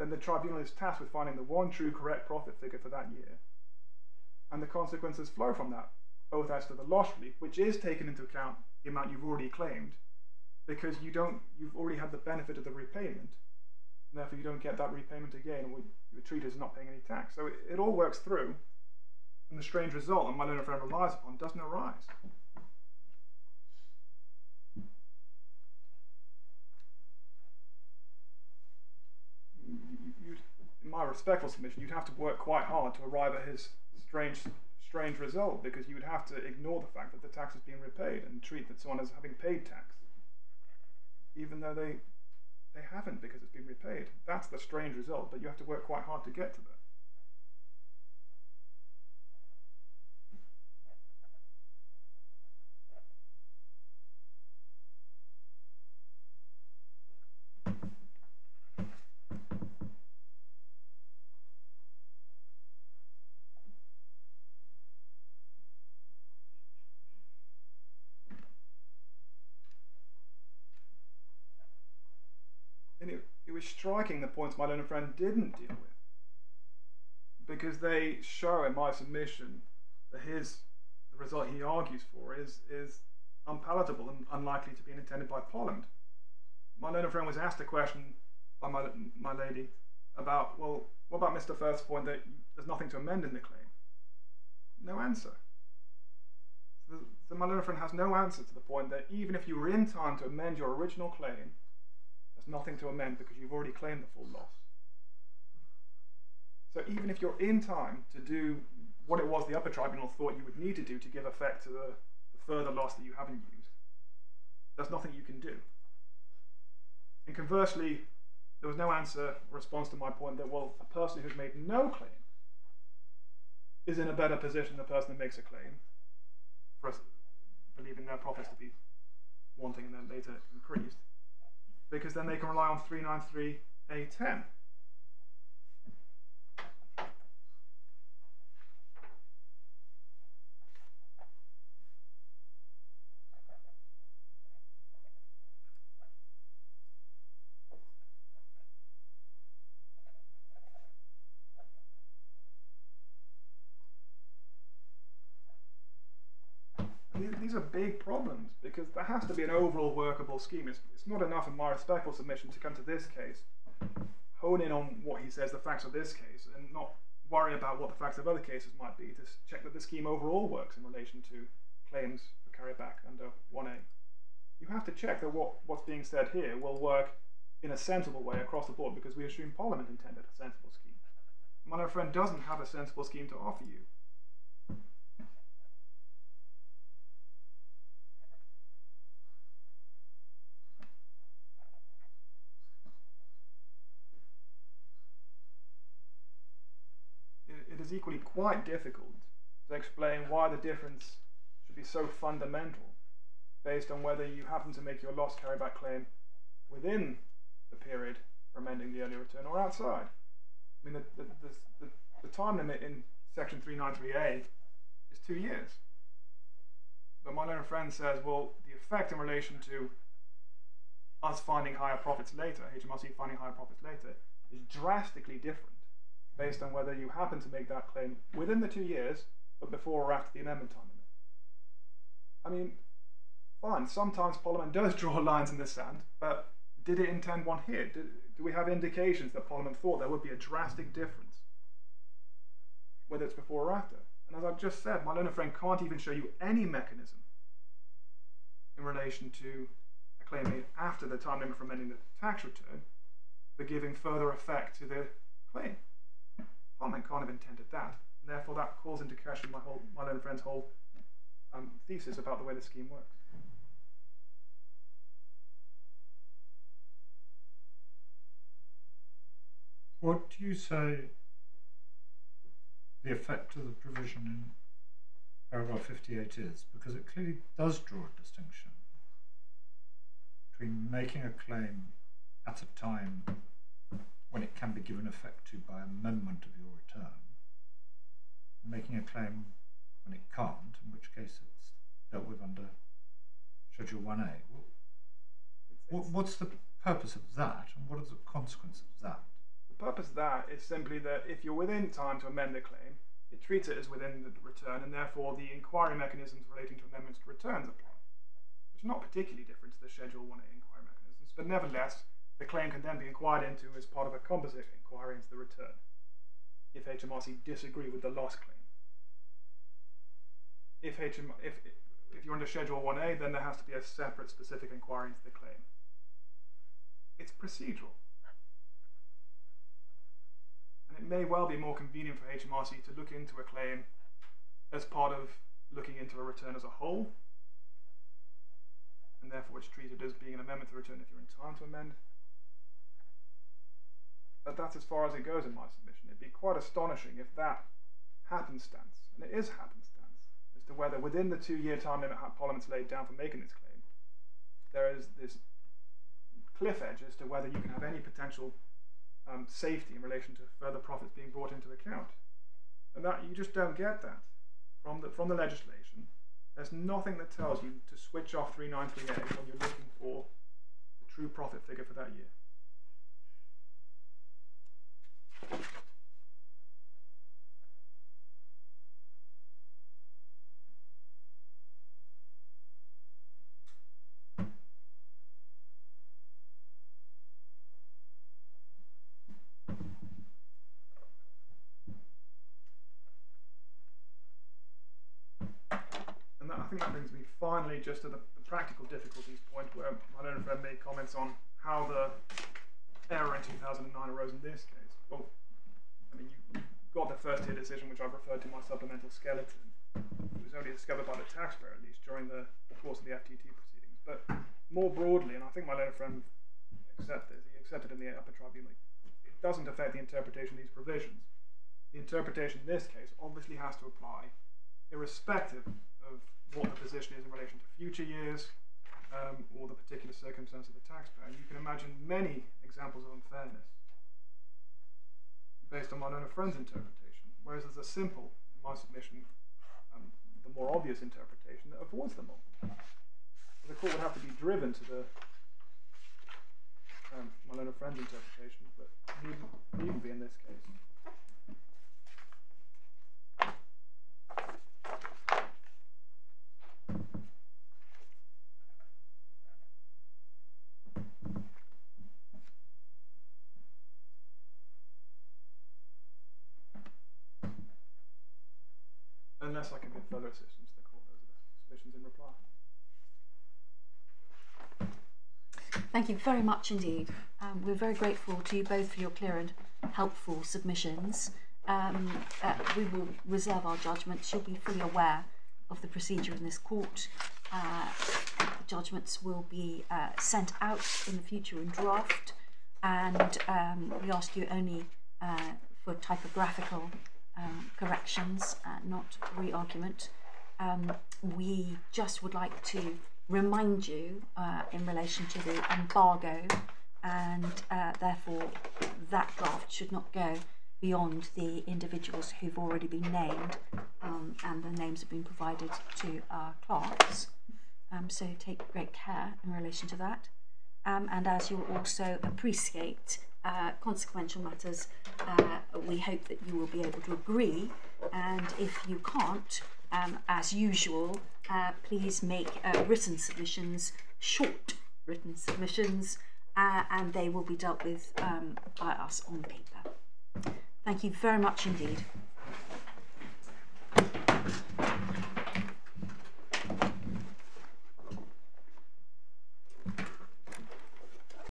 then the tribunal is tasked with finding the one true correct profit figure for that year. And the consequences flow from that, both as to the loss relief, which is taken into account the amount you've already claimed, because you don't you've already had the benefit of the repayment. And therefore you don't get that repayment again, or you are treated as not paying any tax. So it, it all works through, and the strange result that my learned friend relies upon doesn't arise. you, you, in my respectful submission, you'd have to work quite hard to arrive at his strange strange result because you would have to ignore the fact that the tax is being repaid and treat that someone as having paid tax, even though they they haven't because it's been repaid. That's the strange result, but you have to work quite hard to get to that. and it, it was striking the points my learned friend didn't deal with because they show in my submission that his the result he argues for is is unpalatable and unlikely to be intended by Parliament. My learned friend was asked a question by my, my lady about well what about Mr. Firth's point that there's nothing to amend in the claim? No answer. So, the, so my learned friend has no answer to the point that even if you were in time to amend your original claim, nothing to amend because you've already claimed the full loss. So even if you're in time to do what it was the upper tribunal thought you would need to do to give effect to the, the further loss that you haven't used, there's nothing you can do. And conversely, there was no answer or response to my point that, well, a person who's made no claim is in a better position than the person that makes a claim for us believing their profits to be wanting and then later increased because then they can rely on 393A10. These- These are big problems because there has to be an overall workable scheme. It's, it's not enough in my respectful submission to come to this case, hone in on what he says the facts of this case, and not worry about what the facts of other cases might be to check that the scheme overall works in relation to claims for carryback under 1A. You have to check that what, what's being said here will work in a sensible way across the board because we assume Parliament intended a sensible scheme. My friend doesn't have a sensible scheme to offer you. it, it is equally quite difficult to explain why the difference should be so fundamental based on whether you happen to make your loss carryback claim within the period for amending the early return or outside. I mean, the, the, the, the, the time limit in section 393A is two years. But my learned friend says, well, the effect in relation to us finding higher profits later, HMRC finding higher profits later, is drastically different based on whether you happen to make that claim within the two years, but before or after the amendment time limit. I mean, fine, sometimes Parliament does draw lines in the sand, but did it intend one here? Did, do we have indications that Parliament thought there would be a drastic difference, whether it's before or after? And as I've just said, my learned friend can't even show you any mechanism in relation to a claim made after the time limit for amending the tax return for giving further effect to the claim. Parliament can't have intended that. And therefore, that calls into question my whole, my learned friend's whole um, thesis about the way the scheme works. What do you say the effect of the provision in paragraph 58 is? Because it clearly does draw a distinction between making a claim at a time when it can be given effect to by amendment of your return, and making a claim when it can't, in which case it's dealt with under Schedule 1A. What, what, what's the purpose of that, and what are the consequences of that? The purpose of that is simply that if you're within time to amend the claim, it treats it as within the return, and therefore the inquiry mechanisms relating to amendments to returns apply, which are not particularly different to the Schedule 1A inquiry mechanisms, but nevertheless, the claim can then be inquired into as part of a composite inquiry into the return, if HMRC disagree with the loss claim. If, HM, if, if you're under Schedule 1A, then there has to be a separate specific inquiry into the claim. It's procedural. And it may well be more convenient for HMRC to look into a claim as part of looking into a return as a whole, and therefore it's treated as being an amendment to return if you're in time to amend. But that's as far as it goes in my submission. It'd be quite astonishing if that happenstance, and it is happenstance, as to whether within the two year time limit Parliament's laid down for making this claim, there is this cliff edge as to whether you can have any potential um, safety in relation to further profits being brought into account. And that you just don't get that from the from the legislation. There's nothing that tells you to switch off 393A when you're looking for the true profit figure for that year. And I think that brings me finally just to the, the practical difficulties point where my learned friend made comments on how the error in 2009 arose in this case. Well, I mean, you got the first tier decision, which I've referred to my supplemental skeleton. It was only discovered by the taxpayer, at least, during the course of the FTT proceedings. But more broadly, and I think my learned friend accepted this, he accepted in the upper tribunal, it doesn't affect the interpretation of these provisions. The interpretation in this case obviously has to apply irrespective of what the position is in relation to future years um, or the particular circumstance of the taxpayer. And you can imagine many examples of unfairness based on my own friend's interpretation, whereas there's a simple, in my submission, um, the more obvious interpretation that avoids them all. The court would have to be driven to the um, my own friend's interpretation, but needn't, needn't be in this case. Unless I can give further assistance those the submissions in reply. Thank you very much indeed. Um, we're very grateful to you both for your clear and helpful submissions. Um, uh, we will reserve our judgments. You'll be fully aware of the procedure in this court. Uh, judgments will be uh, sent out in the future in draft, and um, we ask you only uh, for typographical um, corrections, uh, not re-argument. Um, we just would like to remind you uh, in relation to the embargo, and uh, therefore that draft should not go beyond the individuals who've already been named, um, and the names have been provided to our clerks. Um, so take great care in relation to that. Um, and as you'll also appreciate uh, consequential matters, uh, we hope that you will be able to agree. And if you can't, um, as usual, uh, please make uh, written submissions, short written submissions, uh, and they will be dealt with um, by us on paper. Thank you very much indeed.